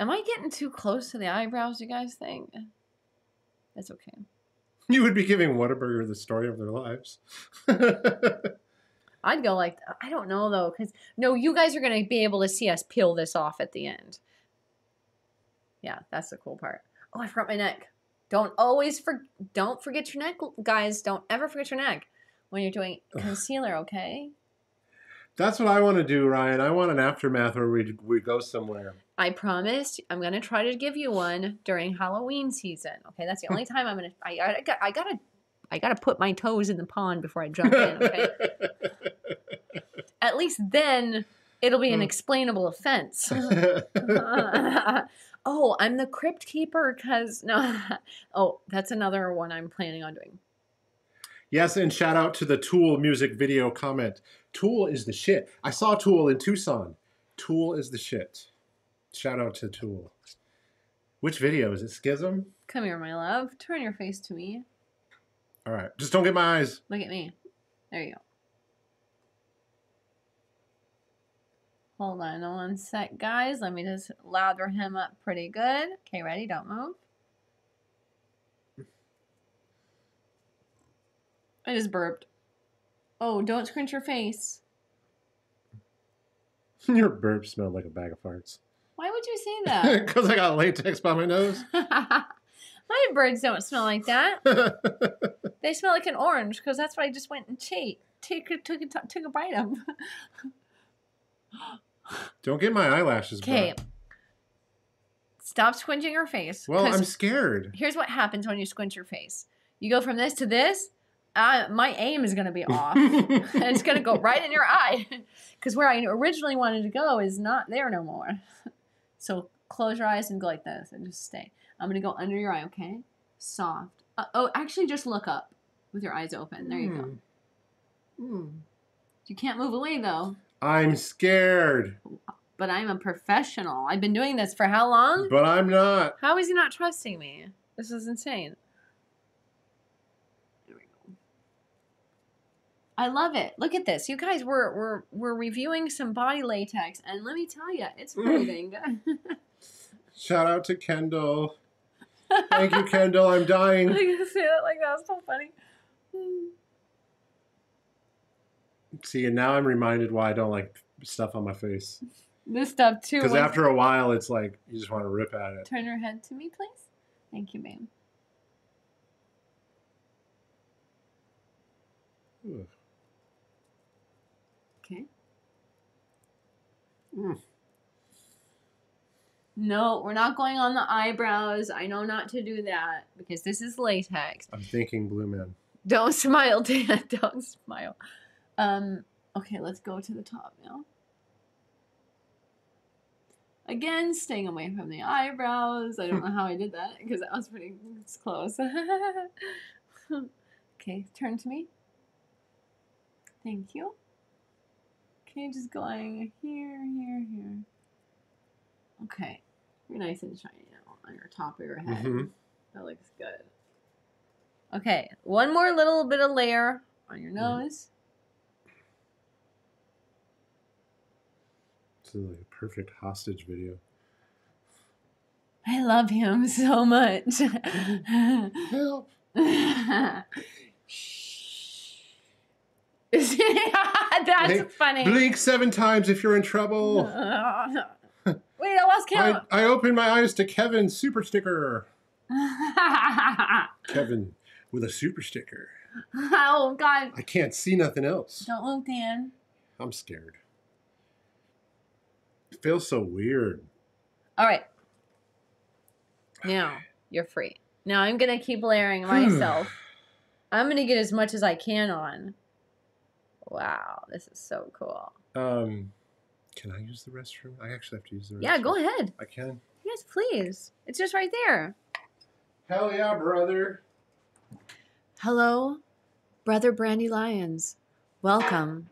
Am I getting too close to the eyebrows, you guys think? That's okay. You would be giving Whataburger the story of their lives. I'd go like, I don't know though, because no, you guys are going to be able to see us peel this off at the end. Yeah, that's the cool part. Oh, I forgot my neck. Don't always for don't forget your neck, guys. Don't ever forget your neck when you're doing concealer. Okay. That's what I want to do, Ryan. I want an aftermath where we we go somewhere. I promise I'm gonna try to give you one during Halloween season. Okay, that's the only time I'm gonna. I, I, got, I gotta, I gotta put my toes in the pond before I jump in. Okay. At least then it'll be an Hmm. explainable offense. oh, I'm the crypt keeper because no. Oh, that's another one I'm planning on doing. yes, and shout out to the Tool music video comment. Tool is the shit. I saw Tool in Tucson. Tool is the shit. Shout out to Tool. Which video is it? Schism. Come here, my love. Turn your face to me. All right, just don't get my eyes. Look at me. There you go. Hold on one sec, guys. Let me just lather him up pretty good. Okay, ready? Don't move. I just burped. Oh, don't scrunch your face. Your burp smelled like a bag of farts. Why would you say that? Because I got latex by my nose. My birds don't smell like that. They smell like an orange because that's what I just went and ate. Took, a- took, a- took a bite of. don't get my eyelashes Okay. Stop squinching your face. Well, I'm scared. here's what happens when you squint your face. You go from this to this. Uh, my aim is going to be off. and it's going to go right in your eye. Because where I originally wanted to go is not there no more. So close your eyes and go like this and just stay. I'm going to go under your eye, okay? Soft. Uh, oh, actually, just look up with your eyes open. There you go. Hmm. You can't move away though. I'm scared, But I'm a professional. I've been doing this for how long? but I'm not. How is he not trusting me? This is insane. There we go. I love it. Look at this. You guys, we're we're we're reviewing some body latex, and let me tell you, it's pretty dang good. Shout out to Kendall. Thank you, Kendall. I'm dying. I can say that like that was so funny. See, and now I'm reminded why I don't like stuff on my face. This stuff too. Because after a while, it's like you just want to rip at it. Turn your head to me, please. Thank you, ma'am. Okay. Mm. No, we're not going on the eyebrows. I know not to do that because this is latex. I'm thinking Blue Man. Don't smile, Dan. Don't smile. Um, okay, let's go to the top now. Again, staying away from the eyebrows. I don't know how I did that because that was pretty close. okay, turn to me. Thank you. Okay, just going here, here, here. Okay, you're nice and shiny now on your top of your head. Mhm. That looks good. Okay, one more little bit of layer on your nose. This is like a perfect hostage video. I love him so much. Help! That's funny. Blink seven times if you're in trouble. Wait, I lost I, count. I open my eyes to Kevin's super sticker. Kevin with a super sticker. oh God! I can't see nothing else. Don't move, Dan. I'm scared. It feels so weird. All right. Now you're free. Now I'm gonna keep layering myself. I'm gonna get as much as I can on. Wow, this is so cool. Um, can I use the restroom? I actually have to use the restroom. Yeah, go ahead. I can. Yes, please. It's just right there. Hell yeah, brother. Hello, Brother Brandi Lions. Welcome.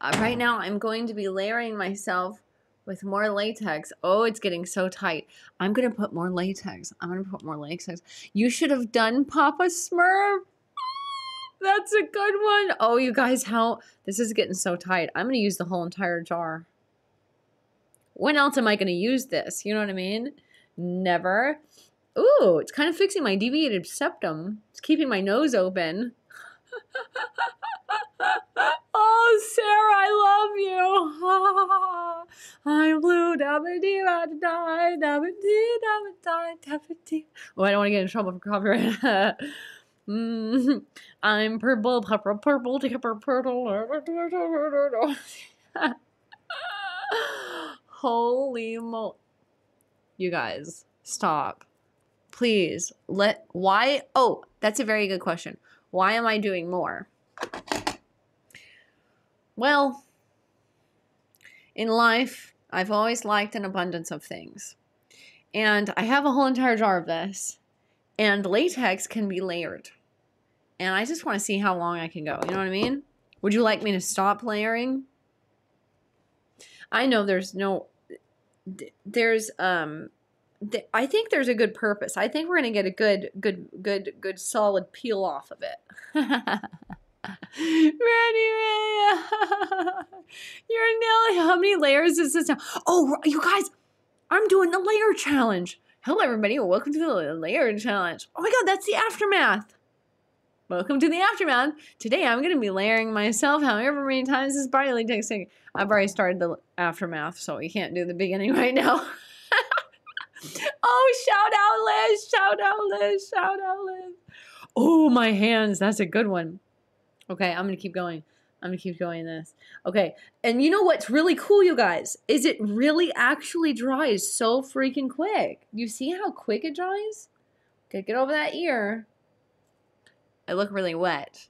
Uh, right now, I'm going to be layering myself with more latex. Oh, it's getting so tight. I'm going to put more latex. I'm going to put more latex. You should have done Papa Smurf. That's a good one. Oh, you guys, how this is getting so tight. I'm gonna use the whole entire jar. When else am I gonna use this? You know what I mean? Never. Ooh, it's kind of fixing my deviated septum. It's keeping my nose open. oh, Sarah, I love you. I'm blue. Oh, I don't want to get in trouble for copyright. Mm, I'm purple, purple, purple, purple, purple. Holy mo! You guys, stop. Please let. Why? Oh, that's a very good question. Why am I doing more? Well, in life, I've always liked an abundance of things. And I have a whole entire jar of this. And latex can be layered. And I just want to see how long I can go. You know what I mean? Would you like me to stop layering? I know there's no there's um I think there's a good purpose. I think we're going to get a good good good good solid peel off of it. Ready, Ray, you're nailing. How many layers is this now? Oh, you guys, I'm doing the layer challenge. Hello, everybody. Welcome to the layer challenge. Oh my god, that's the aftermath. Welcome to the aftermath. Today I'm going to be layering myself however many times this body takes. I've already started the aftermath, so we can't do the beginning right now. oh, shout out Liz, shout out Liz, shout out Liz. Oh, my hands. That's a good one. Okay, I'm going to keep going. I'm going to keep going this. Okay, and you know what's really cool, you guys, is it really actually dries so freaking quick. You see how quick it dries? Okay, get over that ear. I look really wet.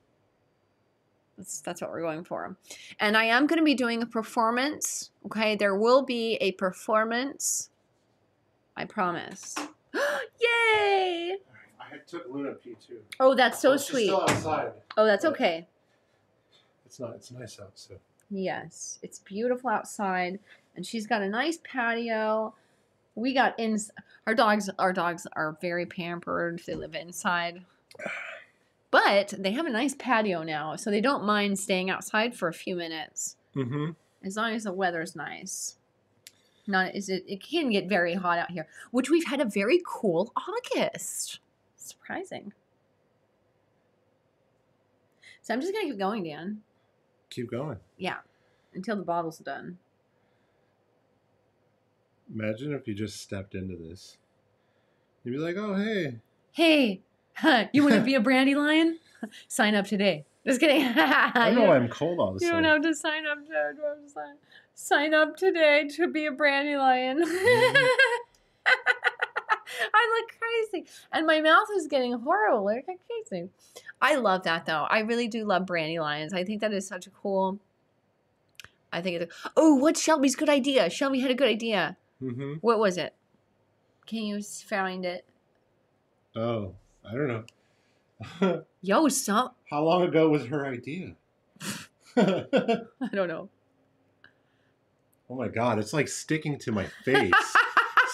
That's, that's what we're going for. And I am going to be doing a performance. Okay, there will be a performance. I promise. Yay! I took Luna P too. Oh, that's so Oh, she's sweet. Still outside. Oh, that's okay. It's not. It's nice out. So Yes, it's beautiful outside, and she's got a nice patio. We got in. Our dogs. Our dogs are very pampered. They live inside, but they have a nice patio now, so they don't mind staying outside for a few minutes mm-hmm. as long as the weather's nice. Not is it? It can get very hot out here, which we've had a very cool August. Surprising. So I'm just gonna keep going, Dan. keep going. Yeah, until the bottle's done. Imagine if you just stepped into this. You'd be like, "Oh, hey, Hey, you want to be a Brandi Lion? sign up today. Just kidding. I know why I'm cold all of a You don't sudden." have to sign up. To, you don't have to sign. sign up today to be a Brandi Lion. I look crazy, and my mouth is getting horrible. I look crazy. I love that though. I really do love Brandi Lions. I think that is such a cool. I think it's. Oh, what's Shelby's good idea? Shelby had a good idea. Mm-hmm. What was it? Can you find it? Oh, I don't know. Yo, some. How long ago was her idea? I don't know. Oh my god, it's like sticking to my face.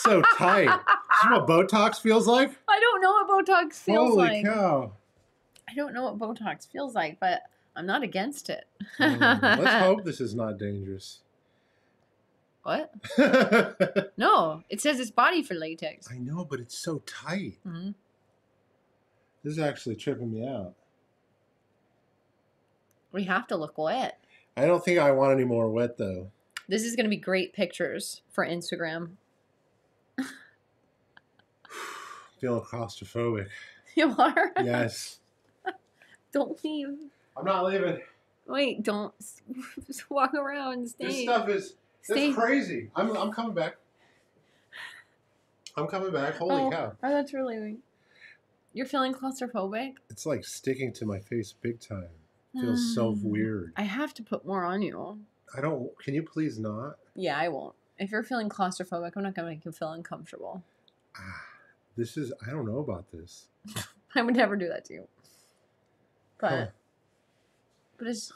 so tight. Is this what Botox feels like? I don't know what Botox feels Holy like. cow! I don't know what Botox feels like, but I'm not against it. Oh, let's hope this is not dangerous. What? No, it says it's body for latex. I know, but it's so tight. Mhm. This is actually tripping me out. We have to look wet. I don't think I want any more wet though. This is going to be great pictures for Instagram. feeling claustrophobic. You are? Yes. don't leave. I'm not leaving. Wait, don't. Just walk around. Stay. This stuff is Stay. crazy. I'm I'm coming back. I'm coming back. Holy oh, cow. oh, that's really weird. You're feeling claustrophobic? It's like sticking to my face big time. Feels so Mm. weird. I have to put more on you. I don't can you please not? Yeah, I won't. If you're feeling claustrophobic, I'm not going to make you feel uncomfortable. Ah, This is I don't know about this. I would never do that to you. But, Huh. but it's.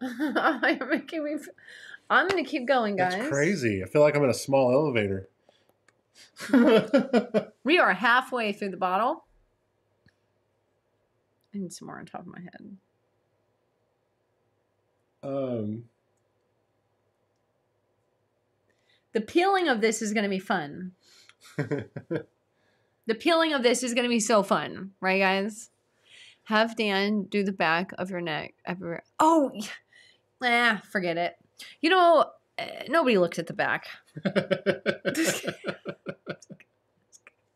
You're making me. f- I'm gonna keep going, guys. That's crazy. I feel like I'm in a small elevator. We are halfway through the bottle. I need some more on top of my head. Um, The peeling of this is going to be fun. The peeling of this is going to be so fun, right, guys? Have Dan do the back of your neck. Everywhere. Oh, yeah. ah, forget it. You know, eh, nobody looks at the back.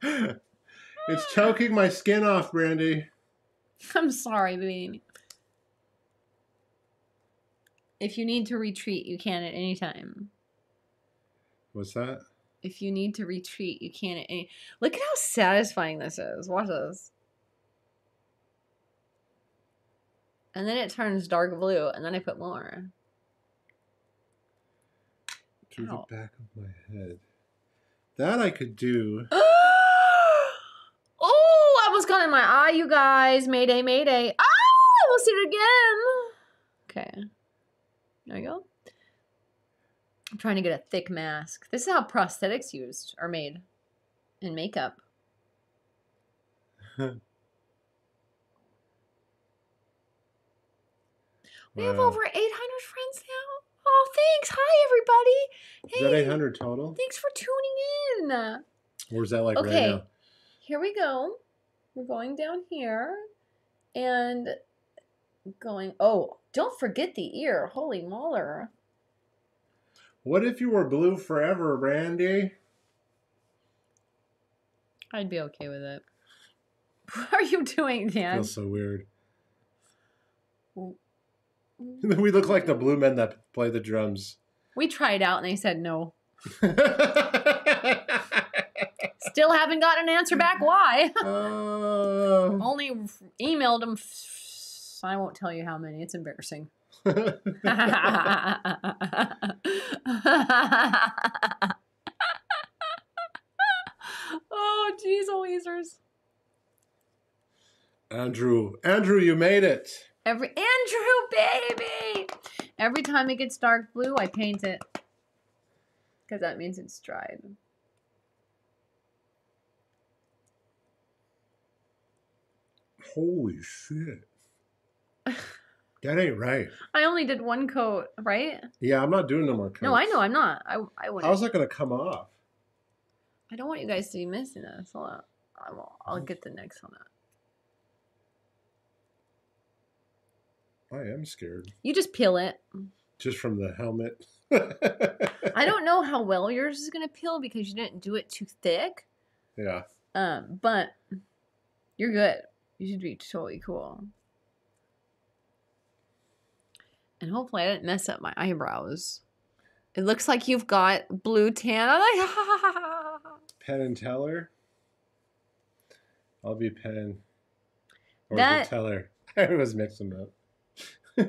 it's choking my skin off, Brandi. I'm sorry, baby. If you need to retreat, you can at any time. What's that? If you need to retreat, you can at any. Look at how satisfying this is. Watch this. And then it turns dark blue, and then I put more. Through Ow. the back of my head. That I could do. oh, I almost got in my eye, you guys. Mayday, mayday. Ah, I will see it again. Okay. There we go. I'm trying to get a thick mask. This is how prosthetics used are made in makeup. We have over 800 friends now. Oh, thanks. Hi, everybody. Is that 800 total? Thanks for tuning in. Or is that like Okay. right now? Here we go. We're going down here and going. Oh, don't forget the ear. Holy molar. What if you were blue forever, Randy? I'd be okay with it. What are you doing, Dan? Feels so weird. We look like the blue men that play the drums. We tried out and they said no. Still haven't gotten an answer back. Why? Oh. Only emailed them. I won't tell you how many. It's embarrassing. oh, jeez, Louisers. Andrew, Andrew, you made it. Every Andrew, baby. Every time it gets dark blue, I paint it because that means it's dried. Holy shit. That ain't right. I only did one coat, right? Yeah, I'm not doing no more coats. No, I know I'm not. I I wouldn't. How's that gonna come off? I don't want you guys to be missing this. Hold on. I will. I'll get the next one up. I am scared. You just peel it. Just from the helmet. I don't know how well yours is gonna peel because you didn't do it too thick. Yeah. Um, but you're good. You should be totally cool. And hopefully I didn't mess up my eyebrows. It looks like you've got blue tan. I'm like, Penn and Teller. I'll be Penn. Or That- the Teller. I was mixing them up.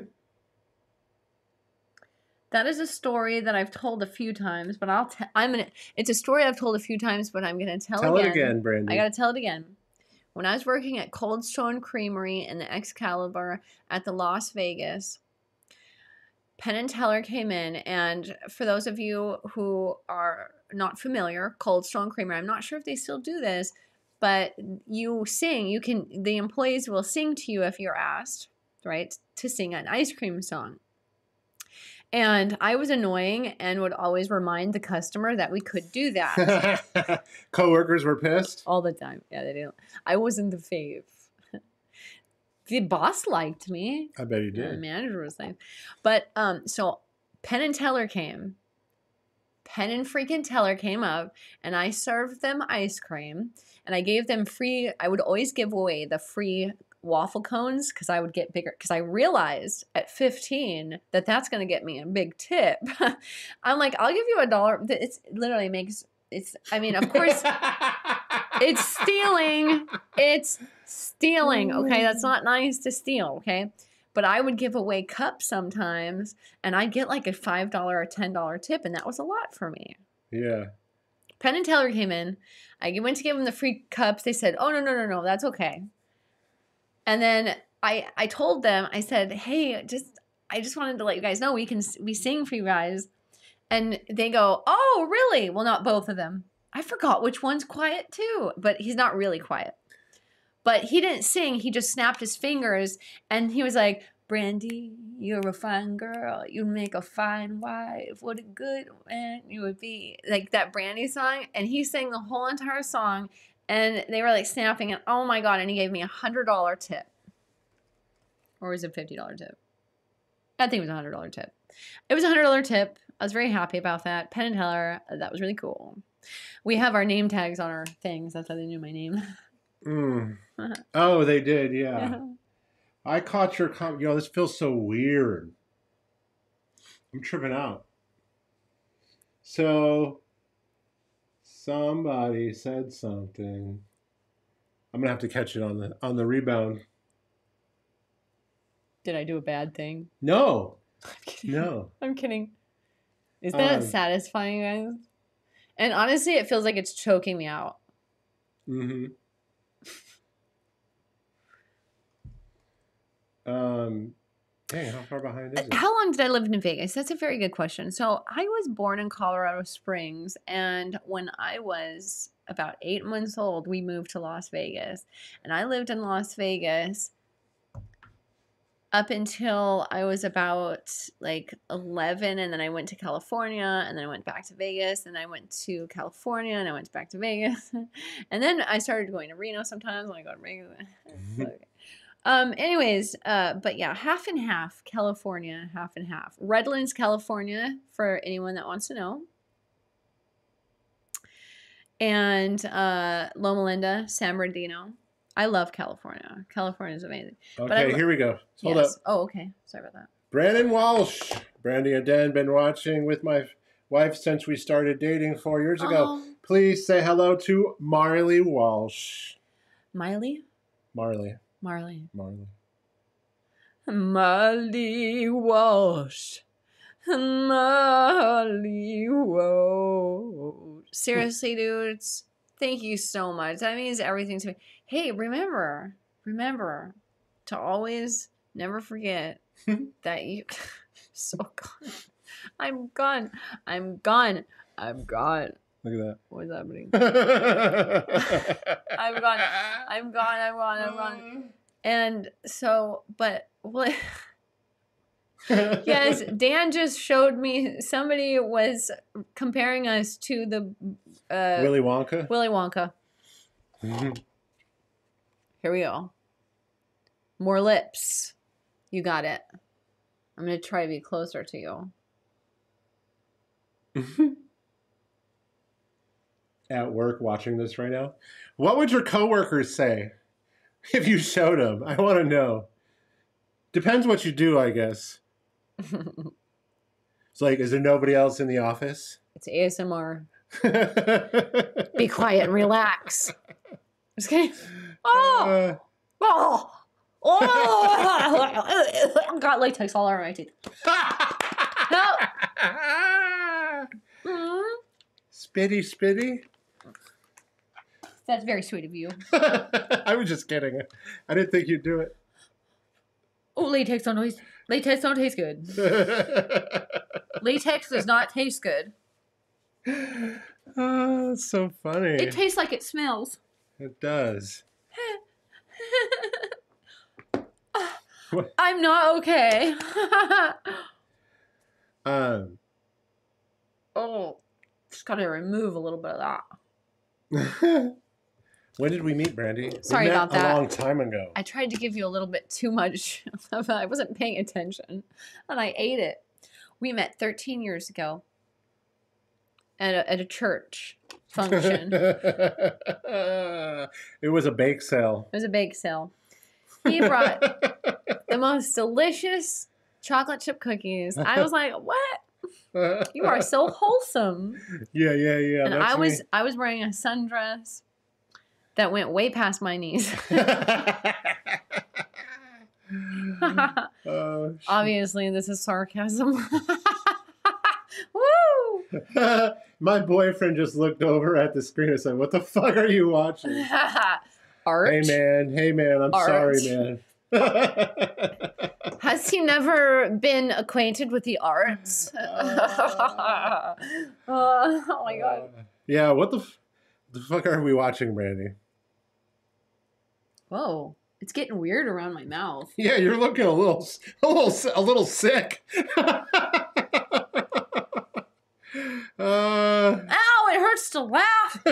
that is a story that I've told a few times, but I'll tell. I'm gonna. It's a story I've told a few times, but I'm gonna tell, Tell again. it again, Brandi. I gotta tell it again. When I was working at Cold Stone Creamery in the Excalibur at the Las Vegas, Penn and Teller came in, and for those of you who are not familiar, Cold Stone Creamery, I'm not sure if they still do this, but you sing. You can the employees will sing to you if you're asked, right, to sing an ice cream song. And I was annoying and would always remind the customer that we could do that Coworkers were pissed. all the time. Yeah, they didn't. I wasn't the fave. the boss liked me. I bet he did. The manager was like, but um, so Penn and Teller came. Penn and freaking Teller came up, and I served them ice cream, and I gave them free. I would always give away the free waffle cones because I would get bigger. Because I realized at 15 that that's going to get me a big tip. I'm like, I'll give you a dollar. It's it literally makes it's. I mean, of course, it's stealing. It's stealing. Oh okay, that's not nice to steal. Okay, but I would give away cups sometimes, and I'd get like a five dollar or ten dollar tip, and that was a lot for me. yeah. Penn and Teller came in. I went to give them the free cups. They said, "Oh no, no, no, no, that's okay." And then I I told them, I said, "Hey, just I just wanted to let you guys know we can we sing for you guys." And they go, "Oh, really?" Well, not both of them. I forgot which one's quiet too, but he's not really quiet. but he didn't sing. He just snapped his fingers and he was like, Brandy, you're a fine girl. You'd make a fine wife. What a good man you would be. Like that Brandy song. And he sang the whole entire song and they were like snapping and oh my god, and he gave me a hundred dollar tip. Or was it fifty dollar tip? I think it was a hundred dollar tip. It was a hundred dollar tip. I was very happy about that. Penn and Teller, that was really cool. We have our name tags on our things. That's how they knew my name. Mm. Oh, they did, yeah. I caught your comment. know, this feels so weird. I'm tripping out. So, somebody said something. I'm gonna have to catch it on the on the rebound. Did I do a bad thing? No, I'm kidding. no. I'm kidding. Is that Um, satisfying, guys? And honestly, it feels like it's choking me out. Mm-hmm. Um, dang, how far behind uh, is it? How long did I live in Vegas? That's a very good question. So I was born in Colorado Springs, and when I was about eight months old, we moved to Las Vegas, and I lived in Las Vegas up until I was about like 11 and then I went to California and then I went back to Vegas and I went to California and I went back to Vegas and then I started going to Reno sometimes when I go to Vegas. Um, anyways, uh, but yeah, half and half California, half and half. Redlands, California, for anyone that wants to know. And uh, Loma Linda, San Bernardino. I love California. California is amazing. Okay, lo- here we go. Hold up. Oh, okay. Sorry about that. Brandon Walsh. Brandi and Dan been watching with my wife since we started dating four years ago. Oh, Please say hello to Marley Walsh. Miley? Marley. Marley. Marley. Marley Walsh. Marley Walsh. Seriously, dudes, thank you so much. That means everything to me. Hey, remember, remember to always never forget that you. so gone. I'm gone. I'm gone. I'm gone. Look at that. What's happening? I'm gone. I'm gone. I'm gone. I'm gone. And so, but what? yes, Dan just showed me somebody was comparing us to the uh, Willy Wonka. Willy Wonka. Here we go. More lips. You got it. I'm gonna try to be closer to you. At work watching this right now. What would your coworkers say if you showed them? I want to know. Depends what you do, I guess. It's like, is there nobody else in the office? it's ASMR. Be quiet and relax. Just kidding. Oh, Uh, oh, oh! Got latex all over my teeth. Mm, spitty, spitty. That's very sweet of you. I was just kidding. I didn't think you'd do it. Oh, latex don't taste. Latex don't taste good. Latex does not taste good. oh, that's so funny. It tastes like it smells. It does. What? I'm not okay. Um, oh, just gotta remove a little bit of that. When did we meet, Brandi? We Sorry met about that. A long time ago. I tried to give you a little bit too much. I wasn't paying attention, and I ate it. We met 13 years ago at a, at a church function. it was a bake sale. It was a bake sale. He brought the most delicious chocolate chip cookies. I was like, "What? You are so wholesome." Yeah, yeah, yeah. and I was me. I was wearing a sundress that went way past my knees. oh. Obviously, this is sarcasm. Woo! My boyfriend just looked over at the screen and said, "What the fuck are you watching?" Art. Hey man, hey man, I'm Art. sorry, man. Has he never been acquainted with the arts? Uh. oh my god. Yeah, what the f- the fuck are we watching, Brandi? Whoa. It's getting weird around my mouth. Yeah, you're looking a little, a little, a little sick. uh, Ow, it hurts to laugh.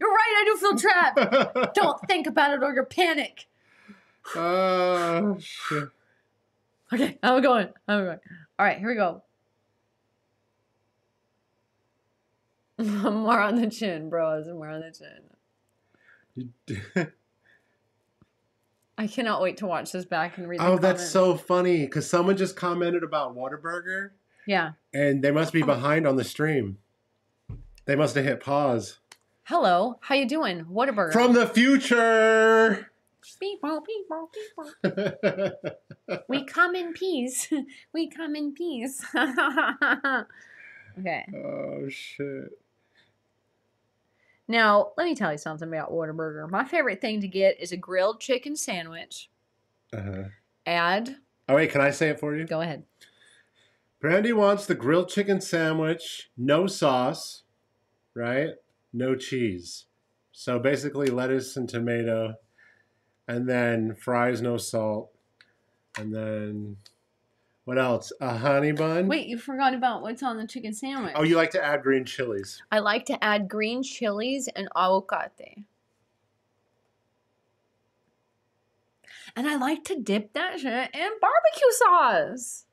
You're right, I do feel trapped. Don't think about it or you'll panic. oh shit. Okay, I'm going. I'm going. All right, here we go. more on the chin, bros. More on the chin. I cannot wait to watch this back and read. The oh, that's comments. so funny because someone just commented about Whataburger. Yeah. and they must be behind on the stream. They must have hit pause. Hello, how you doing? Whataburger? From the future. Beep, boop, beep, boop, beep, boop. We come in peace. we come in peace. okay. oh shit. Now, let me tell you something about Whataburger. My favorite thing to get is a grilled chicken sandwich. Uh-huh. Add, Oh wait, can I say it for you? go ahead. Brandy wants the grilled chicken sandwich, no sauce, right? No cheese. So basically lettuce and tomato, and then fries, no salt, and then what else? A honey bun. Wait, you forgot about what's on the chicken sandwich. Oh, you like to add green chilies? I like to add green chilies and avocado. And I like to dip that shit in barbecue sauce.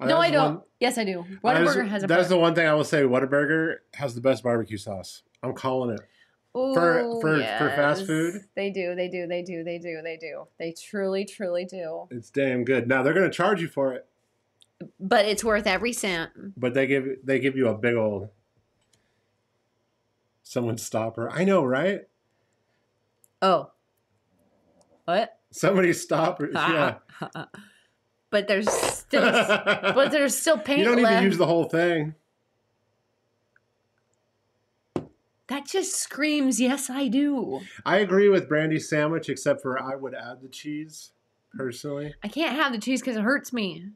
Oh, no, I don't. one- Yes, I do. Oh, that is- Whataburger has a That's the one thing I will say. Whataburger has the best barbecue sauce. I'm calling it. for- Ooh, for- for fast food? They do, they do, they do, they do, they do. They truly, truly do. It's damn good. Now they're going to charge you for it, But it's worth every cent. but they give they give you a big old someone stop her. I know, right? Oh. What? Somebody stop her. Yeah. but there's still but there's still paint you don't left. to use the whole thing. that just screams, yes, I do. I agree with Brandi's sandwich, except for I would add the cheese personally. I can't have the cheese because it hurts me.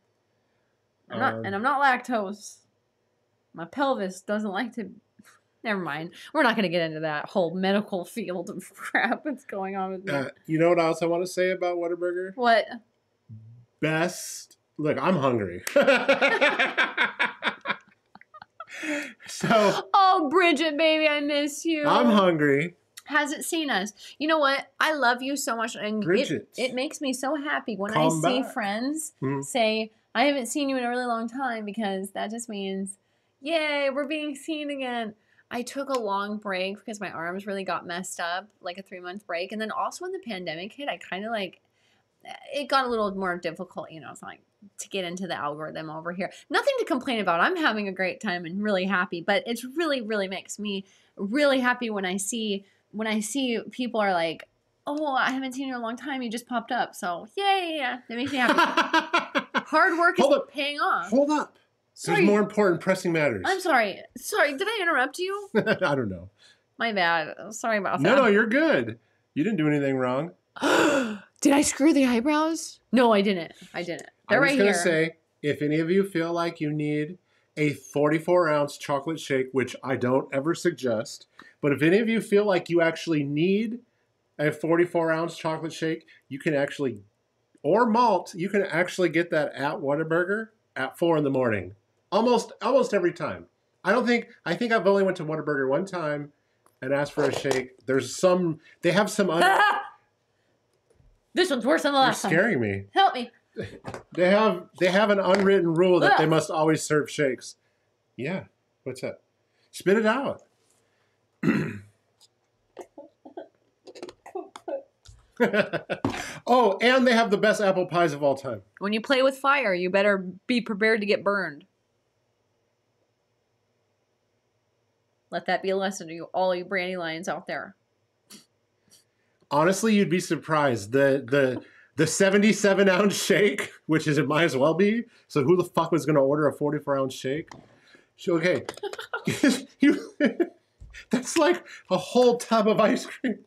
I'm not, Um, and I'm not lactose. My pelvis doesn't like to. Never mind. We're not going to get into that whole medical field of crap that's going on with me. Uh, you know what else I want to say about Whataburger? what? Best. Look, I'm hungry. so Oh, Bridget, baby, I miss you. I'm hungry. Hasn't seen us. You know what? I love you so much, and it, Bridget. it makes me so happy when Come I see back. friends Mhm. say, "I haven't seen you in a really long time," because that just means, "Yay, we're being seen again." I took a long break because my arms really got messed up, like a three month break, and then also when the pandemic hit, I kind of like it got a little more difficult. You know, it's like to get into the algorithm over here. Nothing to complain about. I'm having a great time and really happy, but it's really, really makes me really happy when I see when I see people are like, "Oh, I haven't seen you in a long time. You just popped up." So yay, that makes me happy. Hard work is Hold up. paying off. Hold up. Sorry. There's more important pressing matters. I'm sorry. Sorry, did I interrupt you? I don't know. My bad. Sorry about that. No, no, you're good. You didn't do anything wrong. did I screw the eyebrows? No, I didn't. I didn't. They're I was right gonna here. say, if any of you feel like you need a 44 ounce chocolate shake, which I don't ever suggest, but if any of you feel like you actually need a 44 ounce chocolate shake, you can actually, or malt, you can actually get that at Whataburger at four in the morning, almost almost every time. I don't think I think I've only went to Whataburger one time and asked for a shake. There's some they have some. Un- this one's worse than the you're last time. scaring me. Help me. They have they have an unwritten rule that they must always serve shakes. Yeah. What's that? Spit it out. oh, and they have the best apple pies of all time. When you play with fire, you better be prepared to get burned. Let that be a lesson to you, all you Brandi Lions out there. Honestly, you'd be surprised. The the the 77 ounce shake, which is it might as well be. So who the fuck was gonna order a 44 ounce shake? Okay. you that's like a whole tub of ice cream.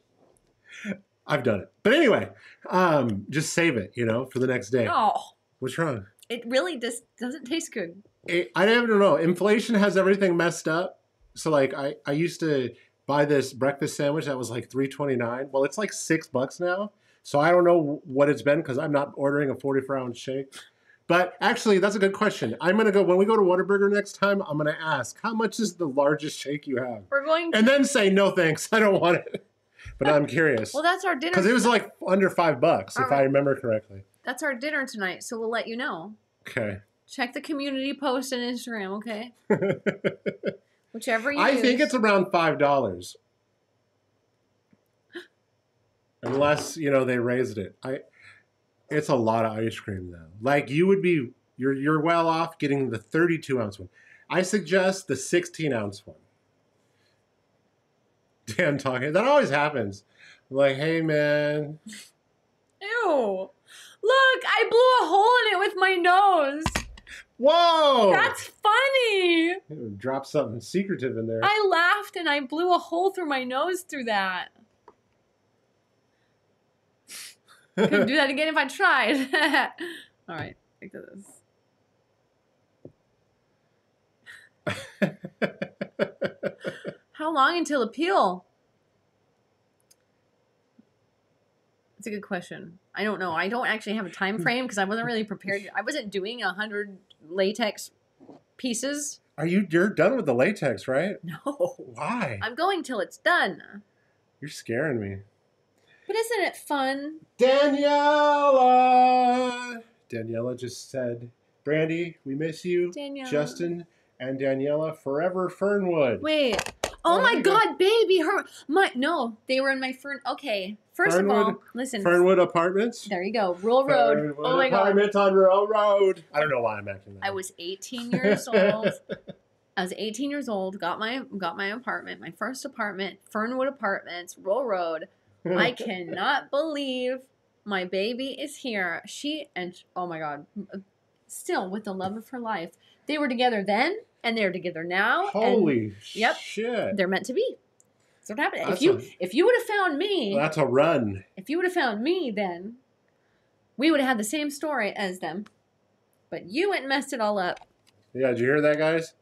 I've done it. But anyway, um, just save it, you know, for the next day. Oh, What's wrong? it really just doesn't taste good. It, I don't know. Inflation has everything messed up. So like I, I used to buy this breakfast sandwich that was like three twenty nine. Well, it's like six bucks now. So I don't know what it's been because I'm not ordering a forty four ounce shake. But actually, that's a good question. I'm gonna go when we go to Whataburger next time. I'm gonna ask how much is the largest shake you have, We're going. and then say no thanks, I don't want it. But I'm curious well, that's our dinner. because it was like under five bucks if I remember correctly. that's our dinner tonight. So we'll let you know. Okay. Check the community post on Instagram, okay? Whichever you I use. think it's around five dollars. Unless, you know, they raised it. I it's a lot of ice cream though. Like you would be you're you're well off getting the 32 ounce one. I suggest the 16 ounce one. Dan talking. That always happens. I'm like, hey man. Ew. Look, I blew a hole in it with my nose. Whoa! That's funny. Drop something secretive in there. I laughed and I blew a hole through my nose through that. Couldn't do that again if I tried. All right, look at this. How long until appeal? That's a good question. I don't know. I don't actually have a time hmm. frame because I wasn't really prepared. I wasn't doing a hundred latex pieces. Are you you're done with the latex, right? No, Why? I'm going till it's done. You're scaring me. But isn't it fun? Daniela. Daniela just said, Brandi, we miss you. Danielle. Justin and Daniela, forever Fernwood. Wait. Oh, Oh my my God, baby! Her my no, they were in my fern. Okay, first of all, Fernwood- listen. Fernwood Apartments. There you go, Rural Road. Fernwood oh my God, Apartments on Rural Road. I don't know why I'm acting that. I was 18 years old. I was 18 years old. Got my got my apartment, my first apartment, Fernwood Apartments, Rural Road. I cannot believe my baby is here. She and oh my god, still with the love of her life. They were together then, and they're together now. and Holy Yep. shit. they're meant to be. That's what happened. If you a- if you would have found me, That's a run. if you would have found me, then we would have had the same story as them. But you went and messed it all up. Yeah, did you hear that, guys?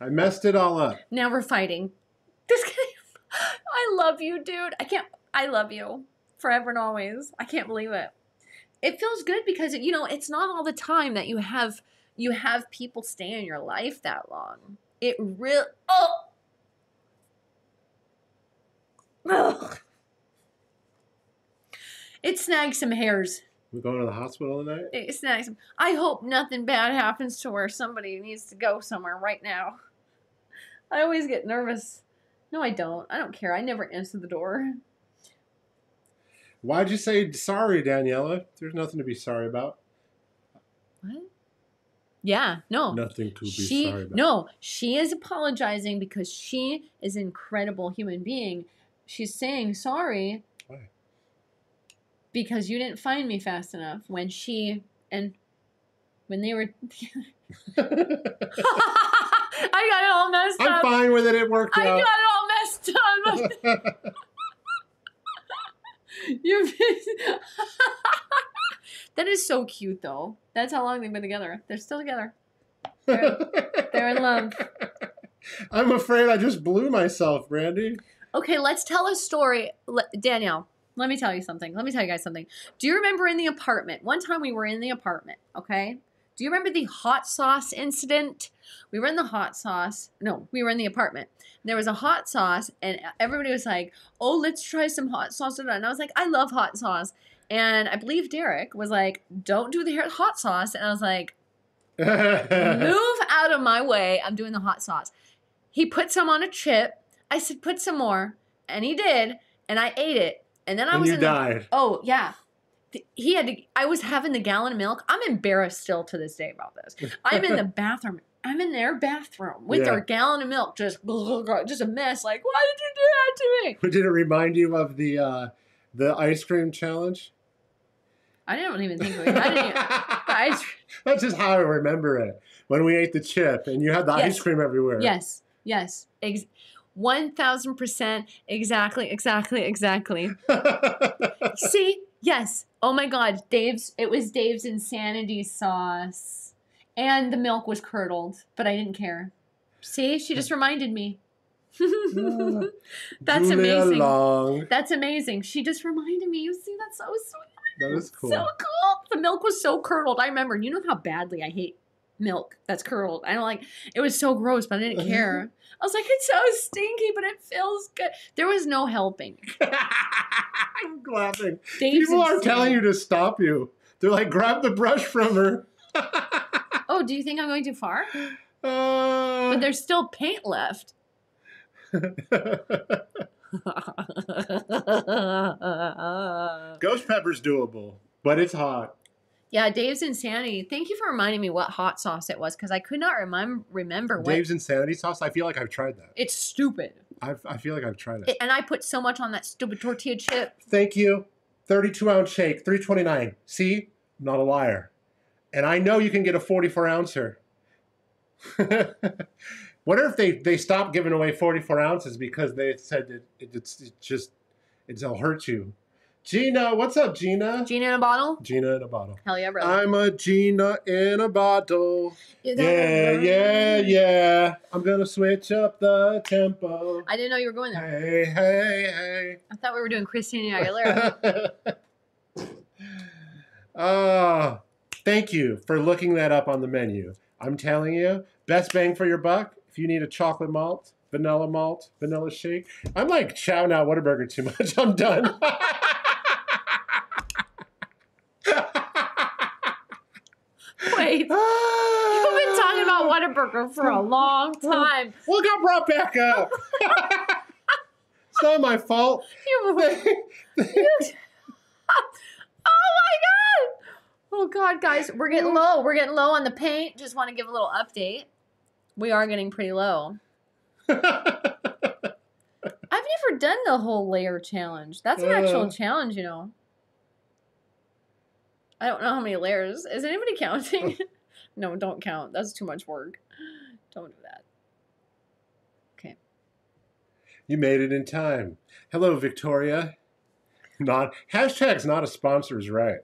I messed it all up. Now we're fighting. Just kidding. I love you, dude. I can't. I love you forever and always. I can't believe it. It feels good because you know it's not all the time that you have you have people stay in your life that long. It real. Oh. Ugh. It snags some hairs. We're going to the hospital tonight? It snags some. I hope nothing bad happens to where somebody needs to go somewhere right now. I always get nervous. No, I don't. I don't care. I never answer the door. Why'd you say sorry, Daniela? There's nothing to be sorry about. What? Yeah, no. Nothing to be she sorry about. no, she is apologizing because she is an incredible human being. She's saying sorry Why? because you didn't find me fast enough when she and when they were I got it all messed up. I'm fine with it. It worked out. I got out. it all messed up. you That is so cute though. That's how long they've been together. They're still together. They're, they're in love. I'm afraid I just blew myself, Brandi. Okay, let's tell a story. Le- Danielle, let me tell you something. Let me tell you guys something. Do you remember in the apartment? One time we were in the apartment, okay? Do you remember the hot sauce incident? We were in the hot sauce. No, we were in the apartment. There was a hot sauce, and everybody was like, oh, let's try some hot sauce. And I was like, I love hot sauce. And I believe Derek was like, don't do the hot sauce. And I was like, move out of my way. I'm doing the hot sauce. He put some on a chip. I said, put some more. And he did. And I ate it. And then I and was you in the, died. Oh, yeah. He had to, I was having the gallon of milk. I'm embarrassed still to this day about this. I'm in the bathroom. I'm in their bathroom with Yeah. their gallon of milk, just just a mess. Like, why did you do that to me? But Did it remind you of the uh, the ice cream challenge? I didn't even think of it. I didn't. Even, the That's just how I remember it. When we ate the chip and you had the Yes. ice cream everywhere. yes, yes, ex- one thousand percent, exactly, exactly, exactly. See, yes. Oh my God, Dave's. It was Dave's insanity sauce, and the milk was curdled, but I didn't care. See, she just reminded me. That's Julia amazing. Long. That's amazing. She just reminded me. You see, that's so sweet. That is cool. So cool. The milk was so curdled. I remember. You know how badly I hate milk that's curdled. I don't like. It was so gross, but I didn't care. I was like, it's so stinky, but it feels good. There was no helping. I'm laughing. Dave's People are insane. telling you to stop you. They're like, grab the brush from her. Oh, do you think I'm going too far? Uh, But there's still paint left. Ghost pepper's doable, but it's hot. yeah, Dave's insanity. Thank you for reminding me what hot sauce it was because I could not remem- remember what. Dave's insanity sauce. I feel like I've tried that. It's stupid. I've, I feel like I've tried it. It- and I put so much on that stupid tortilla chip. Thank you. 32 ounce shake, 329. See, I'm not a liar. And I know you can get a 44 ouncer. Wonder if they, they stopped giving away 44 ounces because they said that it, it's, it's just, it'll hurt you. Gina, what's up, Gina? Gina in a bottle? Gina in a bottle. Hell yeah, brother. I'm a Gina in a bottle. Yeah, yeah, yeah. I'm gonna switch up the tempo. I didn't know you were going there. Hey, hey, hey. I thought we were doing Christina. Aguilera. Ah, thank you for looking that up on the menu. I'm telling you, best bang for your buck. If you need a chocolate malt, vanilla malt, vanilla shake. I'm like chowing out Whataburger too much. I'm done. Wait, ah. you've been talking about Whataburger for a long time. Well, it got brought back up. it's not my fault. You- oh my god! Oh god, guys, we're getting low. We're getting low on the paint. Just want to give a little update. We are getting pretty low. I've never done the whole layer challenge. That's an actual Uh. challenge, you know. I don't know how many layers. Is anybody counting? no, don't count. That's too much work. Don't do that. Okay. You made it in time. Hello, Victoria. Not hashtag's not a sponsor is right.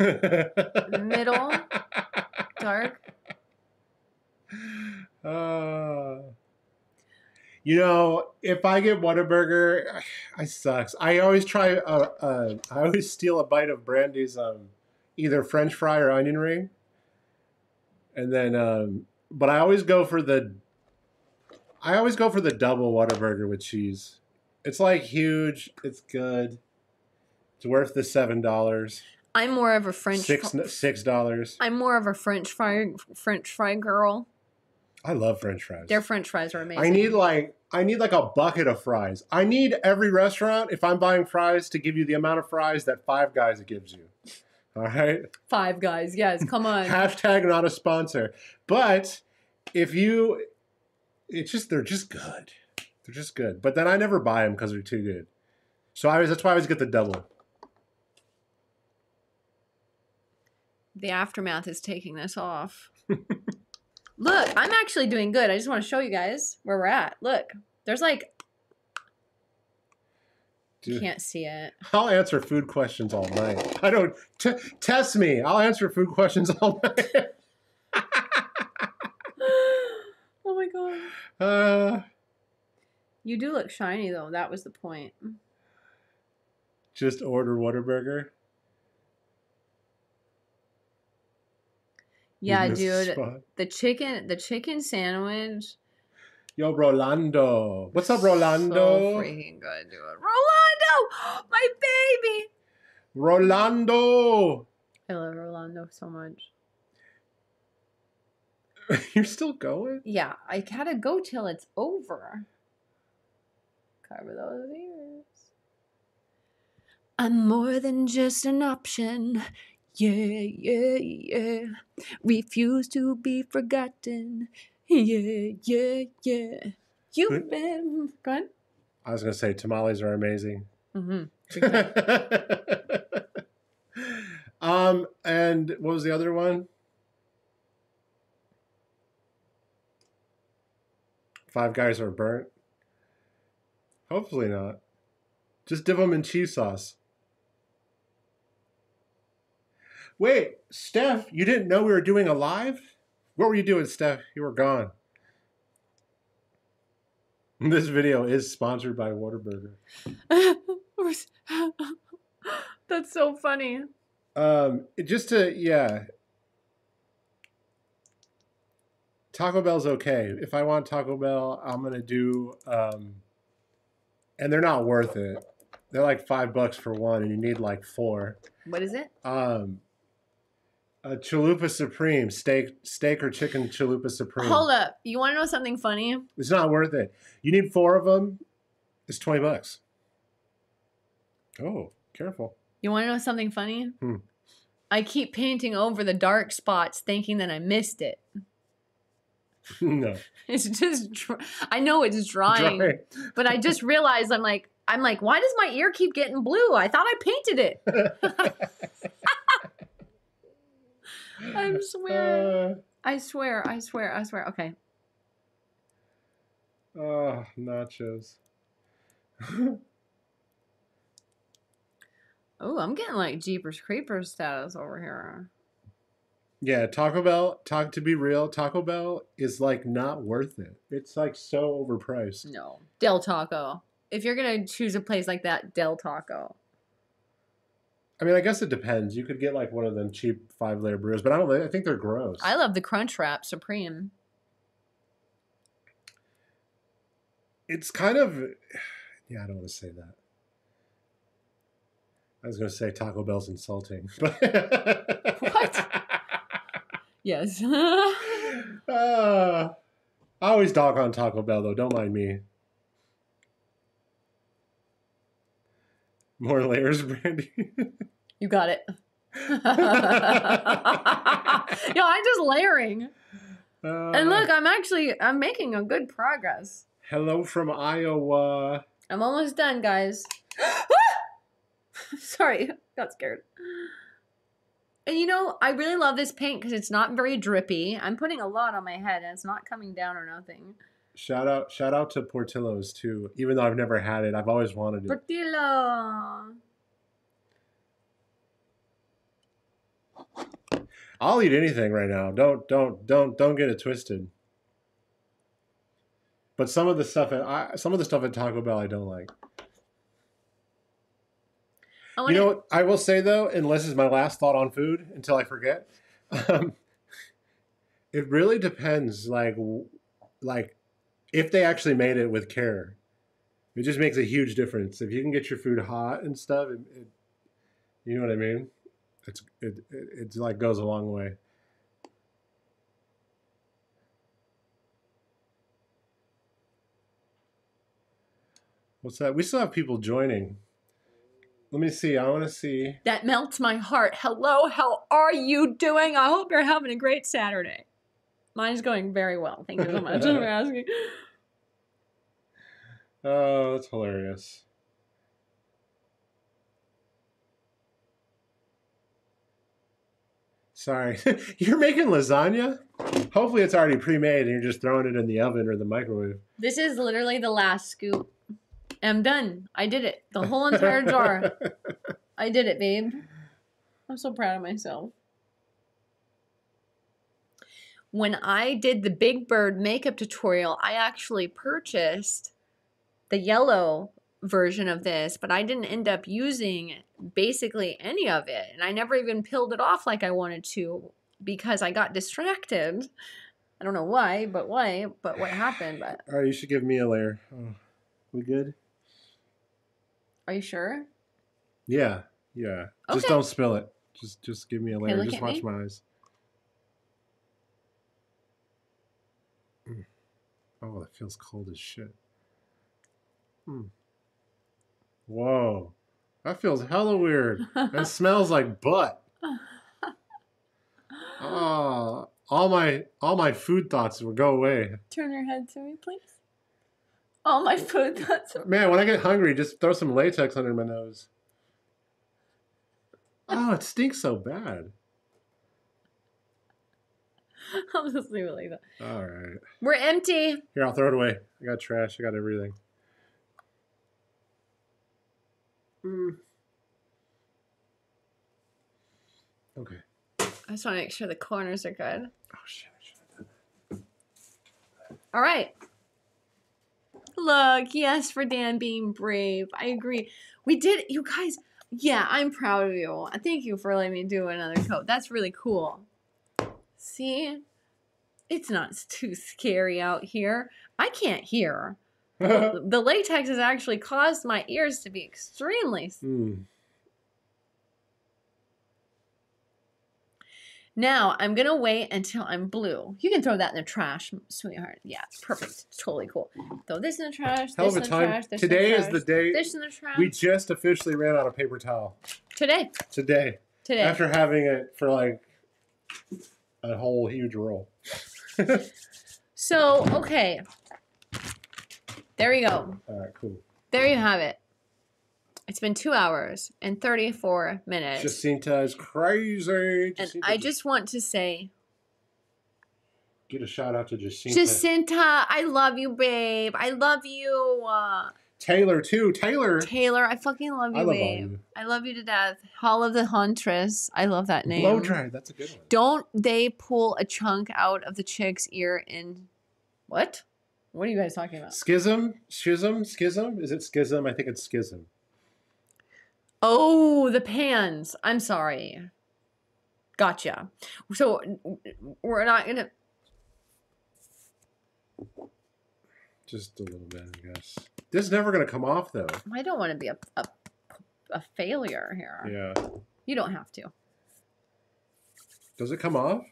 Middle, dark. Uh, you know, if I get Whataburger, I sucks. I always try. Uh, uh, I always steal a bite of Brandi's um, either French fry or onion ring, and then. Um, but I always go for the. I always go for the double Whataburger with cheese. It's like huge. It's good. It's worth the seven dollars. I'm more of a French. Six fr- six dollars. I'm more of a French fry French fry girl. I love French fries. Their French fries are amazing. I need like I need like a bucket of fries. I need every restaurant if I'm buying fries to give you the amount of fries that Five Guys gives you. All right. five guys. Yes, come on. Hashtag not a sponsor, but if you, it's just they're just good. They're just good. But then I never buy them because they're too good. So I was that's why I always get the double. the aftermath is taking this off. Look, I'm actually doing good. I just want to show you guys where we're at. Look, there's like you Dude, can't see it. I'll answer food questions all night. I don't t- test me. I'll answer food questions all night. oh my god. uh, You do look shiny though. That was the point. just order Whataburger. Yeah, dude. spot. The chicken the chicken sandwich Yo, Rolando. What's up, Rolando? So freaking good, dude. Rolando, my baby. Rolando. I love Rolando so much. You're still going? Yeah, I gotta go till it's over. Cover those ears. I'm more than just an option. Yeah, yeah, yeah. Refuse to be forgotten. Yeah, yeah, yeah. You've been. Go ahead. I was going to say tamales are amazing. Mm-hmm. um, and what was the other one? Five guys are burnt. Hopefully not. Just dip them in cheese sauce. Wait, Steph, you didn't know we were doing a live? What were you doing, Steph? You were gone. This video is sponsored by Whataburger. That's so funny. Um, just to yeah, Taco Bell's okay. If I want Taco Bell, I'm gonna do. Um, and they're not worth it. They're like five bucks for one, and you need like four. What is it? Um, a chalupa supreme steak, steak or chicken chalupa supreme. Hold up. You want to know something funny? It's not worth it. You need four of them. It's twenty bucks. Oh, careful. You want to know something funny? Hmm. I keep painting over the dark spots thinking that I missed it. no. It's just I know it's drying, Dry. but I just realized I'm like I'm like why does my ear keep getting blue? I thought I painted it. I swear. Uh, I swear. I swear. I swear. Okay. oh, nachos. Oh, I'm getting like Jeepers Creepers status over here. Yeah, Taco Bell, talk to be real, Taco Bell is like not worth it. It's like so overpriced. No. Del Taco. If you're going to choose a place like that, Del Taco. I mean, I guess it depends. You could get like one of them cheap five layer burritos, but I don't I think they're gross. I love the Crunch Wrap Supreme. it's kind of yeah, I don't want to say that. I was going to say Taco Bell's insulting. But What? Yes. Uh, I always dog on Taco Bell though. Don't mind me. More layers, Brandi. you got it. Yo, I'm just layering. Uh, And look, I'm actually I'm making a good progress. hello from Iowa. I'm almost done, guys. Sorry, got scared. And you know, I really love this paint because it's not very drippy. I'm putting a lot on my head and it's not coming down or nothing. Shout out, shout out to Portillo's too. Even though I've never had it, I've always wanted it. Portillo. I'll eat anything right now. Don't, don't, don't, don't get it twisted. But some of the stuff at I, some of the stuff at Taco Bell I don't like. I You know, what I will say though, and this is my last thought on food until I forget. Um, it really depends, like, like if they actually made it with care. It just makes a huge difference. If you can get your food hot and stuff, it, it, you know what I mean. It's it, it it's like goes a long way. What's that? We still have people joining. Let me see. I want to see. That melts my heart. Hello, how are you doing? I hope you're having a great Saturday. Mine's going very well. Thank you so much for asking. Oh, that's hilarious. Sorry. you're making lasagna? Hopefully it's already pre-made and you're just throwing it in the oven or the microwave. This is literally the last scoop. I'm done. I did it. The whole entire jar. I did it, babe. I'm so proud of myself. When I did the Big Bird makeup tutorial, I actually purchased the yellow version of this, but I didn't end up using basically any of it. And I never even peeled it off like I wanted to because I got distracted. I don't know why, but why, but what happened, but All right, you should give me a layer. Oh, we good? are you sure? Yeah, yeah. Just don't spill it. Just just give me a layer. Just watch me. my eyes. Mm. Oh, that feels cold as shit. Mm. Whoa. That feels hella weird. It smells like butt. Oh, all my all my food thoughts will go away. Turn your head to me, please. All my food thoughts. Man, when I get hungry, just throw some latex under my nose. Oh, it stinks so bad. I'll just leave it like that. All right. We're empty. Here, I'll throw it away. I got trash. I got everything. Mm. Okay. I just want to make sure the corners are good. Oh shit. I should've done All right. Look, yes, for Dan being brave. I agree. We did, you guys. Yeah, I'm proud of you. Thank you for letting me do another coat. That's really cool. See? It's not too scary out here. I can't hear. The latex has actually caused my ears to be extremely. Hmm. Now I'm gonna wait until I'm blue. You can throw that in the trash, sweetheart. Yeah, perfect. Totally cool. Throw this in the trash. Hell this of a time. trash. This Today the is the day This in the trash. we just officially ran out of paper towel. today. Today. Today. After having it for like a whole huge roll. So okay. There you go. All right, cool. There you have it. It's been two hours and 34 minutes. Jacinta is crazy. and I just want to say, get a shout out to Jacinta. Jacinta, I love you, babe. I love you. Uh, Taylor too. Taylor. Taylor, I fucking love you, I love babe. you. I love you to death. Hall of the Huntress. I love that name. Blow dry. That's a good one. Don't they pull a chunk out of the chick's ear in what? What are you guys talking about? Schism, schism, schism. Is it schism? I think it's schism. Oh, the pans. I'm sorry. Gotcha. So we're not gonna. Just a little bit, I guess. This is never gonna come off though. I don't want to be a, a a failure here. Yeah. You don't have to. Does it come off?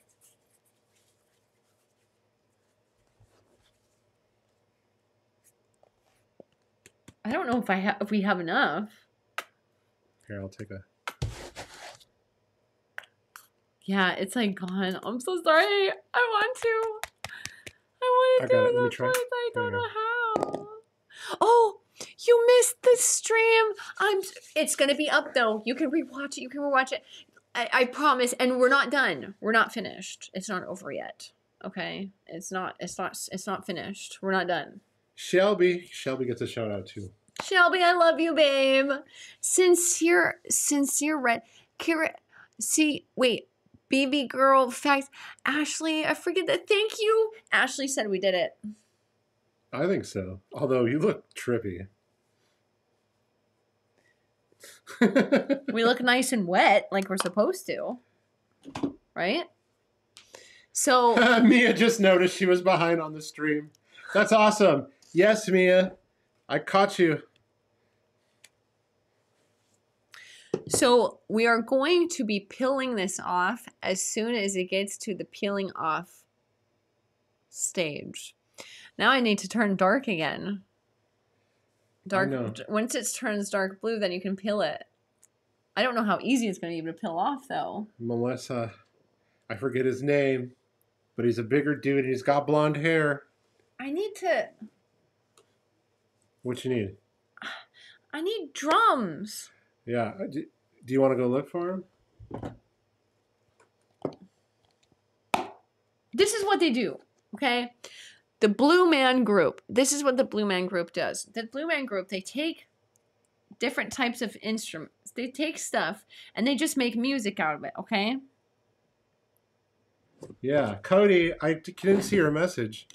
I don't know if I have if we have enough. Here, I'll take a. Yeah, it's like gone. I'm so sorry. I want to. I want to got do it. Let me try. I There don't know how. Oh, you missed the stream. I'm. It's gonna be up though. You can rewatch it. You can rewatch it. I, I promise. And we're not done. We're not finished. It's not over yet. Okay. It's not. It's not. It's not finished. We're not done. Shelby. Shelby gets a shout out too. Shelby, I love you, babe. Sincere, sincere red. Kira, see, wait. BB girl facts. Ashley, I forget that. Thank you. Ashley said we did it. I think so. Although you look trippy. We look nice and wet, like we're supposed to. Right? So, Mia just noticed she was behind on the stream. That's awesome. Yes, Mia. I caught you. so we are going to be peeling this off as soon as it gets to the peeling off stage. Now I need to turn dark again. Dark. Once it turns dark blue, then you can peel it. I don't know how easy it's going to be to peel off, though. Melissa. I forget his name, but he's a bigger dude and he's got blonde hair. I need to. What you need? I need drums. Yeah. uh, Do, do you want to go look for him? This is what they do, okay? The Blue Man Group. This is what the Blue Man Group does. The Blue Man Group, they take different types of instruments. They take stuff and they just make music out of it, okay? Yeah. Cody, I didn't see your message.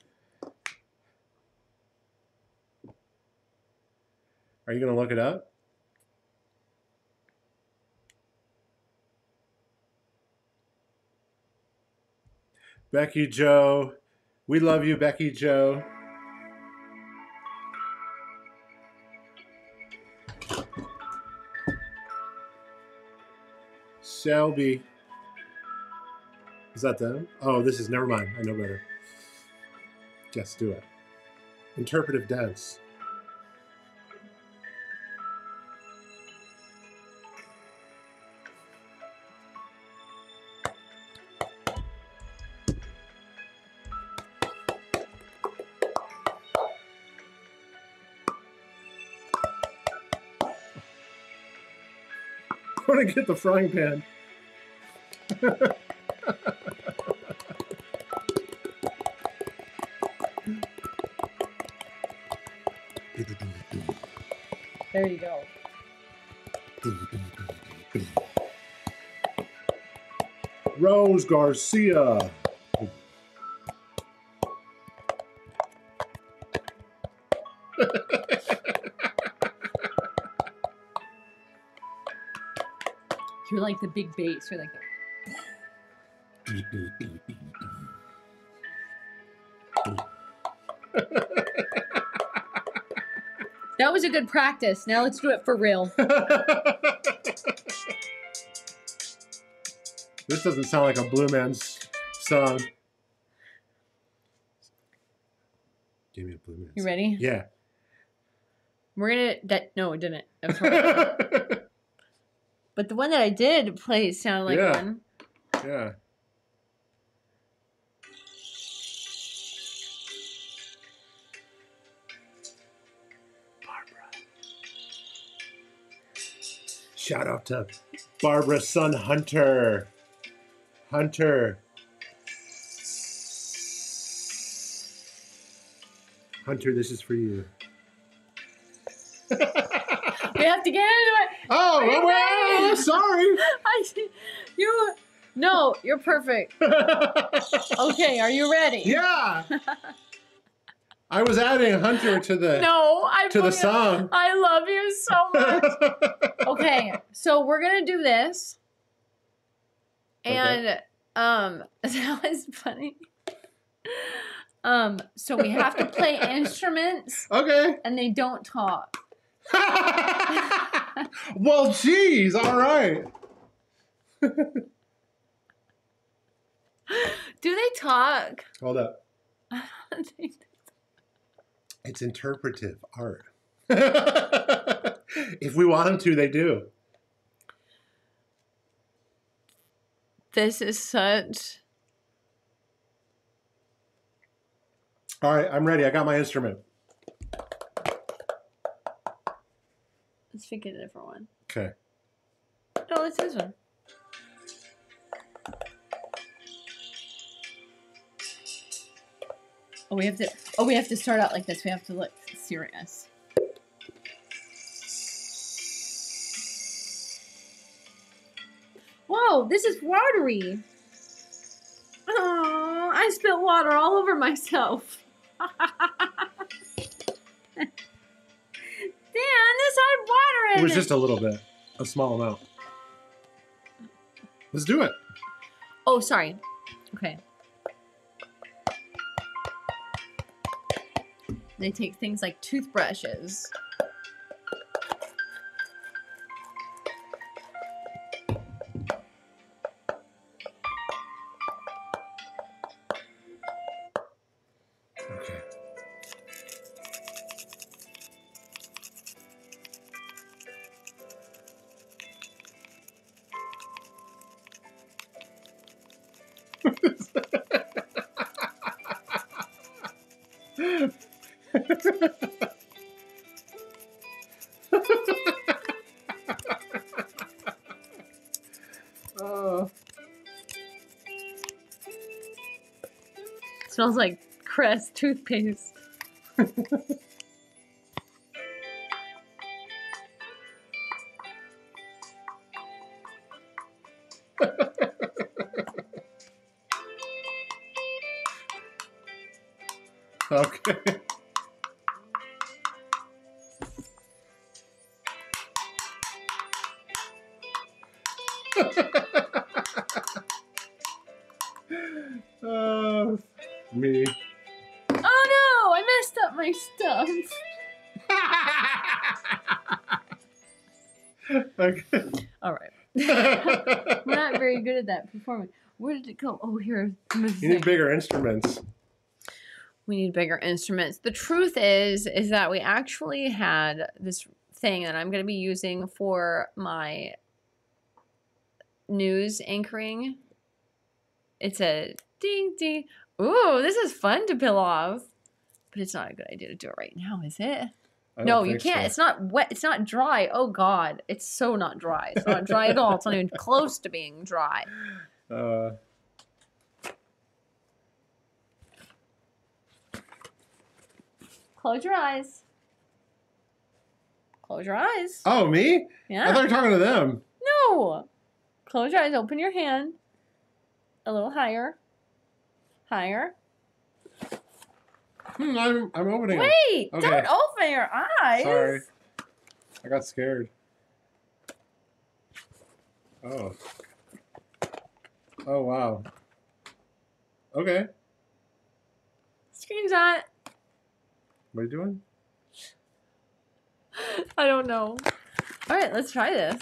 Are you going to look it up? Becky Joe. We love you, Becky Joe. Shelby. Is that them? Oh, this is never mind. I know better. Yes, do it. Interpretive dance. I want to get the frying pan. There you go. Rose Garcia. Like the big bass. You're like the. That was a good practice. Now let's do it for real. this doesn't sound like a Blue Man's song. Give me a Blue Man's. You ready? Yeah. We're gonna that no, it didn't. That was horrible. but the one that I did play sounded like Yeah. one. yeah. Barbara. Shout out to Barbara's son Hunter. Hunter. Hunter, this is for you. Have to get into it. Oh, you well, sorry. I you no, you're perfect. Okay, are you ready? yeah. I was adding Hunter to the No, I to the song. I love you so much. okay, so we're gonna do this, Okay. and um, that was funny. Um, so we have to play instruments, okay. and they don't talk. well, geez. All right. Do they talk? Hold up. I think It's interpretive art. if we want them to, they do. this is such. All right, I'm ready. I got my instrument. Let's pick a different one. Okay. No, it's this one. Oh, we have to. Oh, we have to start out like this. We have to look serious. Whoa, this is watery. Oh, I spilled water all over myself. Dan, had water in It was just a little bit, a small amount. Let's do it. Oh, sorry. Okay. They take things like toothbrushes. Smells like Crest toothpaste. Where did it go? Oh, here. you need bigger instruments. we need bigger instruments. The truth is, is that we actually had this thing that I'm going to be using for my news anchoring. It's a ding ding. Ooh, this is fun to peel off, but it's not a good idea to do it right now, is it? No, you can't. so. It's not wet. It's not dry. Oh God, it's so not dry. It's not dry at all. It's not even close to being dry. Uh, Close your eyes. Close your eyes. oh, me? I Yeah. thought you were talking to them. No. Close your eyes. Open your hand. A little higher. Higher. Hmm, I'm, I'm opening it. Wait, Okay. don't open your eyes. Sorry. I got scared. Oh. Oh, wow. Okay. Screenshot. What are you doing? I don't know. All right, let's try this.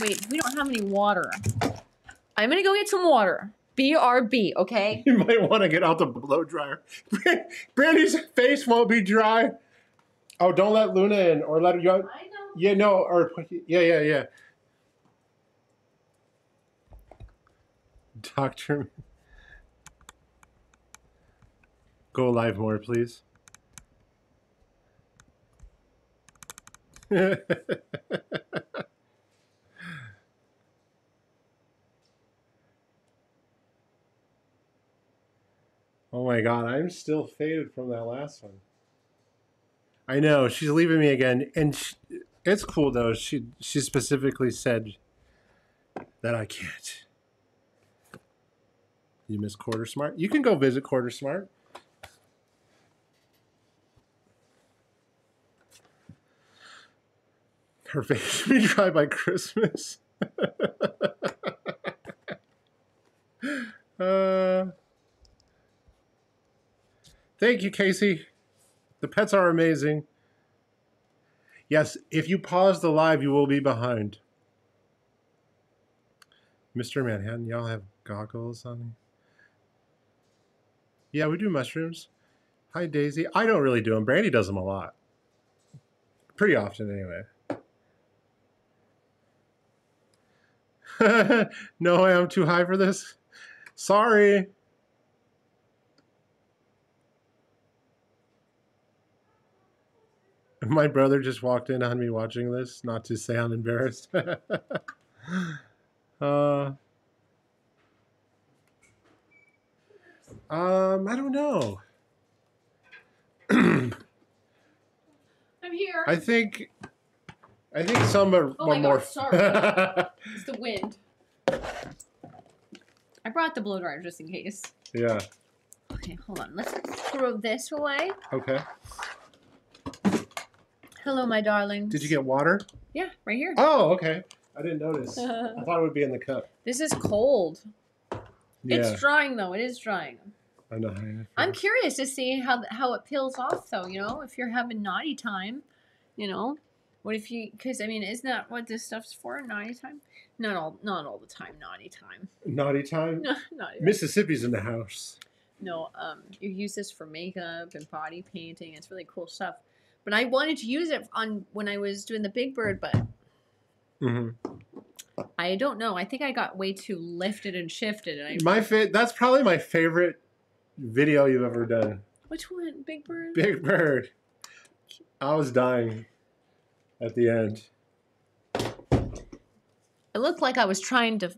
Wait, we don't have any water. I'm gonna go get some water. BRB, okay? You might want to get out the blow dryer. Brandi's face won't be dry. Oh, don't let Luna in or let her. You, I know. yeah, no, or yeah, yeah, yeah. Doctor, go live more, please. oh my god, I'm still faded from that last one. I know she's leaving me again, and she, it's cool though. She she specifically said that I can't. You miss Quarter Smart. You can go visit Quarter Smart. Her face be dry by Christmas. uh, thank you, Casey. The pets are amazing. Yes, if you pause the live, you will be behind. Mr. Manhattan, y'all have goggles on? Yeah, we do mushrooms. Hi, Daisy. I don't really do them. Brandi does them a lot. Pretty often, anyway. no, I am too high for this. Sorry. My brother just walked in on me watching this, not to say I'm embarrassed. uh, um, I don't know. I'm here. I think, I think some are, Oh are my God, more. sorry. It's the wind. I brought the blow dryer just in case. yeah. Okay, hold on. Let's throw this away. Okay. Hello, my darling. Did you get water? Yeah, right here. Oh, okay. I didn't notice. I thought it would be in the cup. this is cold. Yeah. It's drying though. It is drying. I know. you I'm curious to see how how it peels off though. You know, if you're having naughty time, you know, what if you? Because I mean, isn't that what this stuff's for? Naughty time? Not all, not all the time. Naughty time. Naughty time. No, naughty. Mississippi's in the house. No, um, you use this for makeup and body painting. It's really cool stuff. But I wanted to use it on when I was doing the Big Bird, but mm-hmm. I don't know. I think I got way too lifted and shifted, and I. My fa- That's probably my favorite video you've ever done. Which one, Big Bird? Big Bird. I was dying at the end. It looked like I was trying to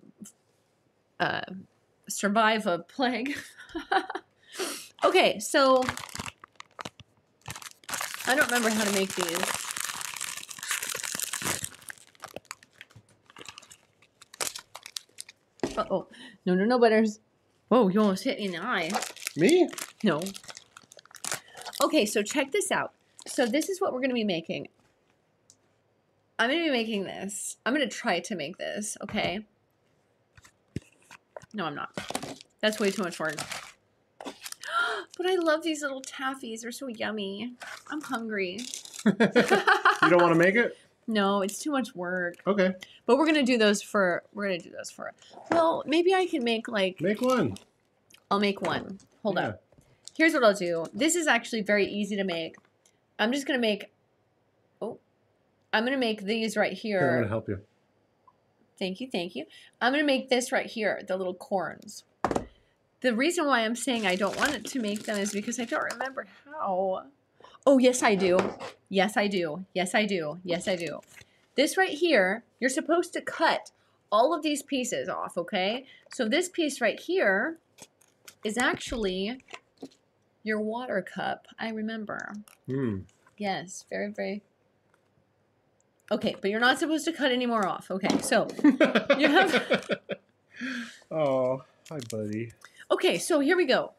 uh, survive a plague. okay, so I don't remember how to make these. Uh oh. No, no, no, butters. Whoa, you almost hit me in the eye. Me? No. Okay, so check this out. So this is what we're going to be making. I'm to be making this. I'm going to try to make this, okay? No, I'm not. That's way too much work. But I love these little taffies. They're so yummy. I'm hungry. you don't want to make it? no, it's too much work. Okay. But we're going to do those for we're to do those for. Well, maybe I can make like Make one. I'll make one. Hold Yeah. up. Here's what I'll do. This is actually very easy to make. I'm just gonna make. I'm gonna make these right Here, I'm going to help you. Thank you, thank you. I'm gonna make this right here, the little corns. The reason why I'm saying I don't want it to make them is because I don't remember how. Oh, yes, I do. Yes, I do. Yes, I do. Yes, I do. This right here, you're supposed to cut all of these pieces off, okay? So this piece right here is actually your water cup. I remember. Hmm. Yes, very, very. Okay, but you're not supposed to cut any more off. Okay, so You have- oh, hi, buddy. Okay, so here we go.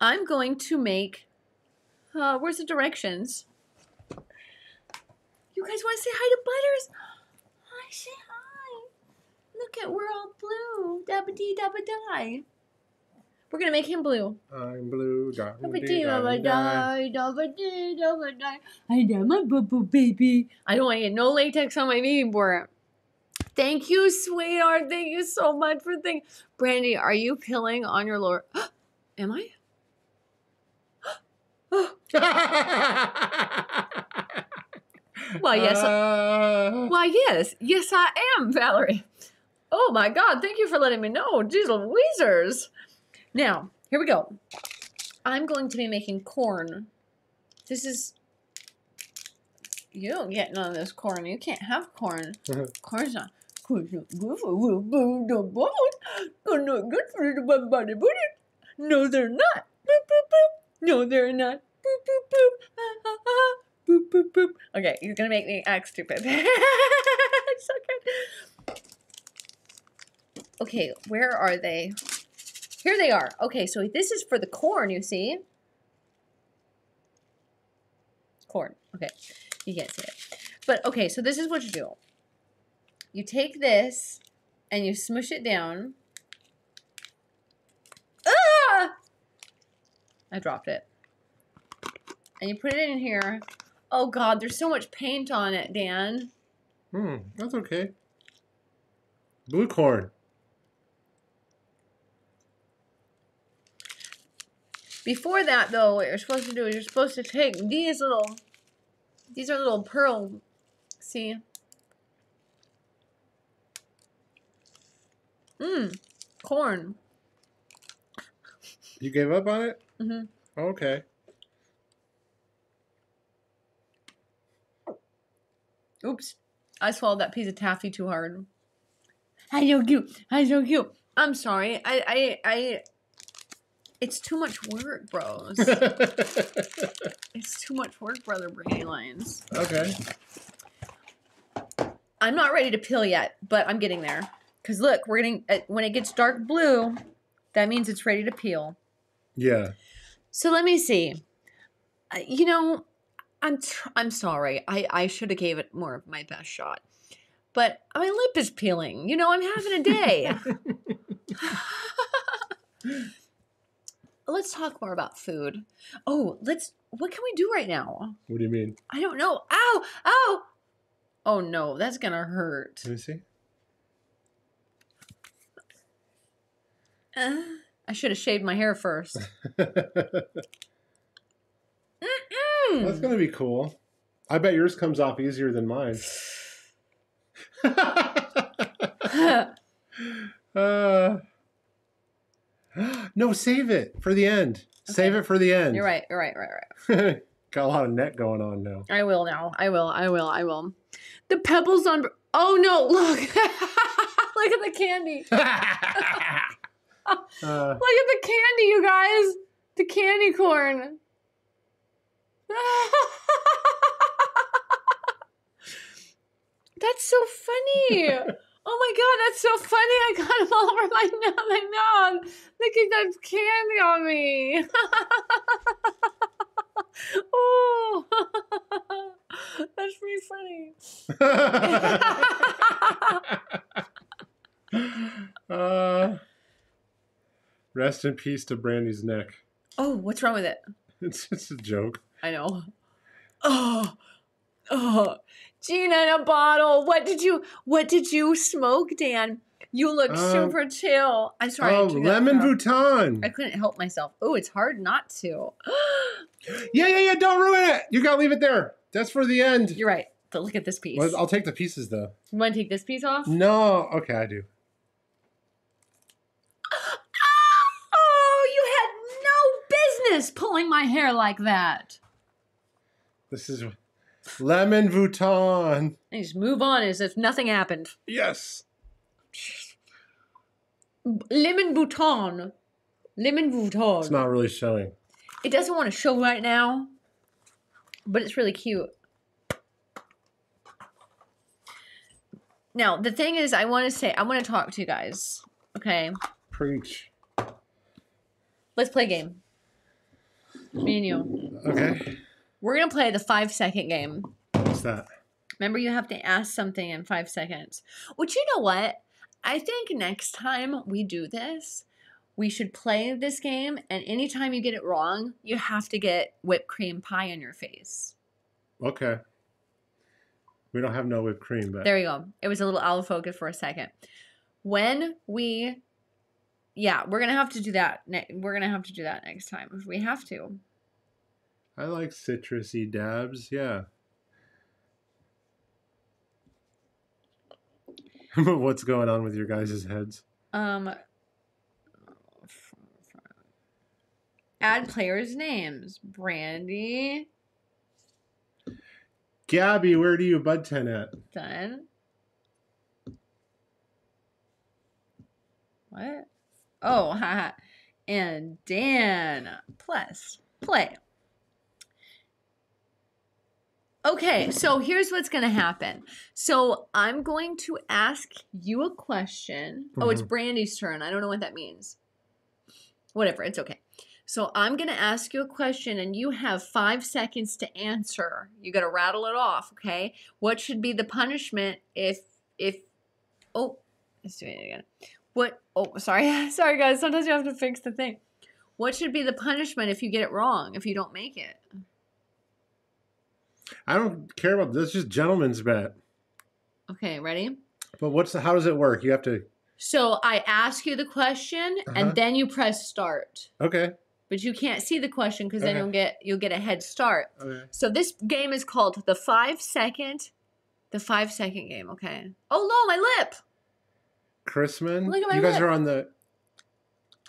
I'm going to make. Uh, where's the directions? You guys want to say hi to Butters? Hi, say hi. Look at we're all blue. Dabba dee dabba die. We're gonna make him blue. I'm blue. Dabba dee dabba die, dabba dee dabba die. I my boo boo baby. I don't want to get no latex on my baby boy. Thank you, sweetheart. Thank you so much for thinking. Brandi, are you pilling on your lower? Am I? Well, yes. Uh, Why, yes. Yes, I am, Valerie. Oh my God. Thank you for letting me know. Jeez Louisers. Now, here we go. I'm going to be making corn. This is. You don't get none of this corn. You can't have corn. Corn's not. No, they're not. Boop, boop, boop. No, they're not. Okay, you're gonna make me act stupid. so good. Okay, where are they? Here they are. Okay, so this is for the corn, you see? Corn. Okay, you can't see it. But okay, so this is what you do. You take this and you smush it down. Ah! I dropped it. And you put it in here. Oh god, there's so much paint on it, Dan. hmm, that's okay. Blue corn. Before that, though, what you're supposed to do is you're supposed to take these little, these are little pearl, see? Mmm, corn. You gave up on it? Mm-hmm. Okay. Oops, I swallowed that piece of taffy too hard. I so cute. I so cute. I'm sorry. I, I, I. It's too much work, bros. it's too much work, brother Brandi Lions. okay. I'm not ready to peel yet, but I'm getting there. Cause look, we're getting uh, when it gets dark blue, that means it's ready to peel. Yeah. So let me see. Uh, you know, I'm tr- I'm sorry. I I should have gave it more of my best shot. But my lip is peeling. You know, I'm having a day. let's talk more about food. Oh, let's what can we do right now? What do you mean? I don't know. Ow! Ow! Oh no, that's gonna hurt. Let me see. Uh, I should have shaved my hair first. That's gonna be cool. I bet yours comes off easier than mine. uh, no, save it for the end. Save it for the end. You're right. You're right. Right. Right. Got a lot of net going on now. I will now. I will. I will. I will. The pebbles on. Oh no! Look! look at the candy. uh, Look at the candy, you guys. The candy corn. That's so funny. Oh my god, that's so funny. I got them all over my nose. My mouth. Look at that candy on me. oh, that's pretty funny. uh, rest in peace to Brandi's neck. oh, what's wrong with it? It's just a joke. I know. Oh, oh, Gina in a bottle. What did you? What did you smoke, Dan? You look Uh, super chill. I'm sorry. Oh, lemon out. I couldn't help myself. Oh, it's hard not to. Yeah, yeah, yeah. Don't ruin it. You gotta leave it there. That's for the end. You're right. But look at this piece. Well, I'll take the pieces though. you want to take this piece off? No, okay, I do. Oh, you had no business pulling my hair like that. This is lemon Vuitton. And just move on as if nothing happened. Yes. Lemon Vuitton. Lemon Vuitton. It's not really showing. It doesn't want to show right now, but it's really cute. Now, the thing is, I want to say, I want to talk to you guys. Okay, Preach. let's play a game. Me and you. Okay. We're gonna play the five second game. What's that? Remember, you have to ask something in five seconds. Which you know what? I think next time we do this, we should play this game, and anytime you get it wrong, you have to get whipped cream pie in your face. Okay. We don't have no whipped cream, but There you go. It was a little out of focus for a second. When we, yeah, we're gonna have to do that. Ne- we're gonna have to do that next time if we have to. I like citrusy dabs. Yeah. What's going on with your guys' heads? Um, add players' names. Brandi Gabby, where do you bud ten at? done. What? Oh, haha. And Dan plus play. Okay, so here's what's going to happen. So I'm going to ask you a question. Oh, it's Mhm. Brandi's turn. I don't know what that means. Whatever, it's okay. So I'm going to ask you a question and you have five seconds to answer. You got to rattle it off, okay? What should be the punishment if, if, oh, let's do it again. What, oh, sorry. sorry, guys. Sometimes you have to fix the thing. What should be the punishment if you get it wrong, if you don't make it? I don't care about this. Just gentleman's bet. Okay, ready? But what's the, how does it work? You have to. So I ask you the question Uh-huh. and then you press start. Okay. But you can't see the question because then Okay. you'll get you'll get a head start. Okay. So this game is called the five second the five second game, okay. Oh no, my lip! Chrisman, Look at my you guys lip. are on the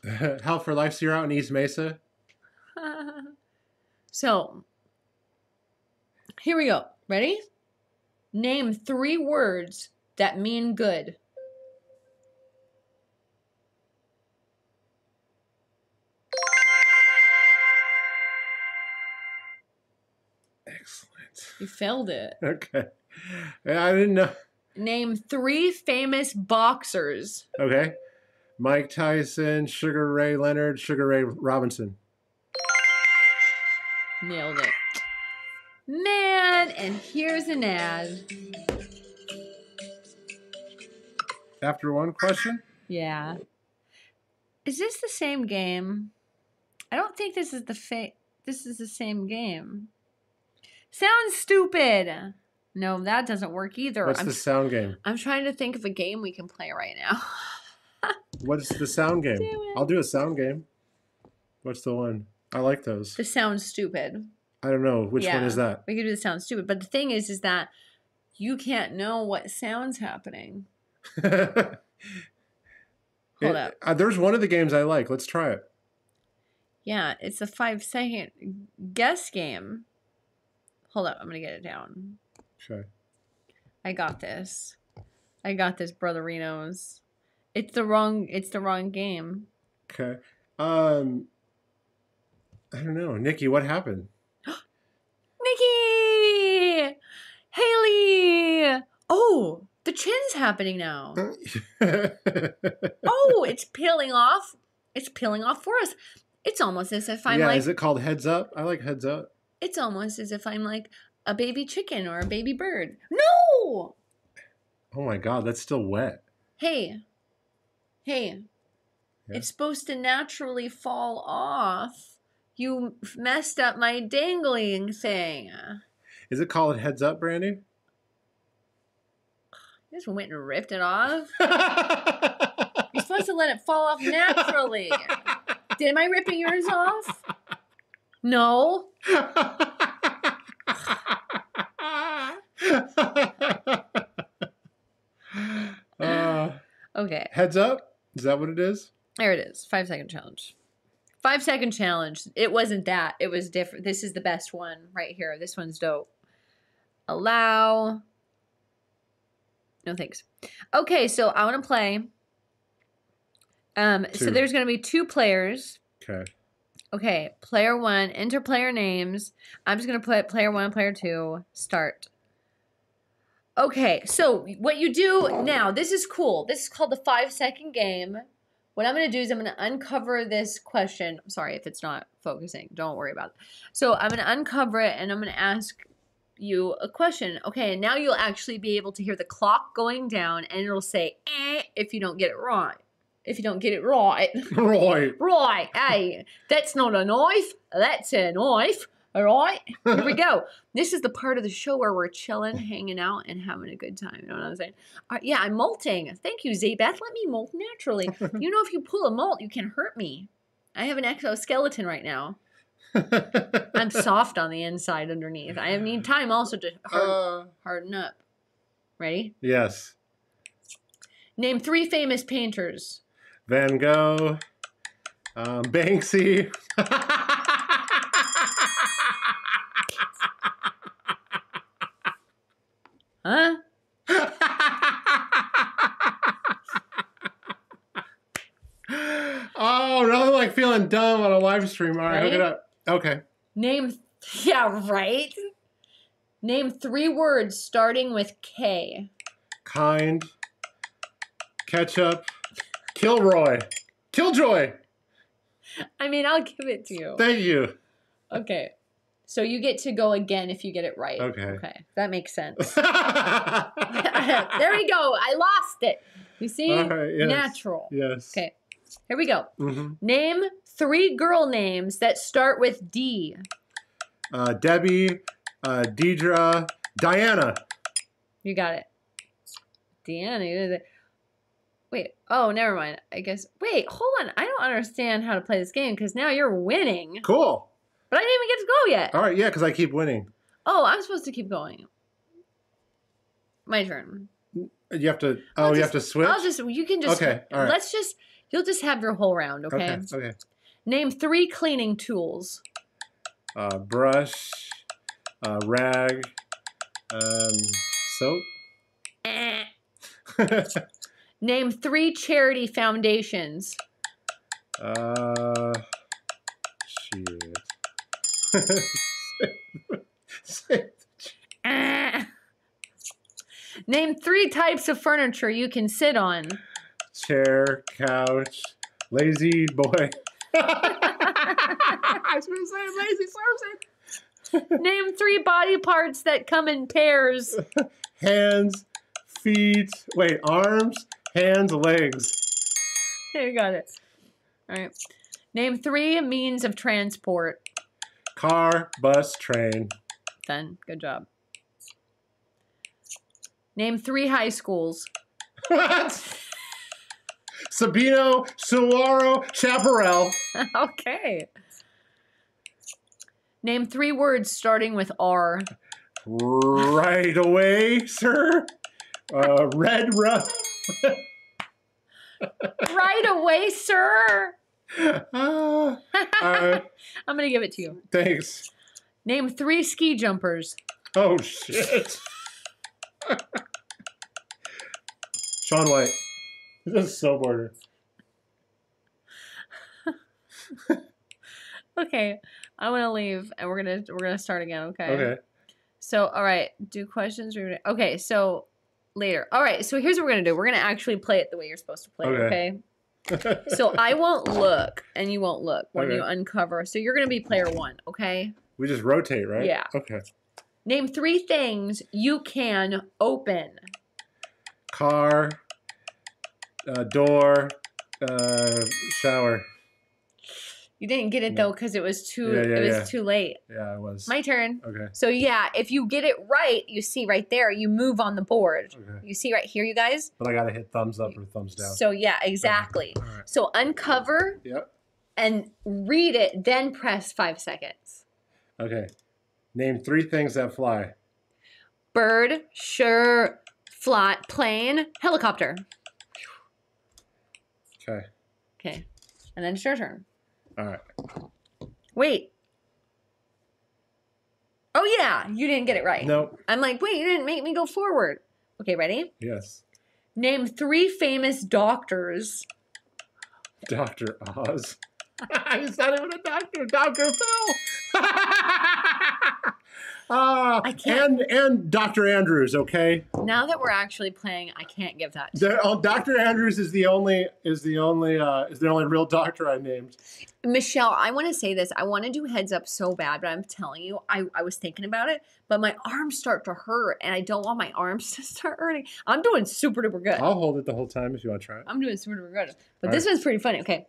Hell for Life. So you're out in East Mesa. so here we go. Ready? Name three words that mean good. Excellent. You failed it. Okay. I didn't know. Name three famous boxers. Okay. Mike Tyson, Sugar Ray Leonard, Sugar Ray Robinson. Nailed it. Man, and here's an ad. After one question? Yeah. Is this the same game? I don't think this is the fa- this is the same game. Sounds stupid. No, that doesn't work either. What's I'm, the sound game? I'm trying to think of a game we can play right now. What's the sound game? It. I'll do a sound game. What's the one? I like those. this sounds stupid. I don't know. Which one is that? We could do the sound stupid, but the thing is, is that you can't know what sounds happening. Hold It- up. uh, there's one of the games I like. Let's try it. Yeah, it's a five second guess game. Hold up, I'm gonna get it down. Okay. I got this. I got this, brotherinos. It's the wrong. It's the wrong game. Okay. Um, I don't know, Nikki. What happened? Nikki, Haley. Oh, the chin's happening now. Oh, it's peeling off. It's peeling off for us. It's almost as if I'm yeah. like. is it called Heads Up? I like Heads Up. It's almost as if I'm like a baby chicken or a baby bird. No. Oh my God, that's still wet. Hey. Hey. Yeah. It's supposed to naturally fall off. You messed up my dangling thing. Is it called Heads Up, Brandi? You just went and ripped it off. You're supposed to let it fall off naturally. Did I ripping yours off? No. uh, Okay. heads up? Is that what it is? There it is. Five second challenge. Five second challenge. It wasn't that. It was different. This is the best one right here. This one's dope. Allow. No thanks. Okay, so I want to play. Um, so there's going to be two players. Okay. Okay, player one, enter player names. I'm just going to put player one, player two, start. Okay, so what you do now, this is cool. This is called the five second game. What I'm going to do is I'm going to uncover this question. Sorry if it's not focusing. Don't worry about it. So I'm going to uncover it and I'm going to ask you a question. Okay, and now you'll actually be able to hear the clock going down and it'll say eh if you don't get it right. If you don't get it right. Right. right, hey, that's not a knife. That's a knife. All right, here we go. This is the part of the show where we're chilling, hanging out, and having a good time. You know what I'm saying? Right, yeah, I'm molting. Thank you, Zabeth. Let me molt naturally. You know, if you pull a molt, you can hurt me. I have an exoskeleton right now. I'm soft on the inside underneath. I need time also to harden, Uh, harden up. Ready? yes. Name three famous painters. Van Gogh. Um, Banksy. Feeling dumb on a live stream. All right, hook it up. Okay. Name, yeah, right? Name three words starting with K. Kind. Ketchup. Kilroy. Killjoy. I mean, I'll give it to you. Thank you. Okay. So you get to go again if you get it right. Okay. Okay. That makes sense. there we go. I lost it. You see? Right, yes. Natural. Yes. Okay. Here we go. hmm Name three girl names that start with D. Uh, Debbie, uh, Deidre, Diana. You got it. Deanna. you did it. Wait. Oh, never mind. I guess. Wait. Hold on. I don't understand how to play this game because now you're winning, Cool. but I didn't even get to go yet. All right, yeah, because I keep winning. Oh, I'm supposed to keep going. My turn. You have to. Oh, I'll you just- have to switch. I'll just. You can just. Okay, all right. Let's just. You'll just have your whole round. Okay. okay. Okay. Name three cleaning tools. Uh, brush, uh, rag, um, soap. Eh. Name three charity foundations. uh, shit. Eh. Name three types of furniture you can sit on. Chair, couch, La-Z-Boy. I was gonna say lazy. Name three body parts that come in pairs. Hands, feet. Wait, arms, hands, legs. There You got it. All right. Name three means of transport. Car, bus, train. Done. Good job. Name three high schools. Sabino, Saguaro, Chaparral. okay. Name three words starting with R. Right away, sir. Uh, red rub. right away, sir. Ah, uh, I'm going to give it to you. thanks. Name three ski jumpers. Oh shit. Shaun White. This is snowboarder. Okay. I want to leave and we're going to we're going to start again, okay? Okay. So, all right, do questions or Okay, so later. All right, so here's what we're to do. We're going to actually play it the way you're supposed to play it, Okay. okay? So I won't look and you won't look when Okay. you uncover. So you're going to be player 1, okay? we just rotate, right? Yeah. Okay. Name 3 things you can open. Car, uh, door, uh, shower. You didn't get it though cuz it was too Yeah, yeah, it was yeah. too late. Yeah, it was. My turn. okay. So yeah, if you get it right, you see right there, you move on the board. Okay. You see right here, you guys? But I gotta hit thumbs up or thumbs down. So yeah, exactly. Right. So uncover Yep. and read it, then press five seconds. Okay. Name three things that fly. Bird, sure, fly, plane, helicopter. Okay. Okay. And then it's your turn. All right. Wait. Oh yeah, you didn't get it right. Nope. I'm like, wait, you didn't make me go forward. Okay, ready? Yes. Name three famous doctors. Dr. Oz. He's not even a doctor. Dr. Phil. Ah, I can't- and and Dr. Andrews, okay. Now that we're actually playing, I can't give that. The, oh, Dr. Andrews is the only is the only uh, is the only real doctor I named. Michelle, I want to say this. I want to do heads up so bad, but I'm telling you, I, I was thinking about it, but my arms start to hurt, and I don't want my arms to start hurting. I'm doing super duper good. I'll hold it the whole time if you want to try it. I'm doing super duper good. But All this one's pretty funny. Okay.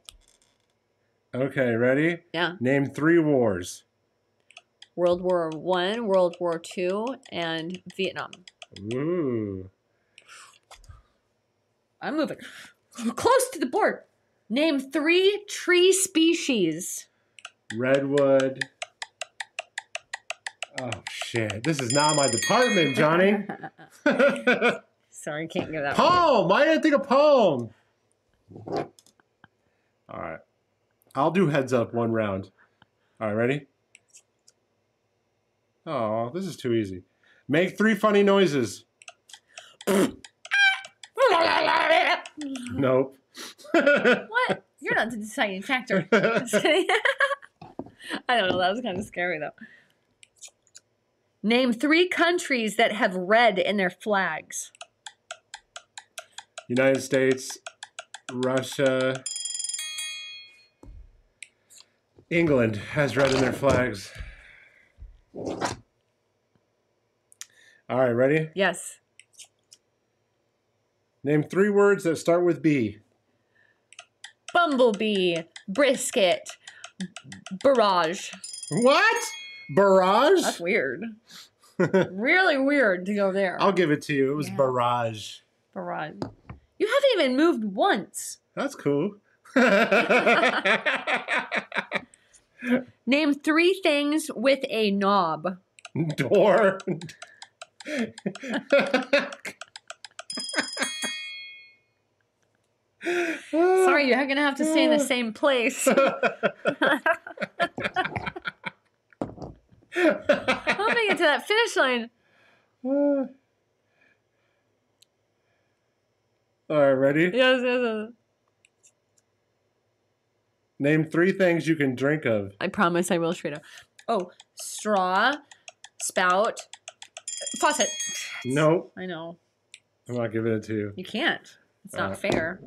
Okay, ready? Yeah. Name three wars. World War One, World War Two, and Vietnam. Ooh. I'm moving close to the board. Name three tree species. Redwood. Oh shit! This is not my department, Johnny. Sorry, can't give that. one. Palm. Why did I think of palm? All right. I'll do heads up one round. All right, ready? Oh, this is too easy. Make three funny noises. Nope. what? You're not the deciding factor. I don't know. That was kind of scary, though. Name three countries that have red in their flags. United States, Russia, England has red in their flags. All right, ready? Yes. Name three words that start with B. Bumblebee, brisket, barrage. What? Barrage? That's weird. really weird to go there. I'll give it to you. It was Yeah. barrage. Barrage. You haven't even moved once. That's cool. Name three things with a knob. Door. Sorry, you're gonna have to stay in the same place. I'll make it to that finish line. All right, ready? Yes, yes, yes. Name three things you can drink of. I promise I will, Shrita. Oh, straw, spout, faucet. Nope. I know. I'm not giving it to you. You can't. It's not Uh. fair.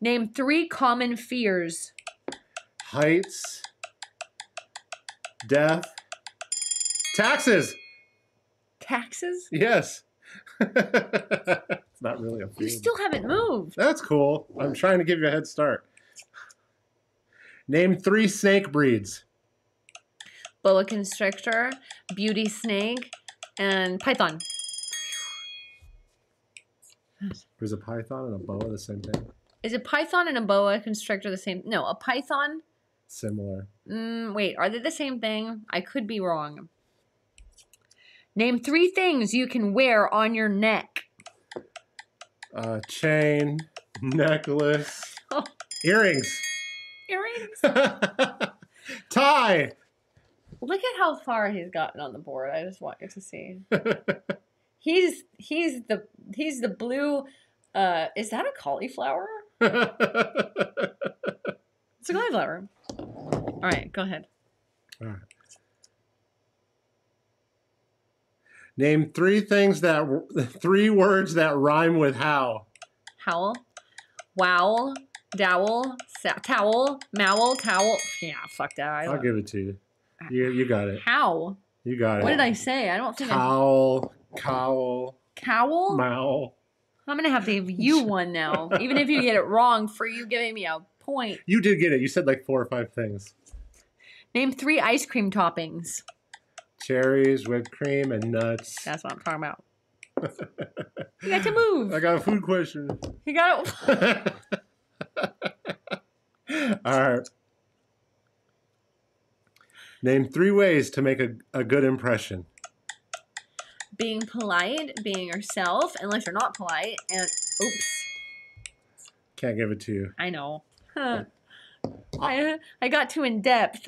Name three common fears. Heights. Death. Taxes. Taxes? Yes. it's not really a fear. You still haven't moved. That's cool. I'm trying to give you a head start. Name three snake breeds. Boa constrictor, beauty snake, and python. There's a python and a boa, the same thing. Is a python and a boa constrictor the same? No, a python. Similar. Mm, wait, are they the same thing? I could be wrong. Name three things you can wear on your neck. Uh, chain, necklace, Oh. earrings, Earrings. tie. Look at how far he's gotten on the board. I just want you to see. He's he's the he's the blue. Uh, is that a cauliflower? It's a cauliflower. All right, go ahead. All right. Name three things that three words that rhyme with how. Howl, wow, dowel, sa- towel, mowl, cowl. Yeah, fuck that. I I'll give it to you. You you got it. How? You got it. What did I say? I don't think I. Cowl, cowl, Cowl. mowl. I'm gonna have to give you one now, even if you get it wrong for you giving me a point. You did get it. You said like four or five things. Name three ice cream toppings. Cherries, whipped cream, and nuts. That's what I'm talking about. You got to move. I got a food question. You got to. All right. Name three ways to make a, a good impression. Being polite, being yourself, unless you're not polite, and oops, Can't give it to you. I know. Huh. I I got too in depth.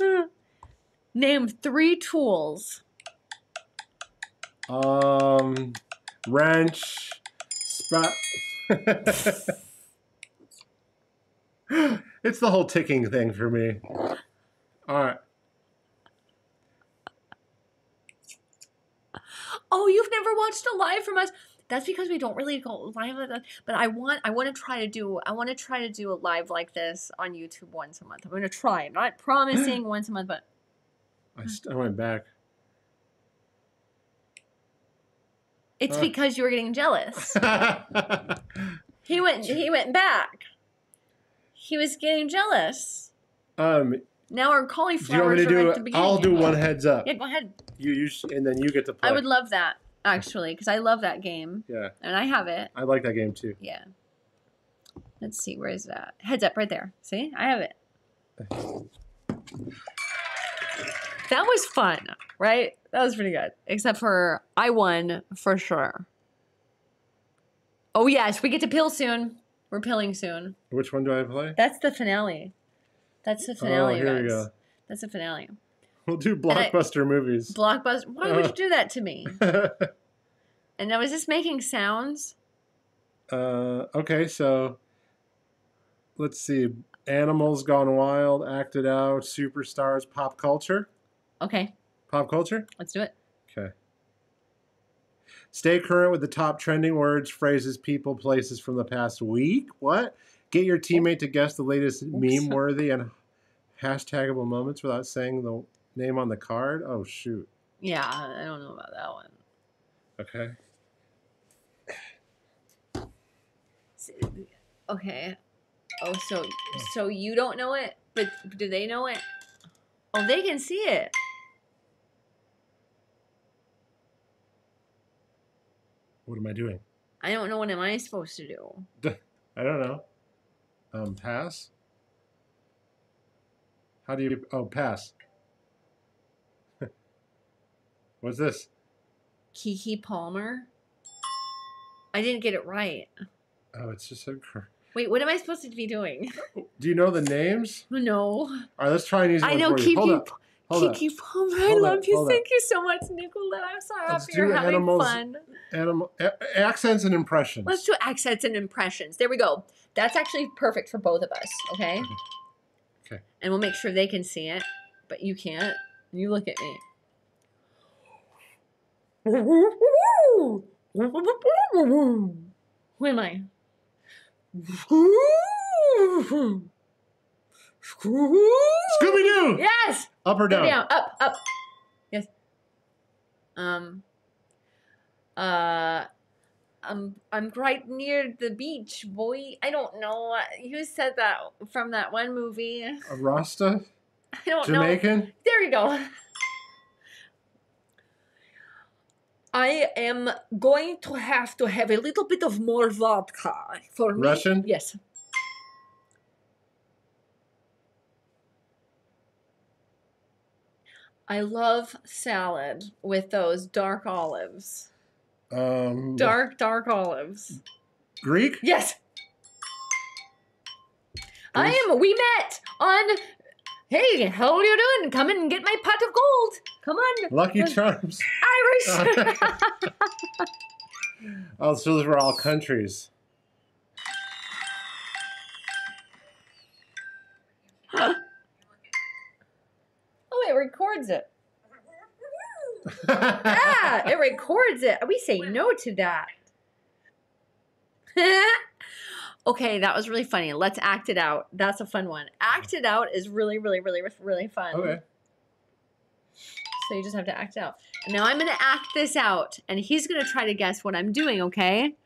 Name three tools. Um, wrench, spot. it's the whole ticking thing for me. All right. Oh, you've never watched a live from us. That's because we don't really go live like that. But I want I want to try to do I want to try to do a live like this on YouTube once a month. I'm gonna try. I'm not promising once a month, but I, st- I went back. It's uh. because you were getting jealous. he went. He went back. He was getting jealous. um, Now our do you want cauliflowers me to do? the. I'll do one heads up. Yeah, go ahead. You, you, sh- and then you get to play. I would love that actually because I love that game Yeah, and I have it. I like that game too. Yeah. Let's see, where is that? Heads up right there. See? I have it. That was fun, right? That was pretty good. Except for I won for sure. Oh yes, we get to peel soon. We're pilling soon. Which one do I play? That's the finale. That's the finale. oh, here we go. That's the finale. We'll do I- blockbuster movies. Blockbuster. Why would Uh. you do that to me? And now is this making sounds? uh, okay, so let's see. Animals Gone Wild, acted out, superstars, pop culture. Okay, Pop culture. let's do it. Okay. Stay current with the top trending words, phrases, people, places from the past week. What? Get your teammate to guess the latest meme worthy and hashtagable moments without saying the name on the card. Oh, shoot. Yeah, I don't know about that one. Okay. Okay. Oh, so so you don't know it, but do they know it? Oh, they can see it. What am I doing? I don't know what am I supposed to do. I don't know. Um, pass? How do you. Oh, pass. What's this? Keke Palmer. I didn't get it right. Oh, it's just cr- Wait, what am I supposed to be doing? Do you know the names? No, All right, let's try an easy I one know for you. Keke. Hold up. Hold up. Keke Palmer. I Hold love up, you. up. Thank you so much, Nicolette. I'm so Let's happy you're do having animals. fun. Animal a- accents and impressions. Let's do accents and impressions. There we go. That's actually perfect for both of us, okay? Mm-hmm. Okay. And we'll make sure they can see it, but you can't. You look at me. Who am I? Scooby Doo. Yes! Up or down? down, up, up. Yes. Um. Uh. I'm I'm right near the beach, boy. I don't know. You said that from that one movie. A Rasta. I don't know. Jamaican. There you go. I am going to have to have a little bit of more vodka for me. Russian? Yes. I love salad with those dark olives. Um, Dark, dark olives. Greek. Yes. I am. We met on. Hey, how are you doing? Come in and get my pot of gold. Come on. Lucky Charms. Irish. Oh, so those were all countries. it records it. Ah, it records it. We say no to that. okay, that was really funny. Let's act it out. That's a fun one. Act it out is really, really, really, really fun. okay. So you just have to act it out. And now I'm going to act this out, and he's going to try to guess what I'm doing, okay?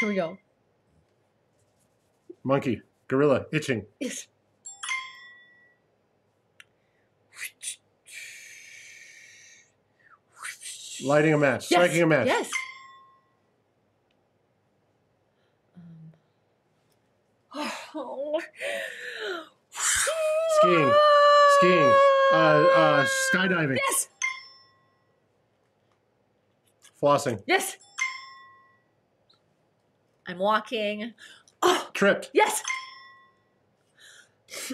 Here we go. Monkey. Gorilla. Itching. Yes. Lighting a match. Yes. Striking a match. Yes. Um. Skiing. Skiing. Uh, uh, skydiving. Yes. Flossing. Yes. I'm walking. Oh, Tripped. yes.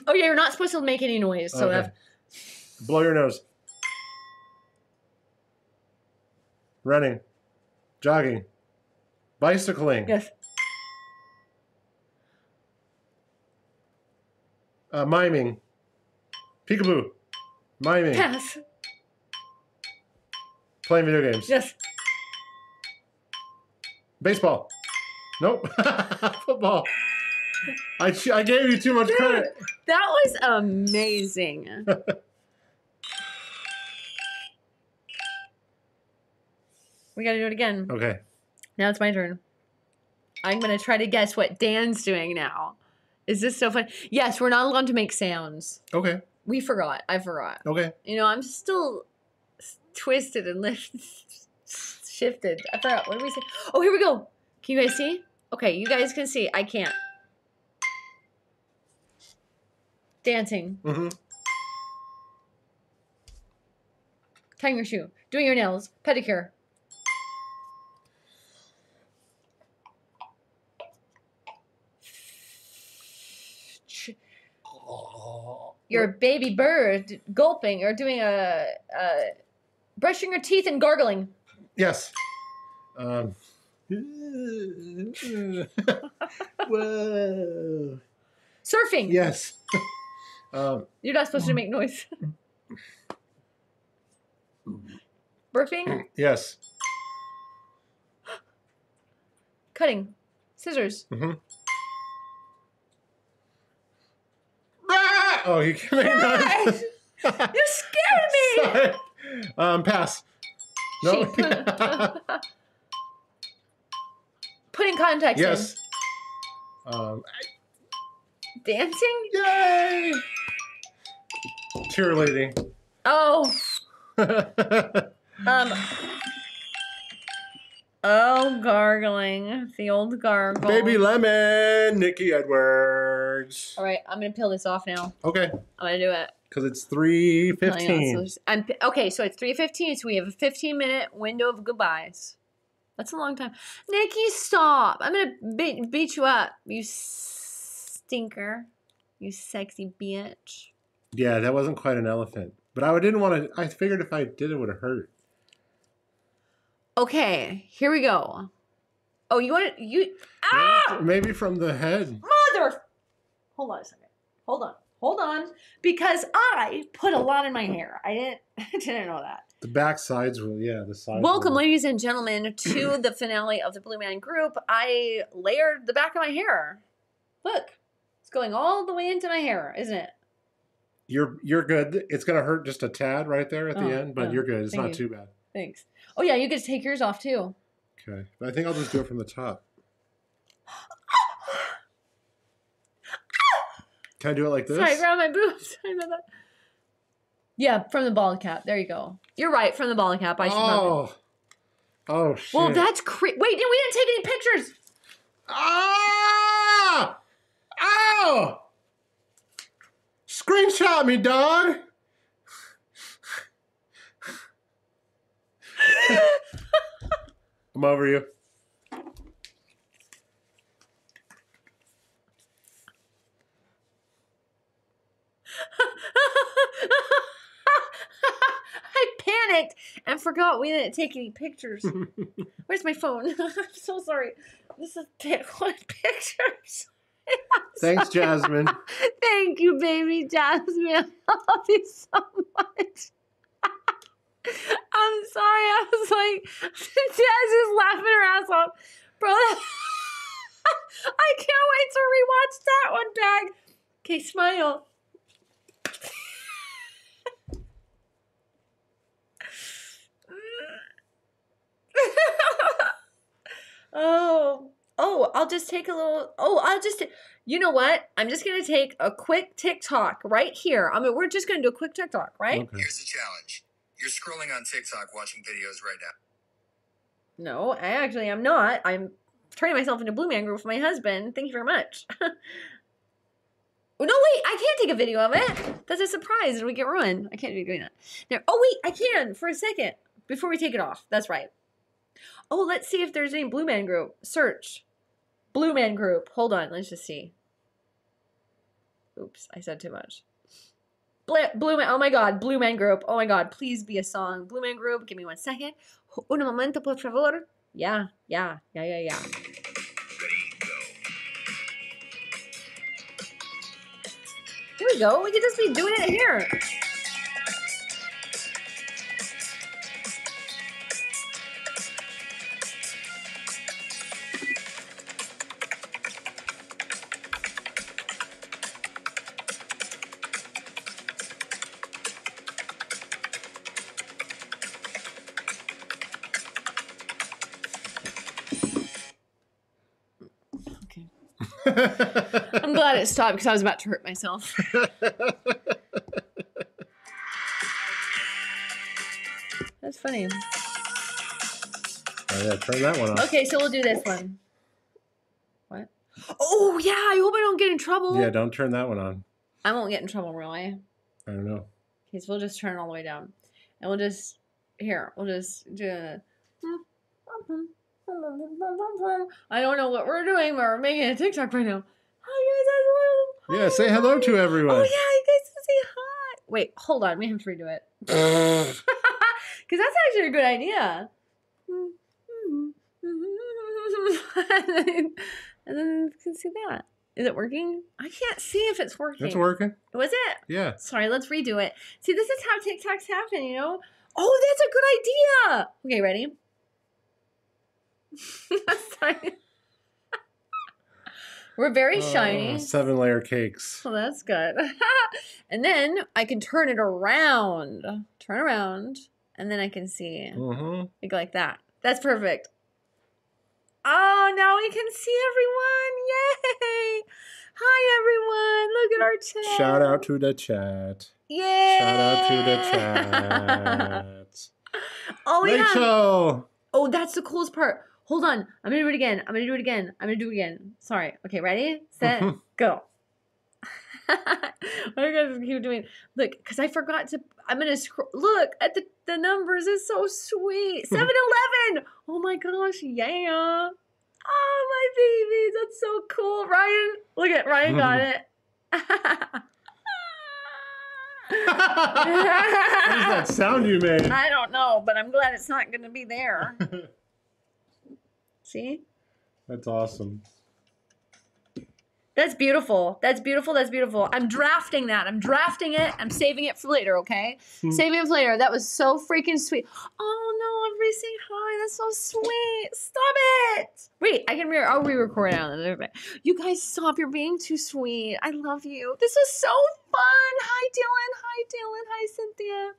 Oh yeah, you're not supposed to make any noise. So Okay. Blow your nose. Running. Jogging. Bicycling. yes. Uh, miming. Peekaboo. Miming. Pass. Playing video games. Yes. Baseball. Nope. Football. I, I gave you too much Dude. credit. That was amazing. we gotta do it again. Okay. Now it's my turn. I'm gonna try to guess what Dan's doing now. Is this so fun? Yes, we're not allowed to make sounds. Okay. We forgot. I forgot. Okay. You know, I'm still twisted and lift, shifted. I forgot. What did we say? Oh, here we go. Can you guys see? Okay, you guys can see. I can't. Dancing, Mm hmm tying your shoe, doing your nails, pedicure. You're baby bird gulping or doing a, a brushing your teeth and gargling. Yes. Um. Whoa. Surfing. Yes. um. You're not supposed to make noise. Burping, Yes. cutting, scissors. hmm Ah! Oh, you can make noise. you scared me. Sorry. Um. Pass. No. Sheep. Putting context. yes. Um. in. Dancing? Yay! Cheerleading. Oh, um. Oh, gargling. The old gargle. Baby Lemon, Nikki Edwards. All right, I'm gonna peel this off now. Okay, I'm gonna do it. because it's three Hang on, oh so fifteen. just- I'm okay. So it's three fifteen. So we have a fifteen minute window of goodbyes. That's a long time. Nikki, stop! I'm gonna beat, beat you up, you stinker, you sexy bitch. Yeah, that wasn't quite an elephant, but I didn't want to. I figured if I did, it would have hurt. Okay, here we go. Oh, you want to you? Ah, Maybe from the head. mother! Hold on a second. Hold on. Hold on. Because I put a lot in my hair. I didn't. I didn't know that. The back sides were yeah. The sides. Welcome, were- ladies and gentlemen, to the finale of the Blue Man Group. I layered the back of my hair. Look, it's going all the way into my hair, isn't it? You're you're good. It's gonna hurt just a tad right there at the Oh, end, but oh, you're good. It's thank not you. too bad. Thanks. Oh yeah, you get to take yours off too. Okay, but I think I'll just do it from the top. Can I do it like this? Sorry, grab my boobs. Sorry about that. Yeah, from the bald cap. There you go. You're right, from the bald cap. I should. oh, oh shit. Well, that's cre- wait. We didn't take any pictures. Ah! Ow! Screenshot me, dog. I'm over you. I panicked and forgot we didn't take any pictures. Where's my phone? I'm so sorry. This is what pictures. Thanks, Jasmine. Thank you, baby Jasmine. I love you so much. I'm sorry. I was like, Jazz is laughing her ass off. Bro, I can't wait to rewatch that one back. Okay, smile. oh, oh, I'll just take a little. Oh, I'll just. You know what? I'm just gonna take a quick TikTok right here. I mean, we're just gonna do a quick TikTok, right? Okay. Here's the challenge. You're scrolling on TikTok watching videos right now. No, I actually am not. I'm turning myself into Blue Man Group for my husband. Thank you very much. No, wait, I can't take a video of it. That's a surprise. It'll get ruined. I can't be doing that. Oh, wait, I can for a second before we take it off. That's right. Oh, let's see if there's any Blue Man Group. Search. Blue Man Group. Hold on. Let's just see. Oops, I said too much. Blue Man. Oh my God. Blue Man Group. Oh my God. Please be a song. Blue Man Group. Give me one second. Un momento, por favor. Yeah, yeah, yeah, yeah, yeah. Here we go. We could just be doing it here. Glad it stopped because I was about to hurt myself. That's funny. Oh, yeah, turn that one off. Okay, so we'll do this one. What? Oh yeah, I hope I don't get in trouble. Yeah, don't turn that one on. I won't get in trouble, really. I don't know. Okay, so we'll just turn it all the way down. And we'll just, here, we'll just do a. I don't know what we're doing, but we're making a TikTok right now. Oh, hi, guys. Yeah, say hello to everyone. Oh, yeah, you guys can say hi. Wait, hold on. We have to redo it. Because that's actually a good idea. and then you can see that. Is it working? I can't see if it's working. It's working. Was it? Yeah. Sorry, let's redo it. See, this is how TikToks happen, you know? Oh, that's a good idea. Okay, ready? Sorry. We're very shiny. Seven layer cakes. So that's good. and then I can turn it around. Turn around. And then I can see. Mm-hmm. Like, like that. That's perfect. Oh, now we can see everyone. Yay! Hi, everyone. Look at our chat. Shout out to the chat. Yay! Shout out to the chat. Oh, yeah. Rachel. Oh, that's the coolest part. Hold on. I'm gonna do it again. I'm gonna do it again. I'm gonna do it again. Sorry. Okay, ready? Set, mm-hmm. go. Why do you guys keep doing? Look, because I forgot to. I'm gonna scroll. Look at the the numbers. It's so sweet. Seven Eleven. Oh my gosh! Yeah. Oh my babies. That's so cool. Ryan, look at Ryan got it. What is that sound you made? I don't know, but I'm glad it's not gonna be there. See? That's awesome. That's beautiful. That's beautiful. That's beautiful. I'm drafting that. I'm drafting it. I'm saving it for later, okay? Hmm. saving it for later. That was so freaking sweet. Oh no, everybody saying hi. That's so sweet. Stop it. Wait, I can re- I'll re-record it on the You guys stop. You're being too sweet. I love you. This was so fun. Hi Dylan. Hi Dylan. Hi Cynthia.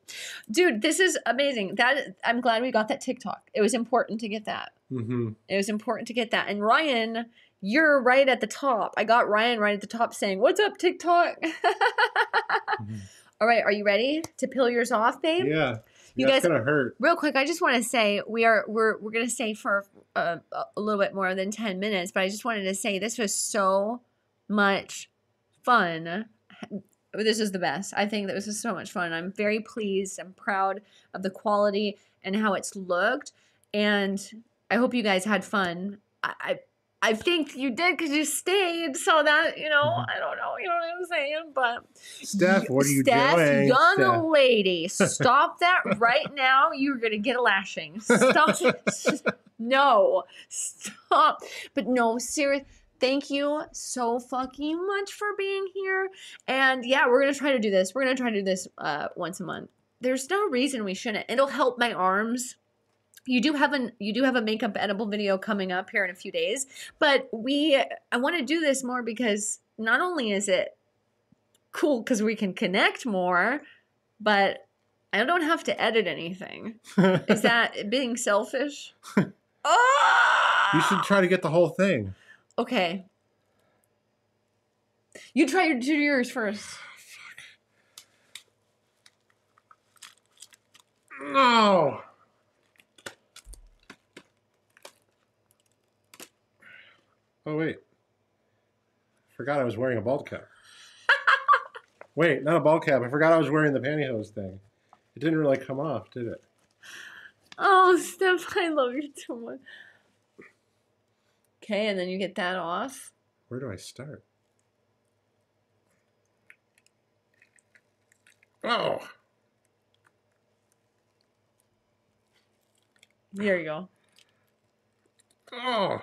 Dude, this is amazing. That I'm glad we got that TikTok. It was important to get that. Mm-hmm. It was important to get that. And Ryan, you're right at the top. I got Ryan right at the top saying, What's up, TikTok? All right, are you ready to peel yours off, babe? Yeah. You guys- gonna hurt. Real quick, I just want to say we are we're we're gonna stay for uh, a little bit more than ten minutes, but I just wanted to say this was so much fun. This is the best. I think that this is so much fun. I'm very pleased. I'm proud of the quality and how it's looked, and I hope you guys had fun. I. I I think you did because you stayed, so that you know, I don't know, you know what I'm saying, but Steph, what are you Steph, doing? young Steph. lady, stop that right now. You're gonna get a lashing. Stop it. No, stop. But no, serious. Thank you so fucking much for being here. And yeah, we're gonna try to do this. We're gonna try to do this uh, once a month. There's no reason we shouldn't. It'll help my arms. You do have an you do have a makeup edible video coming up here in a few days, but we I want to do this more because not only is it cool because we can connect more, but I don't have to edit anything. Is that being selfish? oh! you should try to get the whole thing. Okay. You try your do yours first. No. Oh wait. Forgot I was wearing a bald cap. wait, not a bald cap. I forgot I was wearing the pantyhose thing. It didn't really come off, did it? Oh, Steph, I love you too much. Okay, and then you get that off. Where do I start? Oh. There you go. Oh.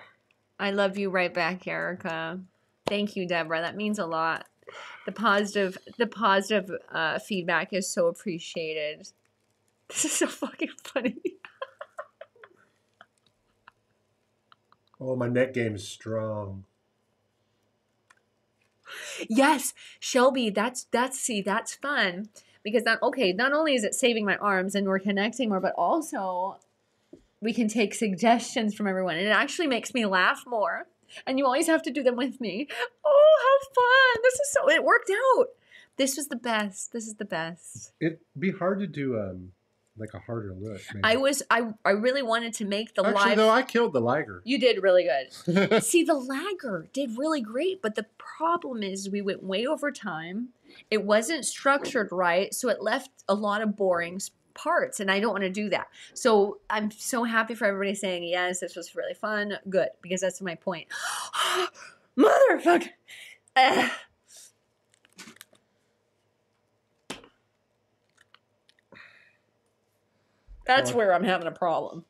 I love you right back, Erica. Thank you, Deborah. That means a lot. The positive, the positive uh, feedback is so appreciated. This is so fucking funny. Oh, my net game is strong. Yes, Shelby, that's that's see, that's fun because not okay. Not only is it saving my arms and we're connecting more, but also we can take suggestions from everyone, and it actually makes me laugh more and you always have to do them with me. Oh, how fun! This is so. It worked out. This was the best. This is the best. It'd be hard to do um like a harder look. maybe. I was. I. I really wanted to make the Actually, live. though, I killed the liger. you did really good. See, the lagger did really great, but the problem is we went way over time. It wasn't structured right, so it left a lot of boring parts, and I don't want to do that. So I'm so happy for everybody saying yes, this was really fun. Good, because that's my point. Motherfucker. Ah. That's where I'm having a problem.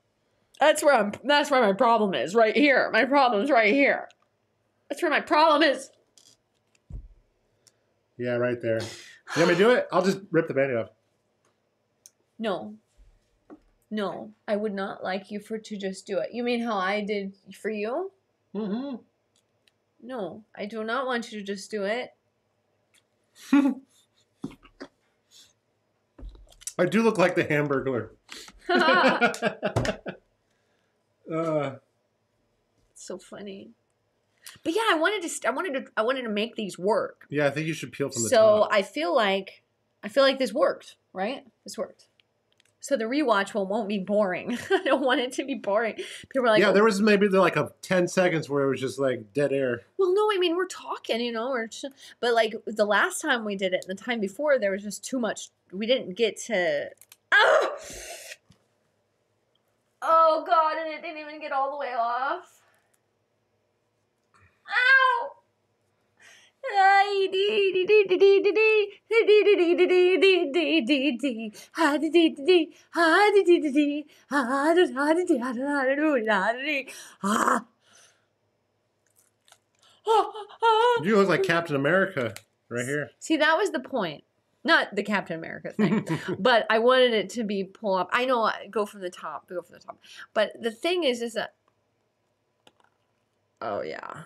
That's where I'm. That's where my problem is. Right here. My problem's right here. That's where my problem is. yeah, right there. You want me to do it? I'll just rip the band off. No. No, I would not like you for to just do it. You mean how I did for you? Mm-hmm. No, I do not want you to just do it. I do look like the Hamburglar. uh, so funny. But yeah, I wanted to. st- I wanted to. I wanted to make these work. yeah, I think you should peel from the so top. I feel like I feel like this worked, right? This worked. So the rewatch will won't be boring. I don't want it to be boring. People are like, yeah, there was maybe like a ten seconds where it was just like dead air. well, no, I mean we're talking, you know, we're ch- but like the last time we did it, and the time before, there was just too much. We didn't get to. Ah! Oh God! And it didn't even get all the way off. Ow! You look like Captain America right here. See, that was the point. Not the Captain America thing, but I wanted it to be pull up. I know, go from the top, go from the top. But the thing is, is that. Oh, yeah.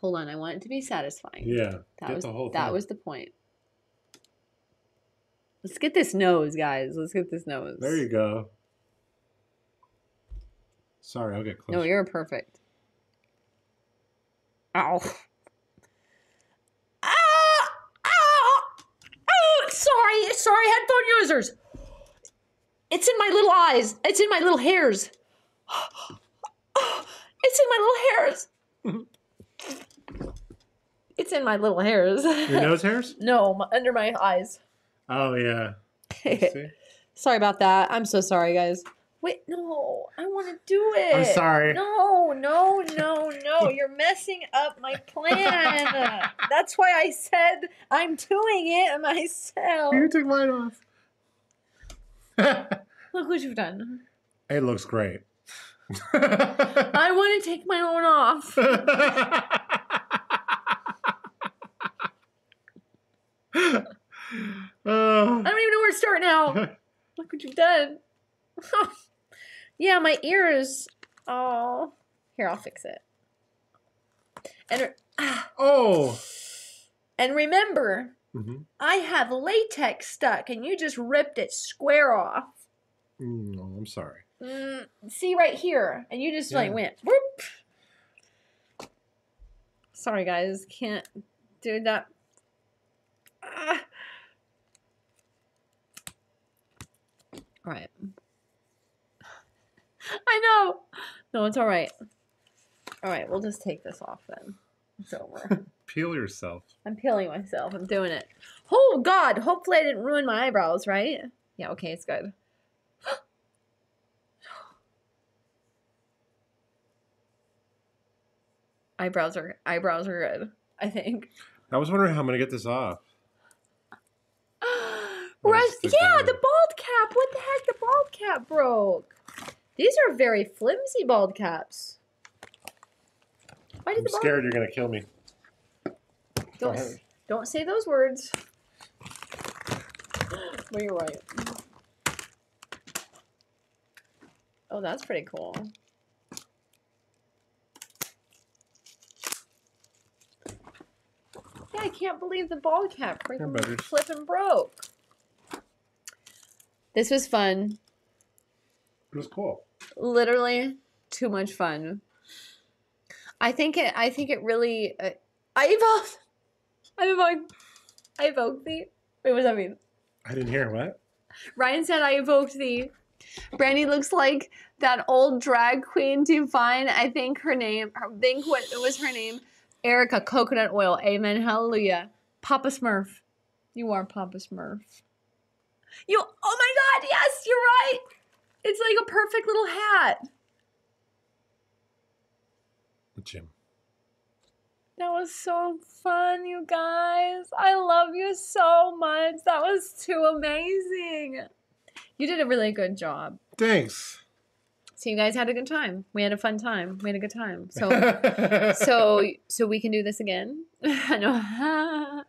Hold on, I want it to be satisfying. yeah, That was the whole that was the point. Let's get this nose, guys. Let's get this nose. There you go. Sorry, I'll get close. No, you're perfect. Ow. Ah! Ah! Oh, sorry, sorry, headphone users. It's in my little eyes. It's in my little hairs. It's in my little hairs. It's in my little hairs. Your nose hairs? no, my, under my eyes. Oh yeah. See? sorry about that. I'm so sorry, guys. Wait, no, I want to do it. I'm sorry. No, no, no, no. You're messing up my plan. That's why I said I'm doing it myself. You took mine off. Look what you've done. it looks great. I want to take my own off. Oh. I don't even know where to start now. Look what you've done. yeah, my ears. Oh, here I'll fix it. And ah, oh. and remember, Mhm. I have latex stuck, and you just ripped it square off. Mm, No, I'm sorry. Mm, see right here, and you just like went. Whoop. Sorry, guys, can't do that. Ah. All right. I know. No, it's all right. All right, we'll just take this off then. It's over. Peel yourself. I'm peeling myself. I'm doing it. Oh God! Hopefully I didn't ruin my eyebrows, right? Yeah. Okay, it's good. eyebrows are eyebrows are good. I think. I was wondering how I'm gonna get this off. Russ, yeah, the in. Cap. What the heck? The bald cap broke. These are very flimsy bald caps. Why did I'm the bald scared you're gonna kill me. Don't, don't say those words. But you're right. Oh, that's pretty cool. Yeah, I can't believe the ball cap freaking flipping broke. This was fun. It was cool. Literally, too much fun. I think it. I think it really. Uh, I evoked. I evoked. I evoked thee. Wait, what does that mean? I didn't hear what. Ryan said I evoked thee. Brandi looks like that old drag queen Divine. I think her name. I think what was her name. Erica Coconut Oil. Amen. Hallelujah. Papa Smurf. You are Papa Smurf. You. Oh my God! Yes, you're right. It's like a perfect little hat. Jim. That was so fun, you guys. I love you so much. That was too amazing. You did a really good job. Thanks. So you guys had a good time. We had a fun time. We had a good time. So so so we can do this again.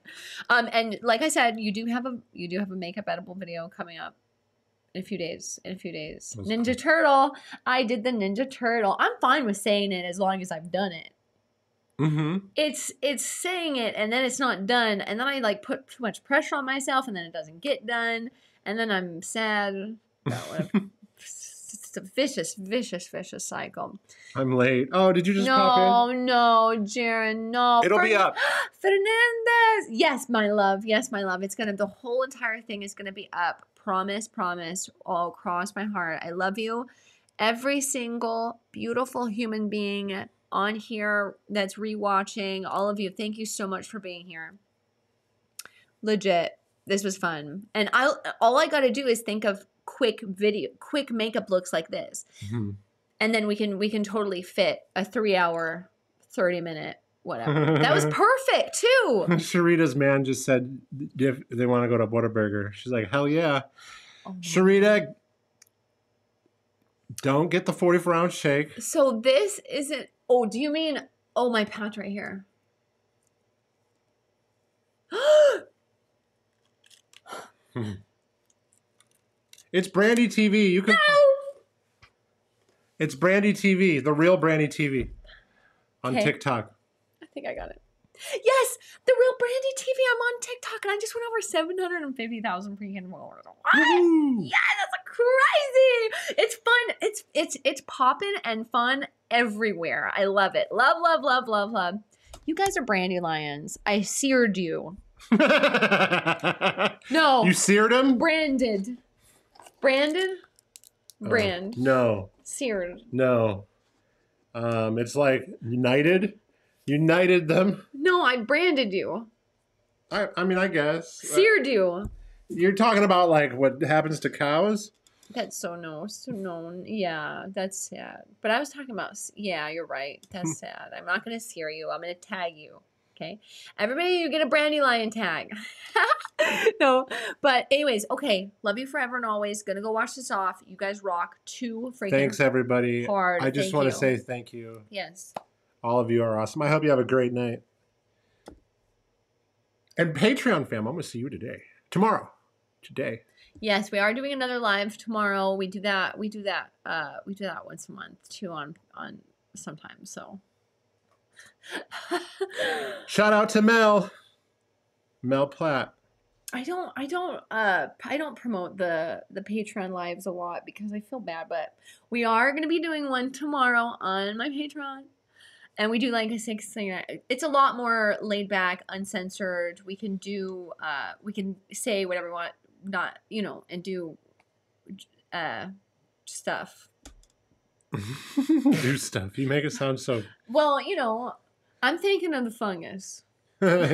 Um and like I said, you do have a you do have a makeup edible video coming up in a few days. In a few days. Ninja cool. Turtle. I did the Ninja Turtle. I'm fine with saying it as long as I've done it. mm-hmm. it's it's saying it and then it's not done and then i like put too much pressure on myself and then it doesn't get done and then i'm sad about a vicious vicious vicious cycle. I'm late. Oh, did you just pop no no jaron no? It'll be up. fernandez! Yes my love. Yes my love. It's gonna the whole entire thing is gonna be up. Promise promise all across my heart. I love you. Every single beautiful human being on here that's rewatching all of you thank you so much for being here. Legit this was fun. And i all i got to do is think of quick video quick makeup looks like this Mhm. and then we can we can totally fit a 3 hour 30 minute whatever that was perfect too Sharita's man just said if they want to go to Whataburger. She's like, hell yeah. Oh Sharita, don't get the 44 ounce shake. So this isn't. Oh, do you mean? Oh, my patch right here. It's Brandi TV. You can. No. It's Brandi TV, the real Brandi TV on Okay. TikTok. I think I got it. Yes, the real Brandi TV. I'm on TikTok, and I just went over seven hundred and fifty thousand freaking followers. What? Yeah, that's crazy. It's fun. It's it's it's popping and fun everywhere. I love it. Love, love, love, love, love. You guys are Brandi Lions. I seared you. No, you seared him? branded, branded, Oh, brand, no, seared. no. Um, it's like united. United them. No, I branded you. I, I mean, I guess. Uh, Seared you. You're talking about like what happens to cows? That's so no, so known. Yeah, that's sad. But I was talking about. Yeah, you're right. That's sad. I'm not gonna sear you. I'm gonna tag you. Okay, everybody, you get a Brandi Lion tag. no, but anyways, okay. Love you forever and always. Gonna go wash this off. You guys rock. Too freaking Thanks, everybody. hard. I just want to say thank you. yes. All of you are awesome. I hope you have a great night. And Patreon fam, I'm going to see you today. Tomorrow. Today. Yes, we are doing another live tomorrow. We do that. We do that. Uh, we do that once a month too on on sometimes. So. Shout out to Mel. Mel Platt. I don't I don't uh I don't promote the the Patreon lives a lot because I feel bad, but we are gonna be doing one tomorrow on my Patreon. And we do like a six thing. It's a lot more laid back, uncensored. We can do uh we can say whatever we want, not you know, and do uh stuff. Do stuff. You make it sound so. Well, you know, I'm thinking of the fungus. but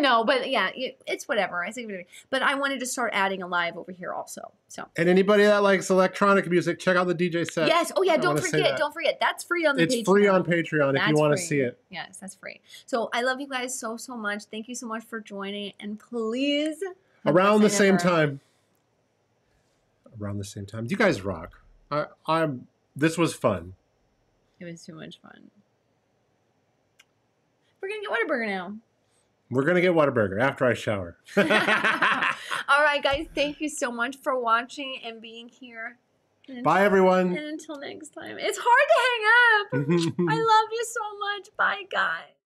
no, but yeah, it- it's whatever. I think, but I wanted to start adding a live over here also. So and anybody that likes electronic music, check out the DJ set. yes, oh yeah, I don't forget, don't forget, that's free on the. It's Patreon. free on Patreon if you want to see it. Yes, that's free. So I love you guys so so much. Thank you so much for joining, and please Around the same ever. time. Around the same time. You guys rock. I, I'm. This was fun. It was too much fun. We're gonna get Whataburger now. We're gonna get Whataburger after I shower. All right, guys. Thank you so much for watching and being here. And Bye, everyone. And until next time, it's hard to hang up. I love you so much. Bye, guys.